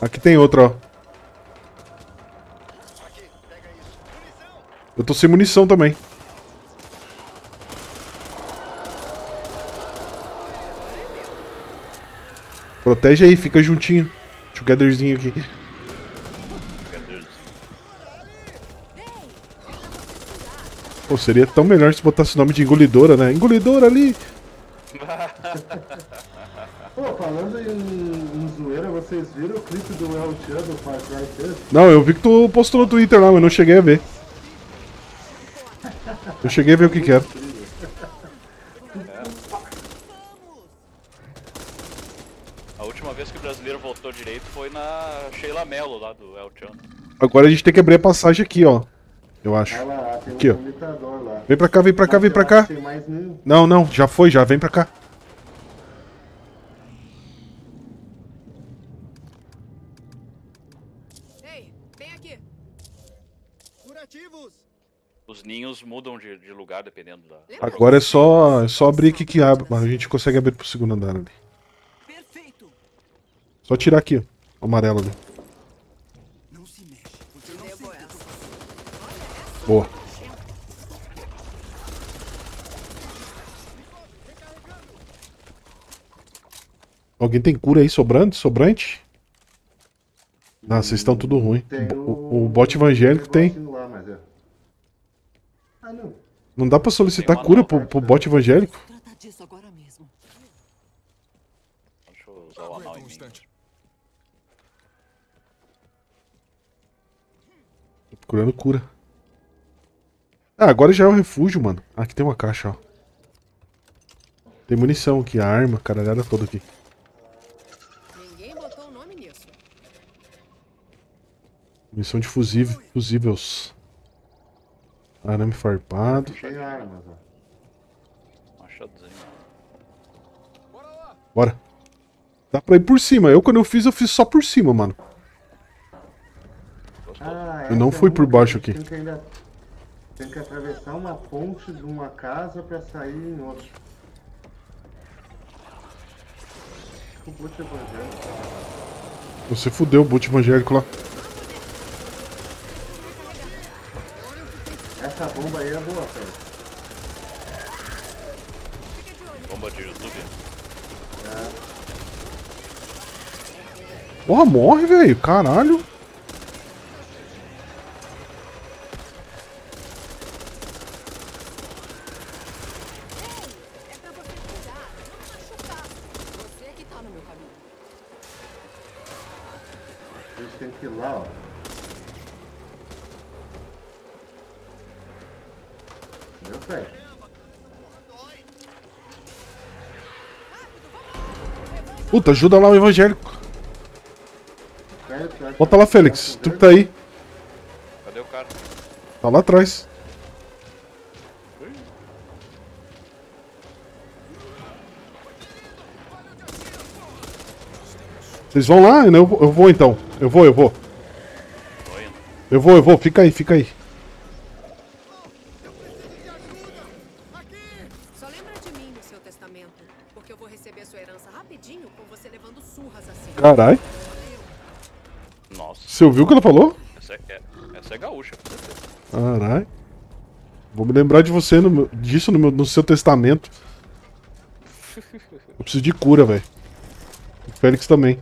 Aqui tem outra, ó. Eu tô sem munição também. Protege aí, fica juntinho. Togetherzinho aqui. Pô, seria tão melhor se botasse o nome de engolidora, né? Engolidora ali! (laughs) Pô, falando em, em zoeira, vocês viram o clipe do El Chan do Far Cry 3? Não, eu vi que tu postou no Twitter lá, mas não cheguei a ver. Eu cheguei a ver o que que era. A última vez que o brasileiro voltou direito foi na Sheila Mello, lá do El Chan. Agora a gente tem que abrir a passagem aqui, ó. Eu acho. Olha lá, tem Aqui, um ó. Vem pra cá, vem pra cá, vem pra cá. Não, não, já foi, já. Vem pra cá. Ei, vem aqui. Curativos! Os ninhos mudam de, de lugar dependendo da. Agora é só, é só abrir aqui que abre. Mas a gente consegue abrir pro segundo andar ali. Só tirar aqui, ó. O amarelo ali. Boa. Alguém tem cura aí sobrando? Sobrante? Não, vocês estão tudo ruim. O, o, bot evangélico tem. É. Ah, não. Não dá pra solicitar cura pro, pro bot evangélico? Trata disso agora mesmo. Deixa eu usar o anal em mim. Tô procurando cura. Ah, agora já é o refúgio, mano. Ah, aqui tem uma caixa, ó. Tem munição aqui, a arma, caralhada toda aqui. Ninguém botou o nome nisso. Munição de fusível, fusíveis. Arame farpado. Tem armas, ó. Machadozinho. Bora. Dá pra ir por cima. Eu, quando eu fiz, eu fiz só por cima, mano. Ah, Eu não é fui por que a baixo aqui. Que, ainda... tem que atravessar uma ponte de uma casa pra sair em outra. O boot evangélico. Você fudeu o boot evangélico lá. Essa bomba aí é boa, cara. Bomba de YouTube. Porra, morre, velho. Caralho. Você que tá no meu caminho. A gente tem que ir lá, ó. Meu pai. Puta, ajuda lá o evangélico. Bota lá, Félix. Tu que tá aí. Cadê o cara? Tá lá atrás. Vocês vão lá? Eu eu vou então. Eu vou, eu vou. Eu vou, eu vou. Fica aí, fica aí. Só lembra de mim no seu testamento, porque eu vou receber sua herança rapidinho com você levando surras assim. Caralho. Nossa. Você ouviu o que ela falou? Essa é, essa é gaúcha, com certeza. Caralho. Vou me lembrar de você no meu- disso no, meu- no seu testamento. Eu preciso de cura, velho. O Félix também.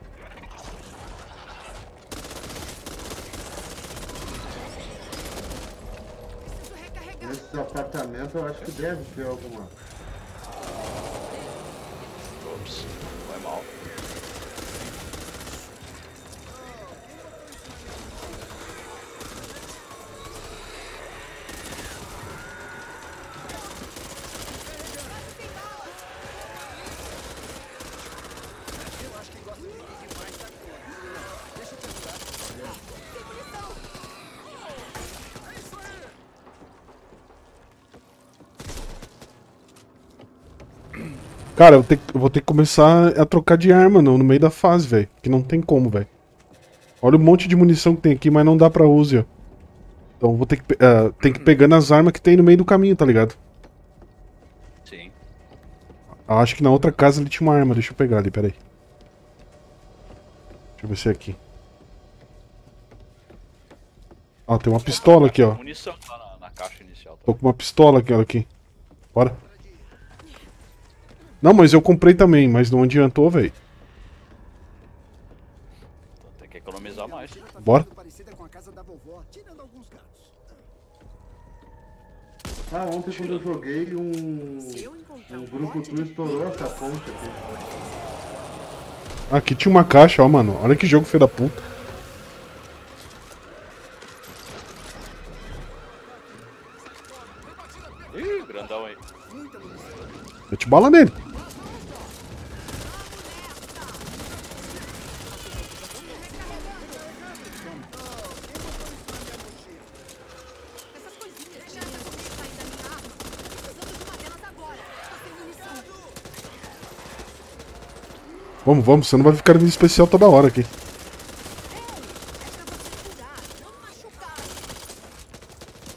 Nesse apartamento eu acho que deve ter alguma. Ops, foi mal. Cara, eu, te- eu vou ter que começar a trocar de arma no, no meio da fase, velho. Que não tem como, velho. Olha o monte de munição que tem aqui, mas não dá pra usar. Então vou ter que, ah, tem que ir pegando as armas que tem no meio do caminho, tá ligado? Sim. Eu acho que na outra casa ele tinha uma arma. Deixa eu pegar ali, peraí. Deixa eu ver se é aqui. Ó, tem uma pistola aqui, ó. Munição lá na, na caixa inicial. Tô com uma pistola aqui, ó, aqui. Bora. Não, mas eu comprei também, mas não adiantou, velho. Tem que economizar mais. Bora. Ah, ontem quando eu joguei, um, um grupo tu estourou essa ponte aqui. Aqui tinha uma caixa, ó, mano. Olha que jogo filho da puta. Ih, grandão aí. Mete bala nele. Vamos, vamos, você não vai ficar vindo especial toda hora aqui.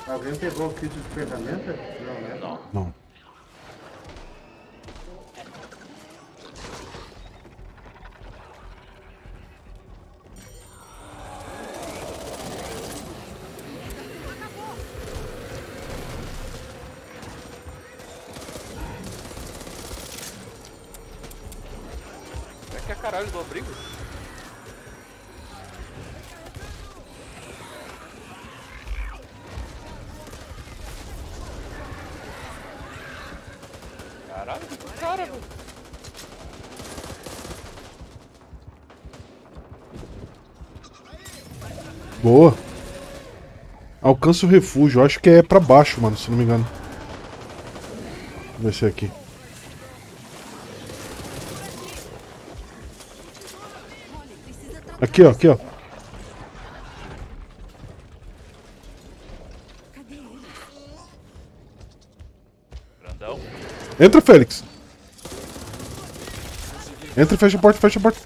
Alguém pegou o kit de ferramenta? Não, né? Não. Não. Alcança o refúgio. Eu acho que é pra baixo, mano, se não me engano. Deixa eu ver se é aqui. Aqui, ó, aqui, ó. Entra, Félix. Entra fecha a porta, fecha a porta.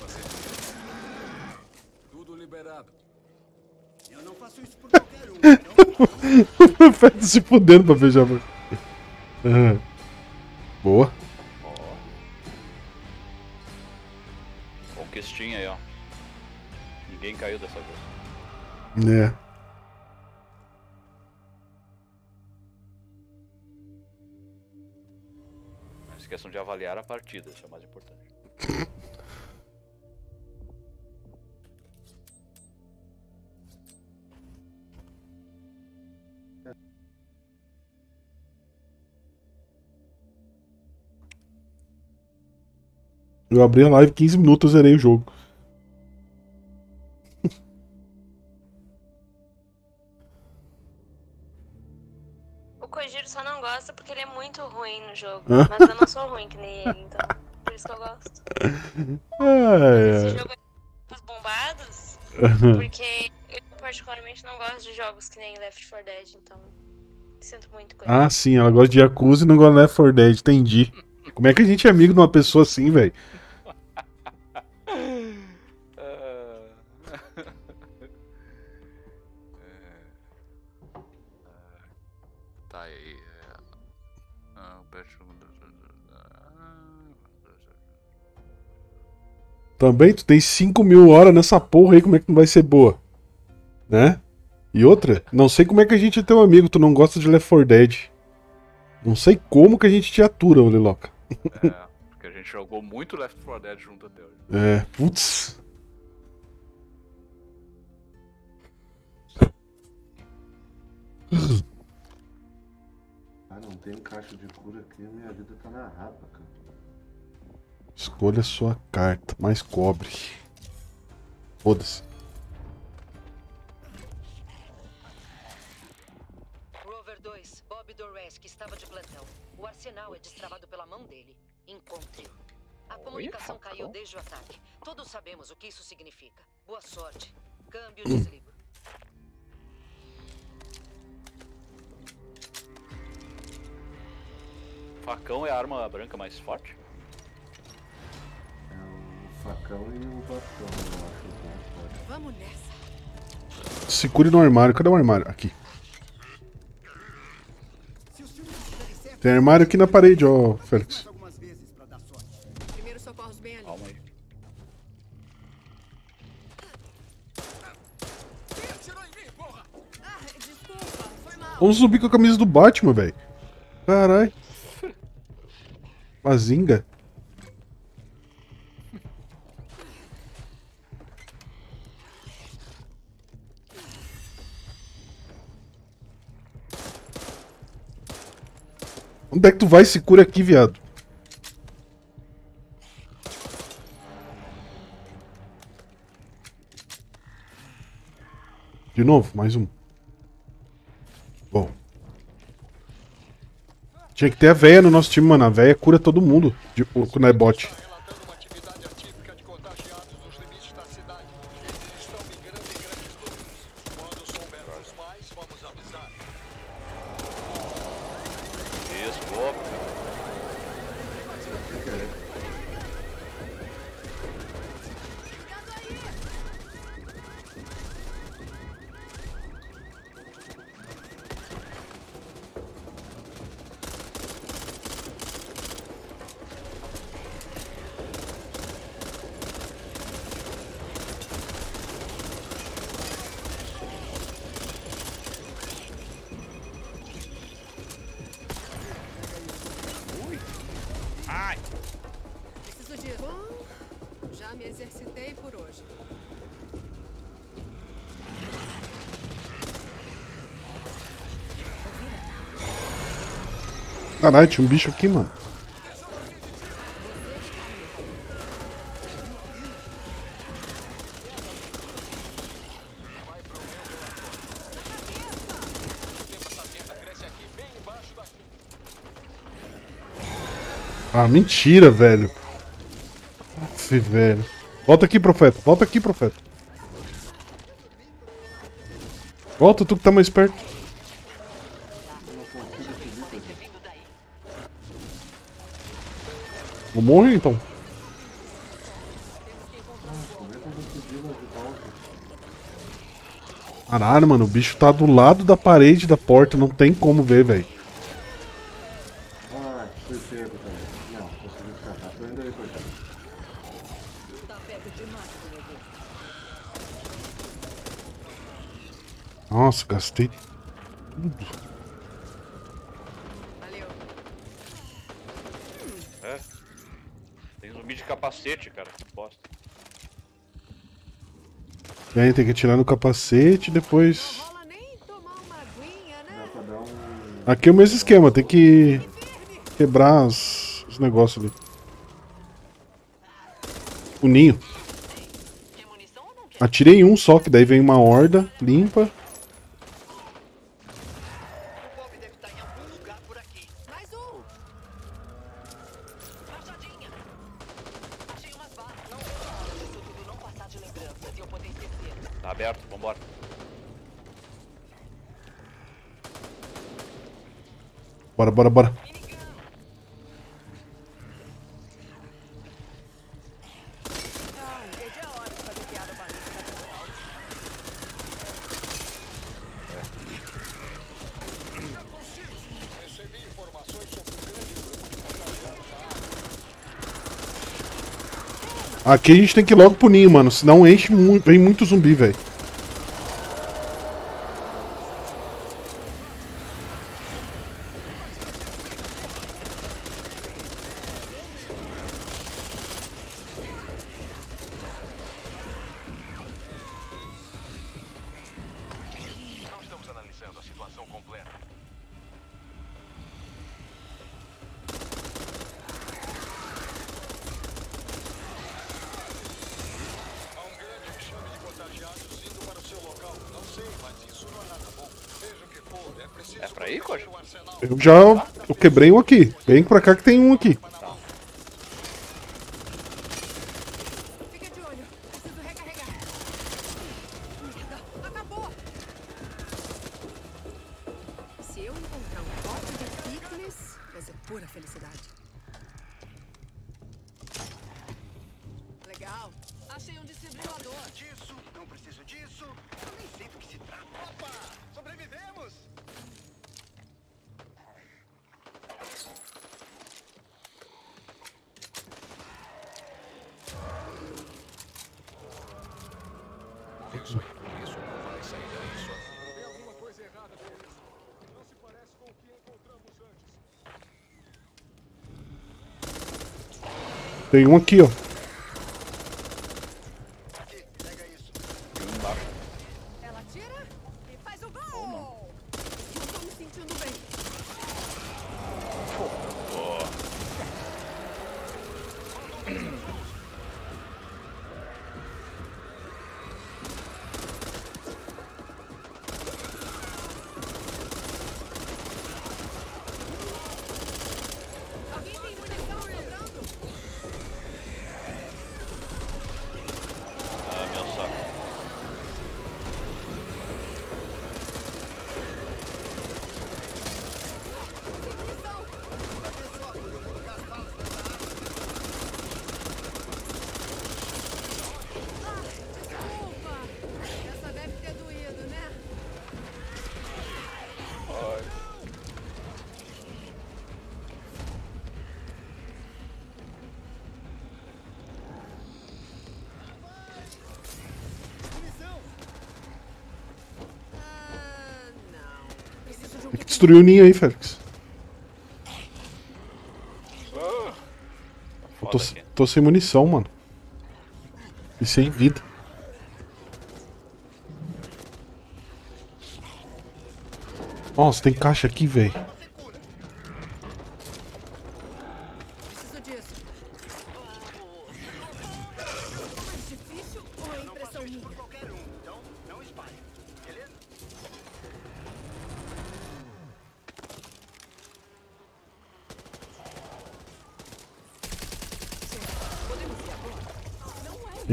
O Félix se fudendo pra fechar a porta. Aham. Boa. Conquistinha aí, ó. Ninguém caiu dessa vez. É. Não esqueçam de avaliar a partida, isso é o mais importante. Eu abri a live 15 minutos, eu zerei o jogo. (laughs) O Kojiro só não gosta porque ele é muito ruim no jogo. Mas eu não sou ruim que nem ele, então. Por isso que eu gosto. Ai, Esse jogo é os bombados. Porque eu particularmente não gosto de jogos que nem Left 4 Dead, então. Sinto muito com ele. Ah, sim, ela gosta de Yakuza e não gosta de Left 4 Dead, entendi. Como é que a gente é amigo de uma pessoa assim, velho? Tá aí. é. Ah, Pet- Também tu tem 5 mil horas nessa porra aí, como é que não vai ser boa? Né? E outra, não sei como é que a gente é teu amigo, tu não gosta de Left 4 Dead. Não sei como que a gente te atura, Liloca. É, porque a gente jogou muito Left 4 Dead junto até hoje. É, putz. Ah, não tem caixa de cura aqui, minha vida tá na rapa, cara. Escolha sua carta, mais cobre. Foda-se. Rover 2, Bob Dorresk estava de plantão. O arsenal é destravado pela mão dele. Encontre-o. A comunicação facão. caiu desde o ataque. Todos sabemos o que isso significa. Boa sorte. Câmbio desligo. Facão é a arma branca mais forte? O facão e o bastão, eu acho. mais forte. Vamos nessa. Se cure no armário. Cadê o armário? Aqui. Tem armário aqui na parede, ó, Félix. Ah. Um zumbi com a camisa do Batman, velho. Caralho. (laughs) Mazinga. Onde é que tu vai se cura aqui, viado? De novo, mais um. Bom. Tinha que ter a véia no nosso time, mano. A véia cura todo mundo de, quando é bot. Caralho, tinha um bicho aqui, mano. Ah, mentira, velho. Aff, velho. Volta aqui, profeta. Volta aqui, profeta. Volta, tu que tá mais perto. Morrer então. Caralho, mano, o bicho tá do lado da parede da porta, não tem como ver, velho. Nossa, gastei tudo. É. Tem zumbi de capacete, cara. Que bosta. E aí tem que atirar no capacete e depois. Aqui é o mesmo esquema, tem que quebrar os, os negócios ali. O ninho. Atirei um só, que daí vem uma horda, limpa. Bora, bora. Aqui a gente tem que ir logo pro ninho, mano. Senão enche muito. Vem muito zumbi, velho. Coxa? Eu já. Eu quebrei um aqui. Vem pra cá que tem um aqui. Fica de olho. Preciso recarregar. Merda, acabou! Se eu encontrar um pote de fitness, vai ser pura felicidade. Legal. Achei um desfibrilador. Disso, não preciso disso. Eu nem sei do que se trata. Opa! Sobrevivemos! Isso não vai sair daí sozinho. Tem alguma coisa errada com isso. Não se parece com o que encontramos antes. Um aqui, ó. Ela tira e faz o gol! Eu tô me sentindo bem. Alguém tem munição sobrando? Ah, meu saco. Desculpa! Essa deve ter doído, né? Ah, não. Preciso de Tem que destruir o ninho aí, Félix. Eu tô, tô sem munição, mano. E sem vida. Nossa, tem caixa aqui, velho.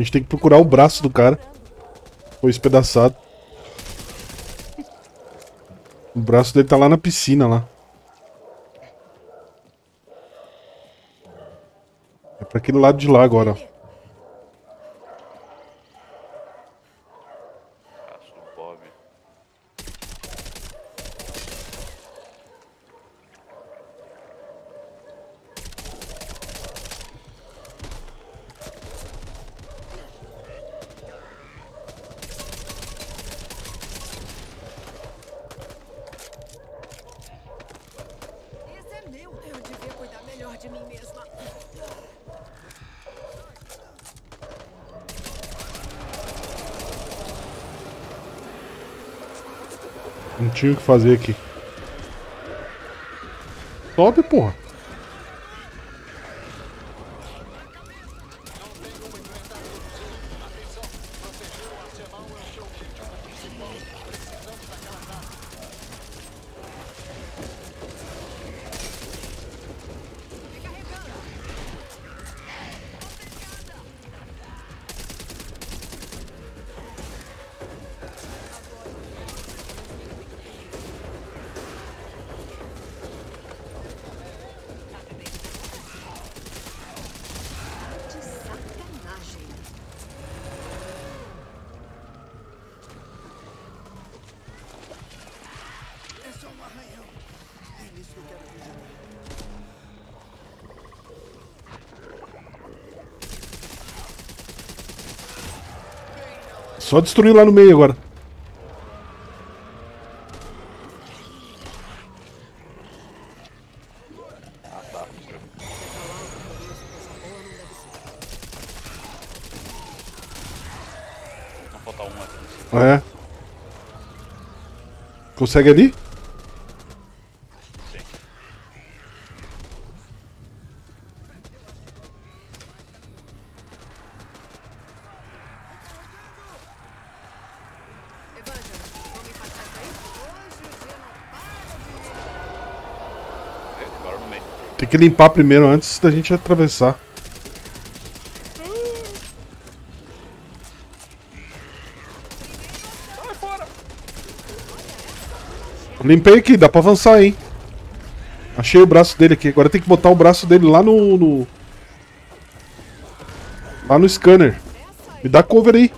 Gente tem que procurar o braço do cara. Foi espedaçado. O braço dele tá lá na piscina lá. É pra aquele lado de lá agora, ó. Braço do Bob. Esse é meu. Eu devia cuidar melhor de mim mesma. Não tinha o que fazer aqui. Sobe, porra. Só destruir lá no meio agora. É. Consegue ali? Sim. Evangelo, vamos empatar isso aí? Hoje o dia não para de... É, Agora no meio. Tem que limpar primeiro antes da gente atravessar. Limpei aqui, dá pra avançar, hein? Achei o braço dele aqui. Agora tem que botar o braço dele lá no. no- Lá no scanner. Me dá cover aí.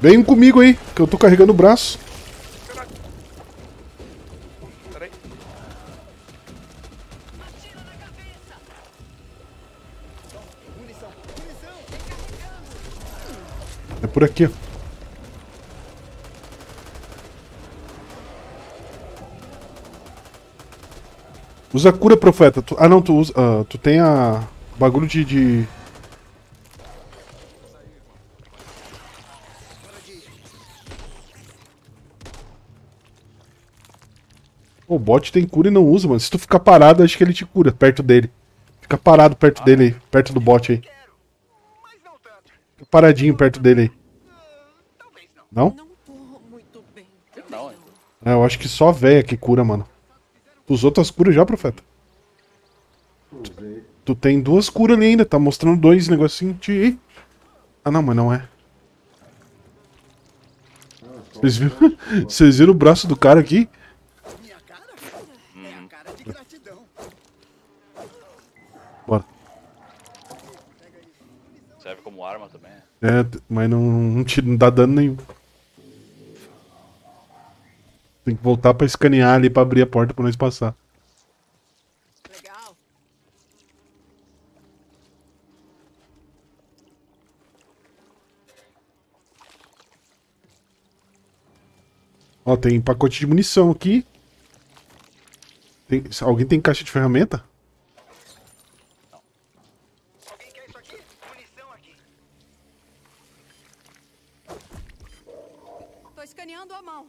Vem comigo aí, que eu tô carregando o braço. Por aqui. Usa cura, profeta. Tu- ah, não, tu usa. ah, tu tem a. Bagulho de. de... O bot tem cura e não usa, mano. Se tu ficar parado, acho que ele te cura perto dele. Fica parado perto dele aí, perto do bot aí. Fica paradinho perto dele aí. Não? Não, hein? É, eu acho que só a véia que cura, mano. Tu usou tuas curas já, profeta? Usei. Tu tem duas curas ali ainda, tá mostrando dois negocinhos de. Ah não, mas não é. Vocês viram? (laughs) Vocês viram o braço do cara aqui? Bora. Serve como arma também. É, t- mas não, não, te, não dá dano nenhum. Tem que voltar pra escanear ali pra abrir a porta pra nós passar. Legal. Ó, tem pacote de munição aqui. Tem- alguém tem caixa de ferramenta? Tô escaneando a mão.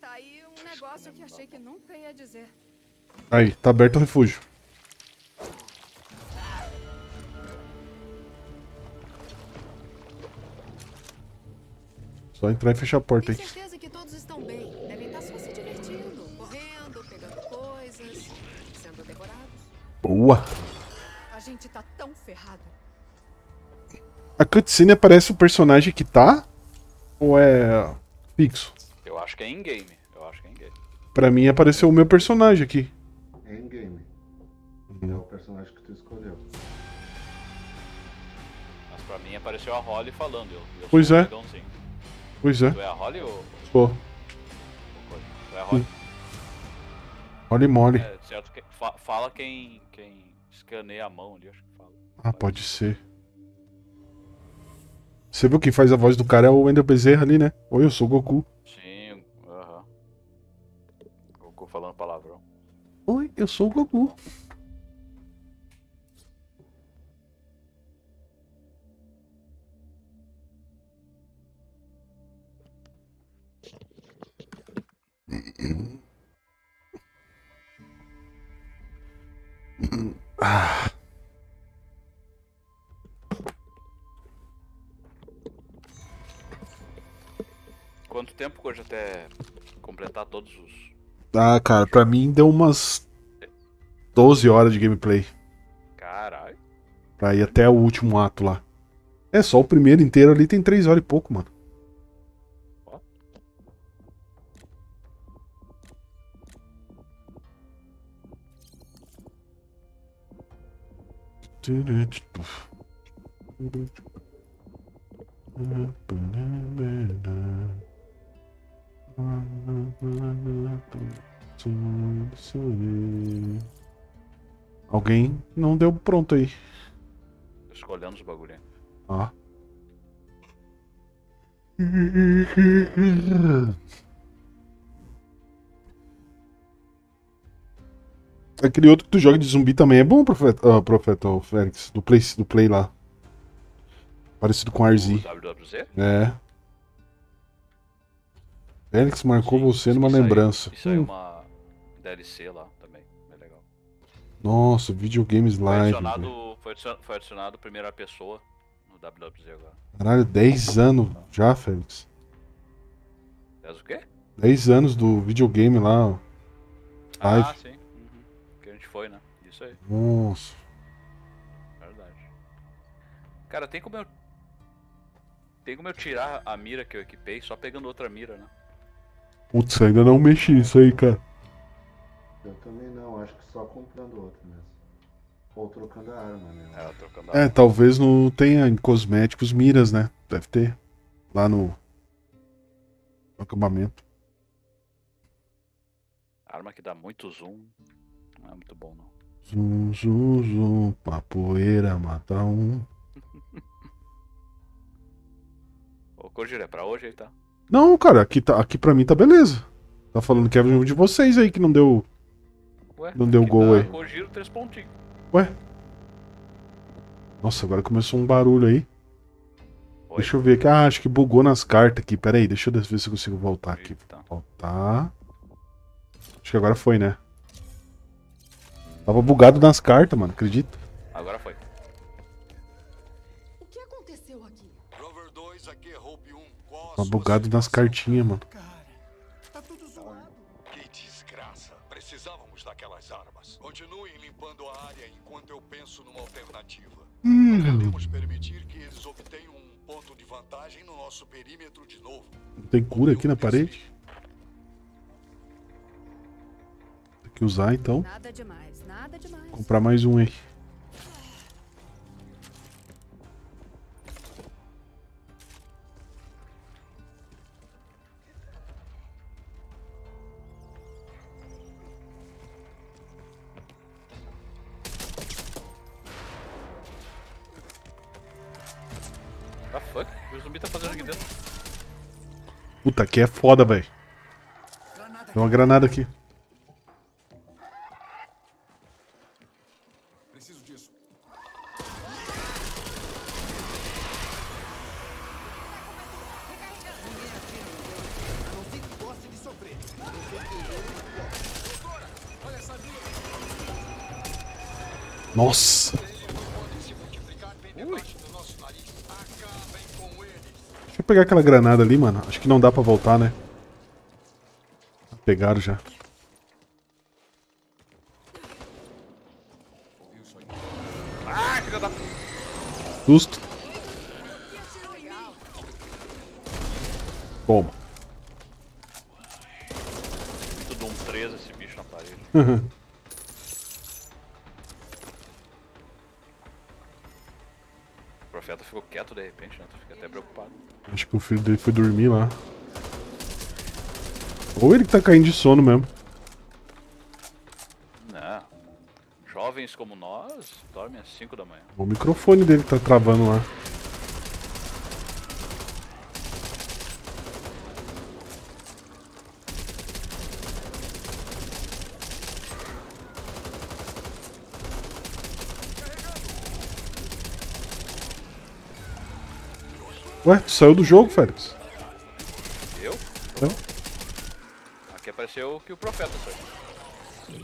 Tá aí um negócio que achei que nunca ia dizer. Aí, tá aberto o refúgio. Só entrar e fechar a porta aí. Tenho certeza que todos estão bem. Devem estar só se divertindo, correndo, pegando coisas, sendo devorados. Boa! A gente tá tão ferrado. A cutscene aparece o personagem que tá? Ou é fixo? Eu acho que é in-game. Pra mim apareceu o meu personagem aqui. É em game. É o personagem que tu escolheu. Mas pra mim apareceu a Holly falando. Eu, eu Pois sou é. Pois é. Tu é a Holly ou. Pô, Tu é a Holly? olha mole. É, certo. que- fa- fala quem, quem escaneia a mão ali, acho que fala. Ah, pode ser. Você viu quem faz a voz do cara é o Wendel Bezerra ali, né? Oi, eu sou o Goku. Sim, falando palavrão. Oi, eu sou o Goku. Ah. Quanto tempo hoje até completar todos os. Ah, cara, pra mim deu umas 12 horas de gameplay. Caralho. Pra ir até o último ato lá. É, só o primeiro inteiro ali tem 3 horas e pouco, mano. Alguém não deu pronto aí. Tô escolhendo os bagulho. Ó. Aquele outro que tu joga de zumbi também é bom, profeta, ah, profeta ô, Félix, do play, do play lá. Parecido com RZ. É. Félix marcou você numa Isso aí- lembrança. Isso aí é uma DLC lá também. É legal. Nossa, videogames Foi live. adicionado, foi adicionado, foi adicionado primeira pessoa no WWZ agora. Caralho, 10 anos já, Félix. Fez o quê? 10 anos do videogame lá. ó. Live. Ah, sim. Uhum. Que a gente foi, né? Isso aí. Nossa. Verdade. Cara, tem como eu. Tem como eu tirar a mira que eu equipei só pegando outra mira, né? Putz, ainda não mexi nisso aí, cara. Eu também não, acho que só comprando outro mesmo. Ou trocando a arma, né? É, trocando É, talvez não tenha em cosméticos miras, né? Deve ter. Lá no, no acampamento. Arma que dá muito zoom. Não é muito bom, não. Zum, zum, zum, a poeira mata um. (laughs) Ô, Kojiro, é pra hoje aí, tá? Não, cara, aqui, tá, aqui pra mim tá beleza. Tá falando que é um de vocês aí que não deu. Ué, Não deu gol tá aí. Três pontinhos. Ué? Nossa, agora começou um barulho aí. Deixa eu ver aqui. Ah, acho que bugou nas cartas aqui. Pera aí, deixa eu ver se eu consigo voltar aqui. Voltar. Acho que agora foi, né? Tava bugado nas cartas, mano, acredita? Agora foi. 1. Qual a Tava sua bugado nas cartinhas, mano. Que desgraça. Precisávamos daquelas armas. Continuem limpando a área enquanto eu penso numa alternativa. Hum. Podemos permitir que eles obtenham um ponto de vantagem no nosso perímetro de novo. Não tem cura aqui na parede? Tem que usar então. Nada demais, nada demais. Comprar mais um aí. Dentro? Puta, aqui é foda, velho. Tem uma granada aqui. Preciso disso. Nossa. Eu pegar aquela granada ali, mano. Acho que não dá pra voltar, né? Pegaram já. Ah, filha da... Susto. Toma. Tudo um 13 esse bicho na parede. (laughs) O profeta ficou quieto de repente, né? Até preocupado. Acho que o filho dele foi dormir lá. Ou ele que tá caindo de sono mesmo. Não. Jovens como nós dormem às 5 da manhã. O microfone dele tá travando lá. Ué, tu saiu do jogo, Félix? Eu? Não? Aqui apareceu que o profeta saiu.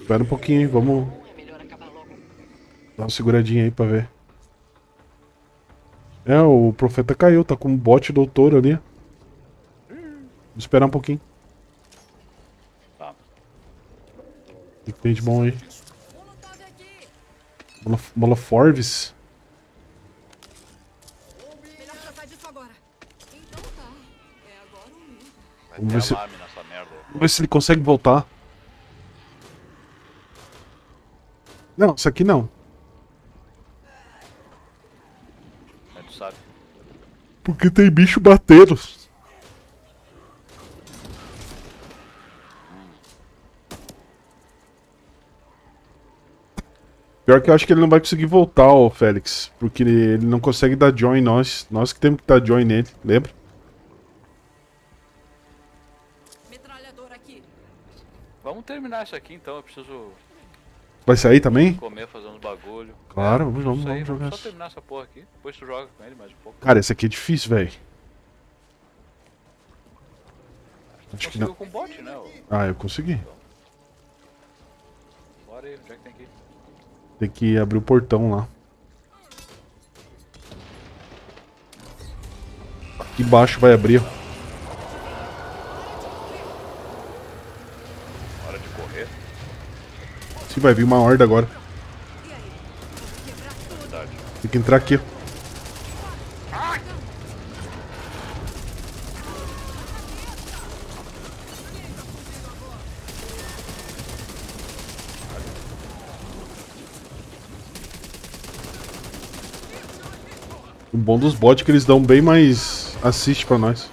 Espera um pouquinho aí, vamos. Dá uma seguradinha aí pra ver. É, o profeta caiu, tá com um bote doutor ali. Vou esperar um pouquinho. Tá. O que tem de bom aí? Mola, Vamos ver se- nessa merda. Vamos ver se ele consegue voltar. Não, isso aqui não. Mas tu sabe. Porque tem bicho batendo. Pior que eu acho que ele não vai conseguir voltar, ô Félix. Porque ele, não consegue dar join nós. Nós que temos que dar join nele, lembra? Vamos terminar isso aqui então, eu preciso Vai sair também? comer, fazer uns bagulho. Claro, É, vamos, vamos, vamos jogar Só isso. terminar essa porra aqui, depois tu joga com ele mais um pouco. Cara, esse aqui é difícil, velho. Acho que não. com bot, né? Ah, eu consegui. Bora aí, onde é que tem que ir? Tem que abrir o portão lá. Aqui embaixo vai abrir. ó. Hora de correr. Sim, vai vir uma horda agora. Tem que entrar aqui. O bom dos bots é que eles dão bem mais assist pra nós.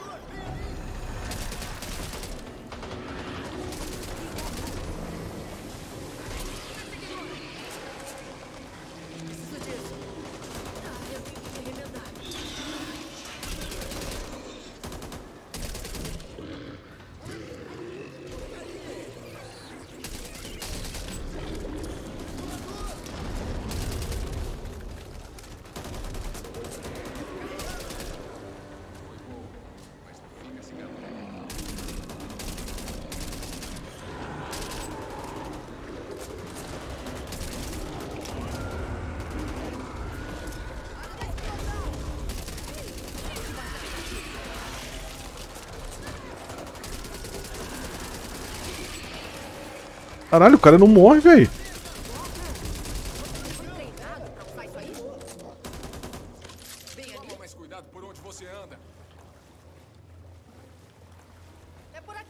Caralho, o cara não morre, velho.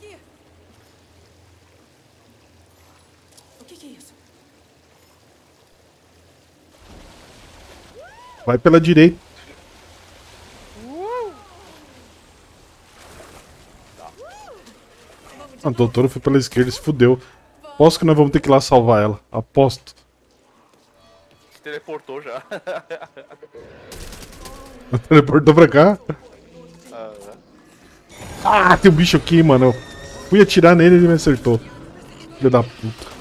É. O é isso? Vai pela direita. A doutora foi pela esquerda e se fudeu. Aposto que nós vamos ter que ir lá salvar ela. Aposto. Se teleportou já. (laughs) Teleportou pra cá. Ah, Ah, tem um bicho aqui, mano. Eu fui atirar nele e ele me acertou. Filho da puta.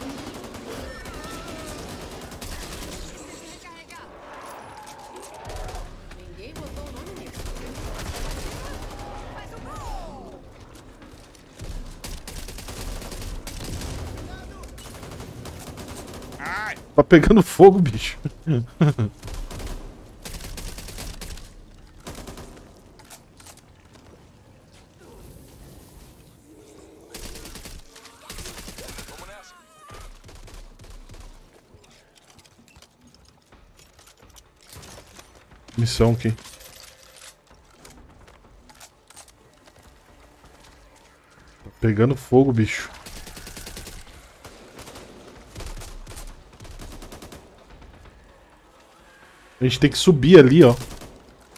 Pegando fogo, bicho. Missão aqui. Tá pegando fogo, bicho. Gente tem que subir ali, ó.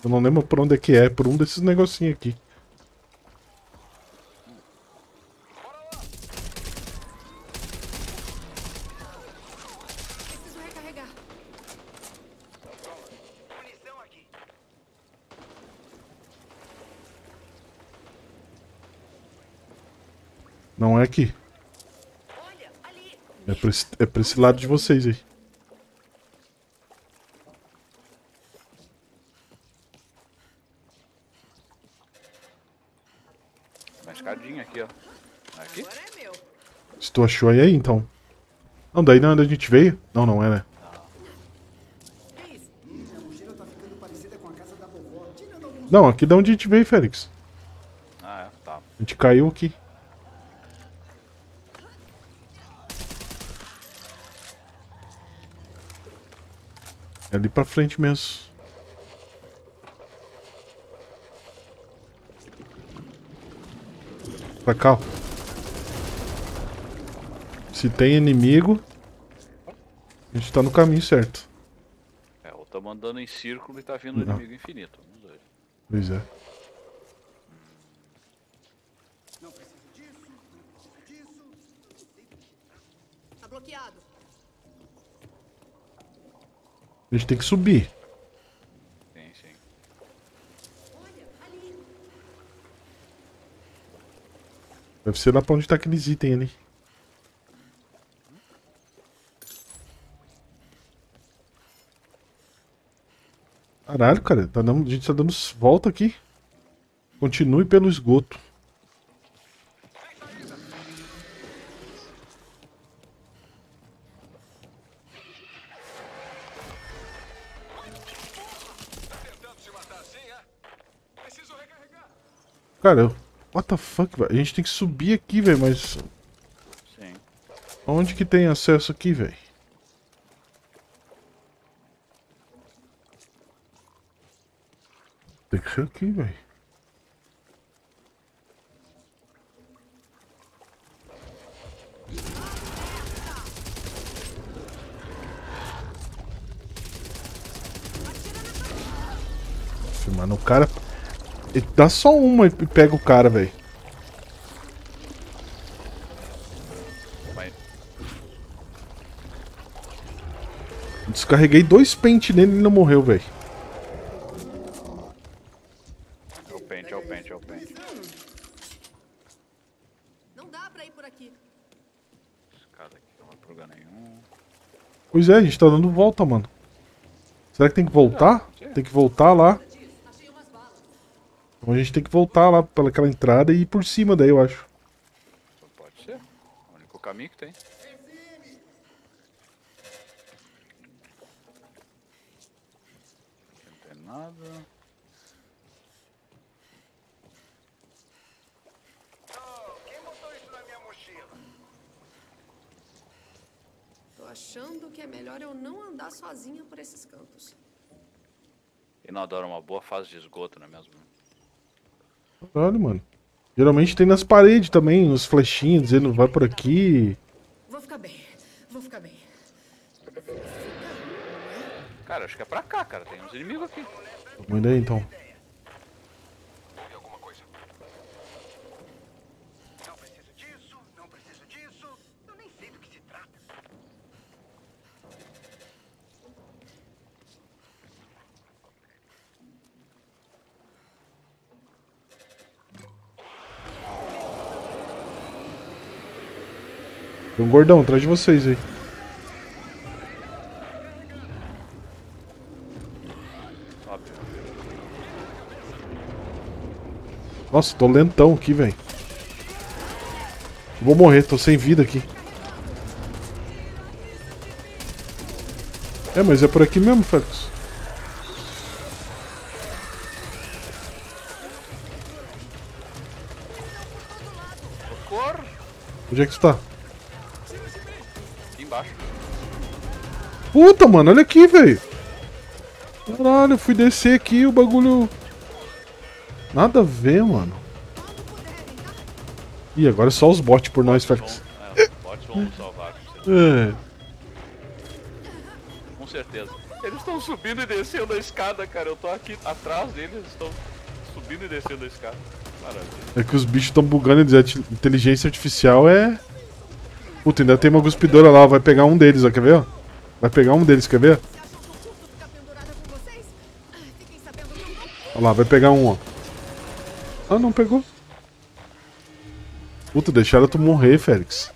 Eu não lembro por onde é que é, por um desses negocinhos aqui. Não é aqui. É pra esse, é pra esse lado de vocês aí. Uma escadinha aqui, ó. Aqui? Se tu achou aí, então. Não, daí não é onde a gente veio? Não, não é, né? Não, aqui da onde a gente veio, Félix. Ah, é, tá. A gente caiu aqui. É ali pra frente mesmo. Pra cá, ó. Se tem inimigo, a gente tá no caminho certo. É, ou tá mandando em círculo e tá vindo Não. inimigo infinito. Pois é. Tá bloqueado. A gente tem que subir. Sim, sim. Deve ser lá pra onde tá aqueles itens ali. Caralho, cara. Tá dando, a gente tá dando volta aqui. Continue pelo esgoto. Cara, what the fuck, velho? A gente tem que subir aqui, velho, mas... Sim. Onde que tem acesso aqui, velho? Tem que ser aqui, velho. Mano, o cara. Ele dá só uma e pega o cara, velho. Descarreguei dois pentes nele e não morreu, velho. é o pente, é o pente, é o pente. Não dá pra ir por aqui. Escada aqui, não vai pra lugar nenhum. Pois é, a gente tá dando volta, mano. Será que tem que voltar? Tem que voltar lá. Então a gente tem que voltar lá pelaquela entrada e ir por cima daí, eu acho. Pode ser. O único caminho que tem. Aqui não tem nada. achando que é melhor eu não andar sozinha por esses cantos. E não adora uma boa fase de esgoto, não é mesmo? Caralho, mano. Geralmente tem nas paredes também, uns flechinhos dizendo vai por aqui. Vou ficar bem, vou ficar bem. Cara, acho que é pra cá, cara. Tem uns inimigos aqui. Vamos daí então. Um gordão atrás de vocês aí. Nossa, tô lentão aqui, velho. Vou morrer, tô sem vida aqui. É, mas é por aqui mesmo, Félix. Onde é que tu tá? Puta, mano, olha aqui, velho. Caralho, eu fui descer aqui o bagulho. Nada a ver, mano. Ih, agora é só os bots por nós, Félix. É, os bots vão nos (laughs) salvar. com certeza. É. Com certeza. Eles estão subindo e descendo a escada, cara. Eu tô aqui atrás deles, eles estão subindo e descendo a escada. Maravilha. É que os bichos estão bugando e dizer inteligência artificial é. Puta, ainda tem uma cuspidora lá, ó, vai pegar um deles, ó, quer ver? ó? Vai pegar um deles, quer ver? Olha lá, vai pegar um, ó. Ah, não pegou. Puta, deixaram tu morrer, Félix.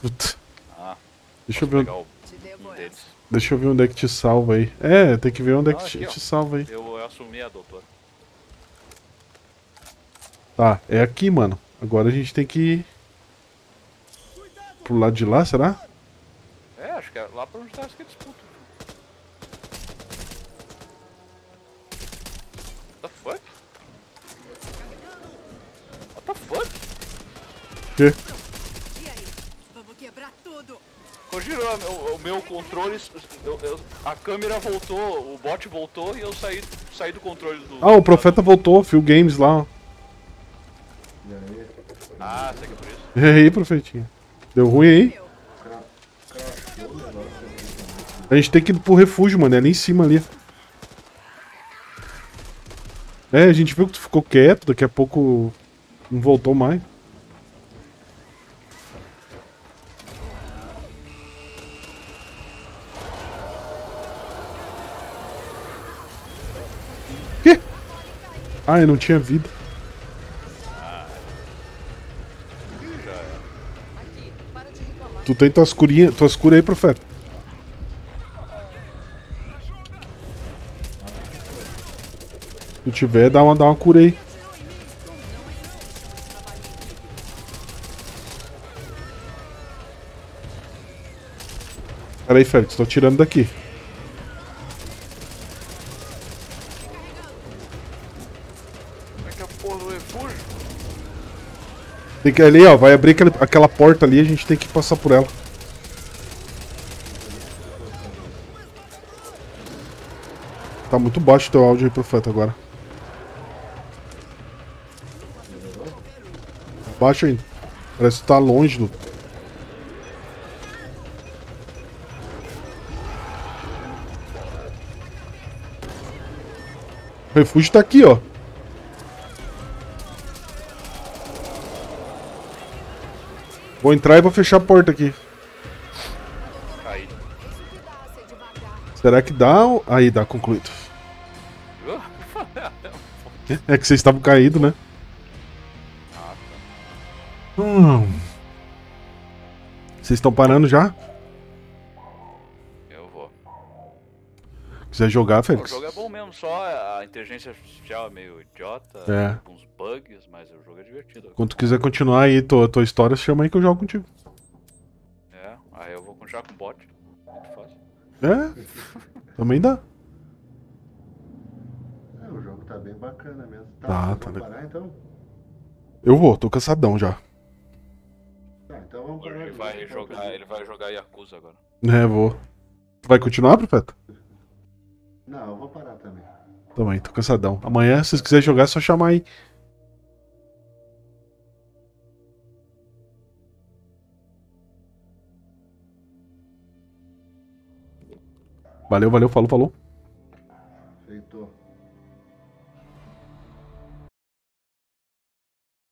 Puta. Deixa eu ver. onde-. Deixa eu ver onde é que te salva aí. É, tem que ver onde é que te, te salva aí. Eu, eu assumi a doutora. Tá, é aqui, mano. Agora a gente tem que ir pro lado de lá, será? É, acho que é lá pra onde tá putos. What the fuck? What the fuck? Quê? Vamos quebrar tudo. Kojiro, o, o meu controle. eu- eu- a câmera voltou, o bot voltou e eu saí, saí do controle do. Ah, o profeta voltou, Phil Games lá, ó. Ah, sei que é por isso. E aí, profetinha? Deu ruim aí? A gente tem que ir pro refúgio, mano. É ali em cima ali. É, a gente viu que tu ficou quieto, daqui a pouco não voltou mais. Quê? Ah, eu não tinha vida. Já é. Tu tem tuas curinhas, tuas curas aí, profeta? Se tiver, dá uma, dá uma cura aí. Pera aí, Félix, tô tirando daqui. Como é que é a porra do refúgio? Tem que ali, ó, vai abrir aquela, aquela porta ali, a gente tem que passar por ela. Tá muito baixo o teu áudio aí, profeta, agora. Baixo ainda. Parece que tá longe do. O refúgio tá aqui, ó. Vou entrar e vou fechar a porta aqui. Caí. Será que dá? ou- Aí, dá concluído. (laughs) É que vocês estavam caídos, né? Hum. Vocês estão parando já? Quiser jogar, O Félix? jogo é bom mesmo, só a inteligência artificial é meio idiota, É. alguns bugs, mas o jogo é divertido. Quando tu quiser continuar aí tua, tua história, chama aí que eu jogo contigo. É, aí eu vou continuar com bot. Muito fácil. É? Também dá. É, o jogo tá bem bacana. Tá, tá Vamos legal. parar então? Eu vou, tô cansadão já. Tá, então vamos parar. Ele vai jogar, ele vai jogar Yakuza agora. É, vou. Tu vai continuar, profeta? Não, eu vou parar também. Também, tô cansadão. Amanhã, se vocês quiserem jogar, é só chamar aí. Valeu, valeu, falou, falou.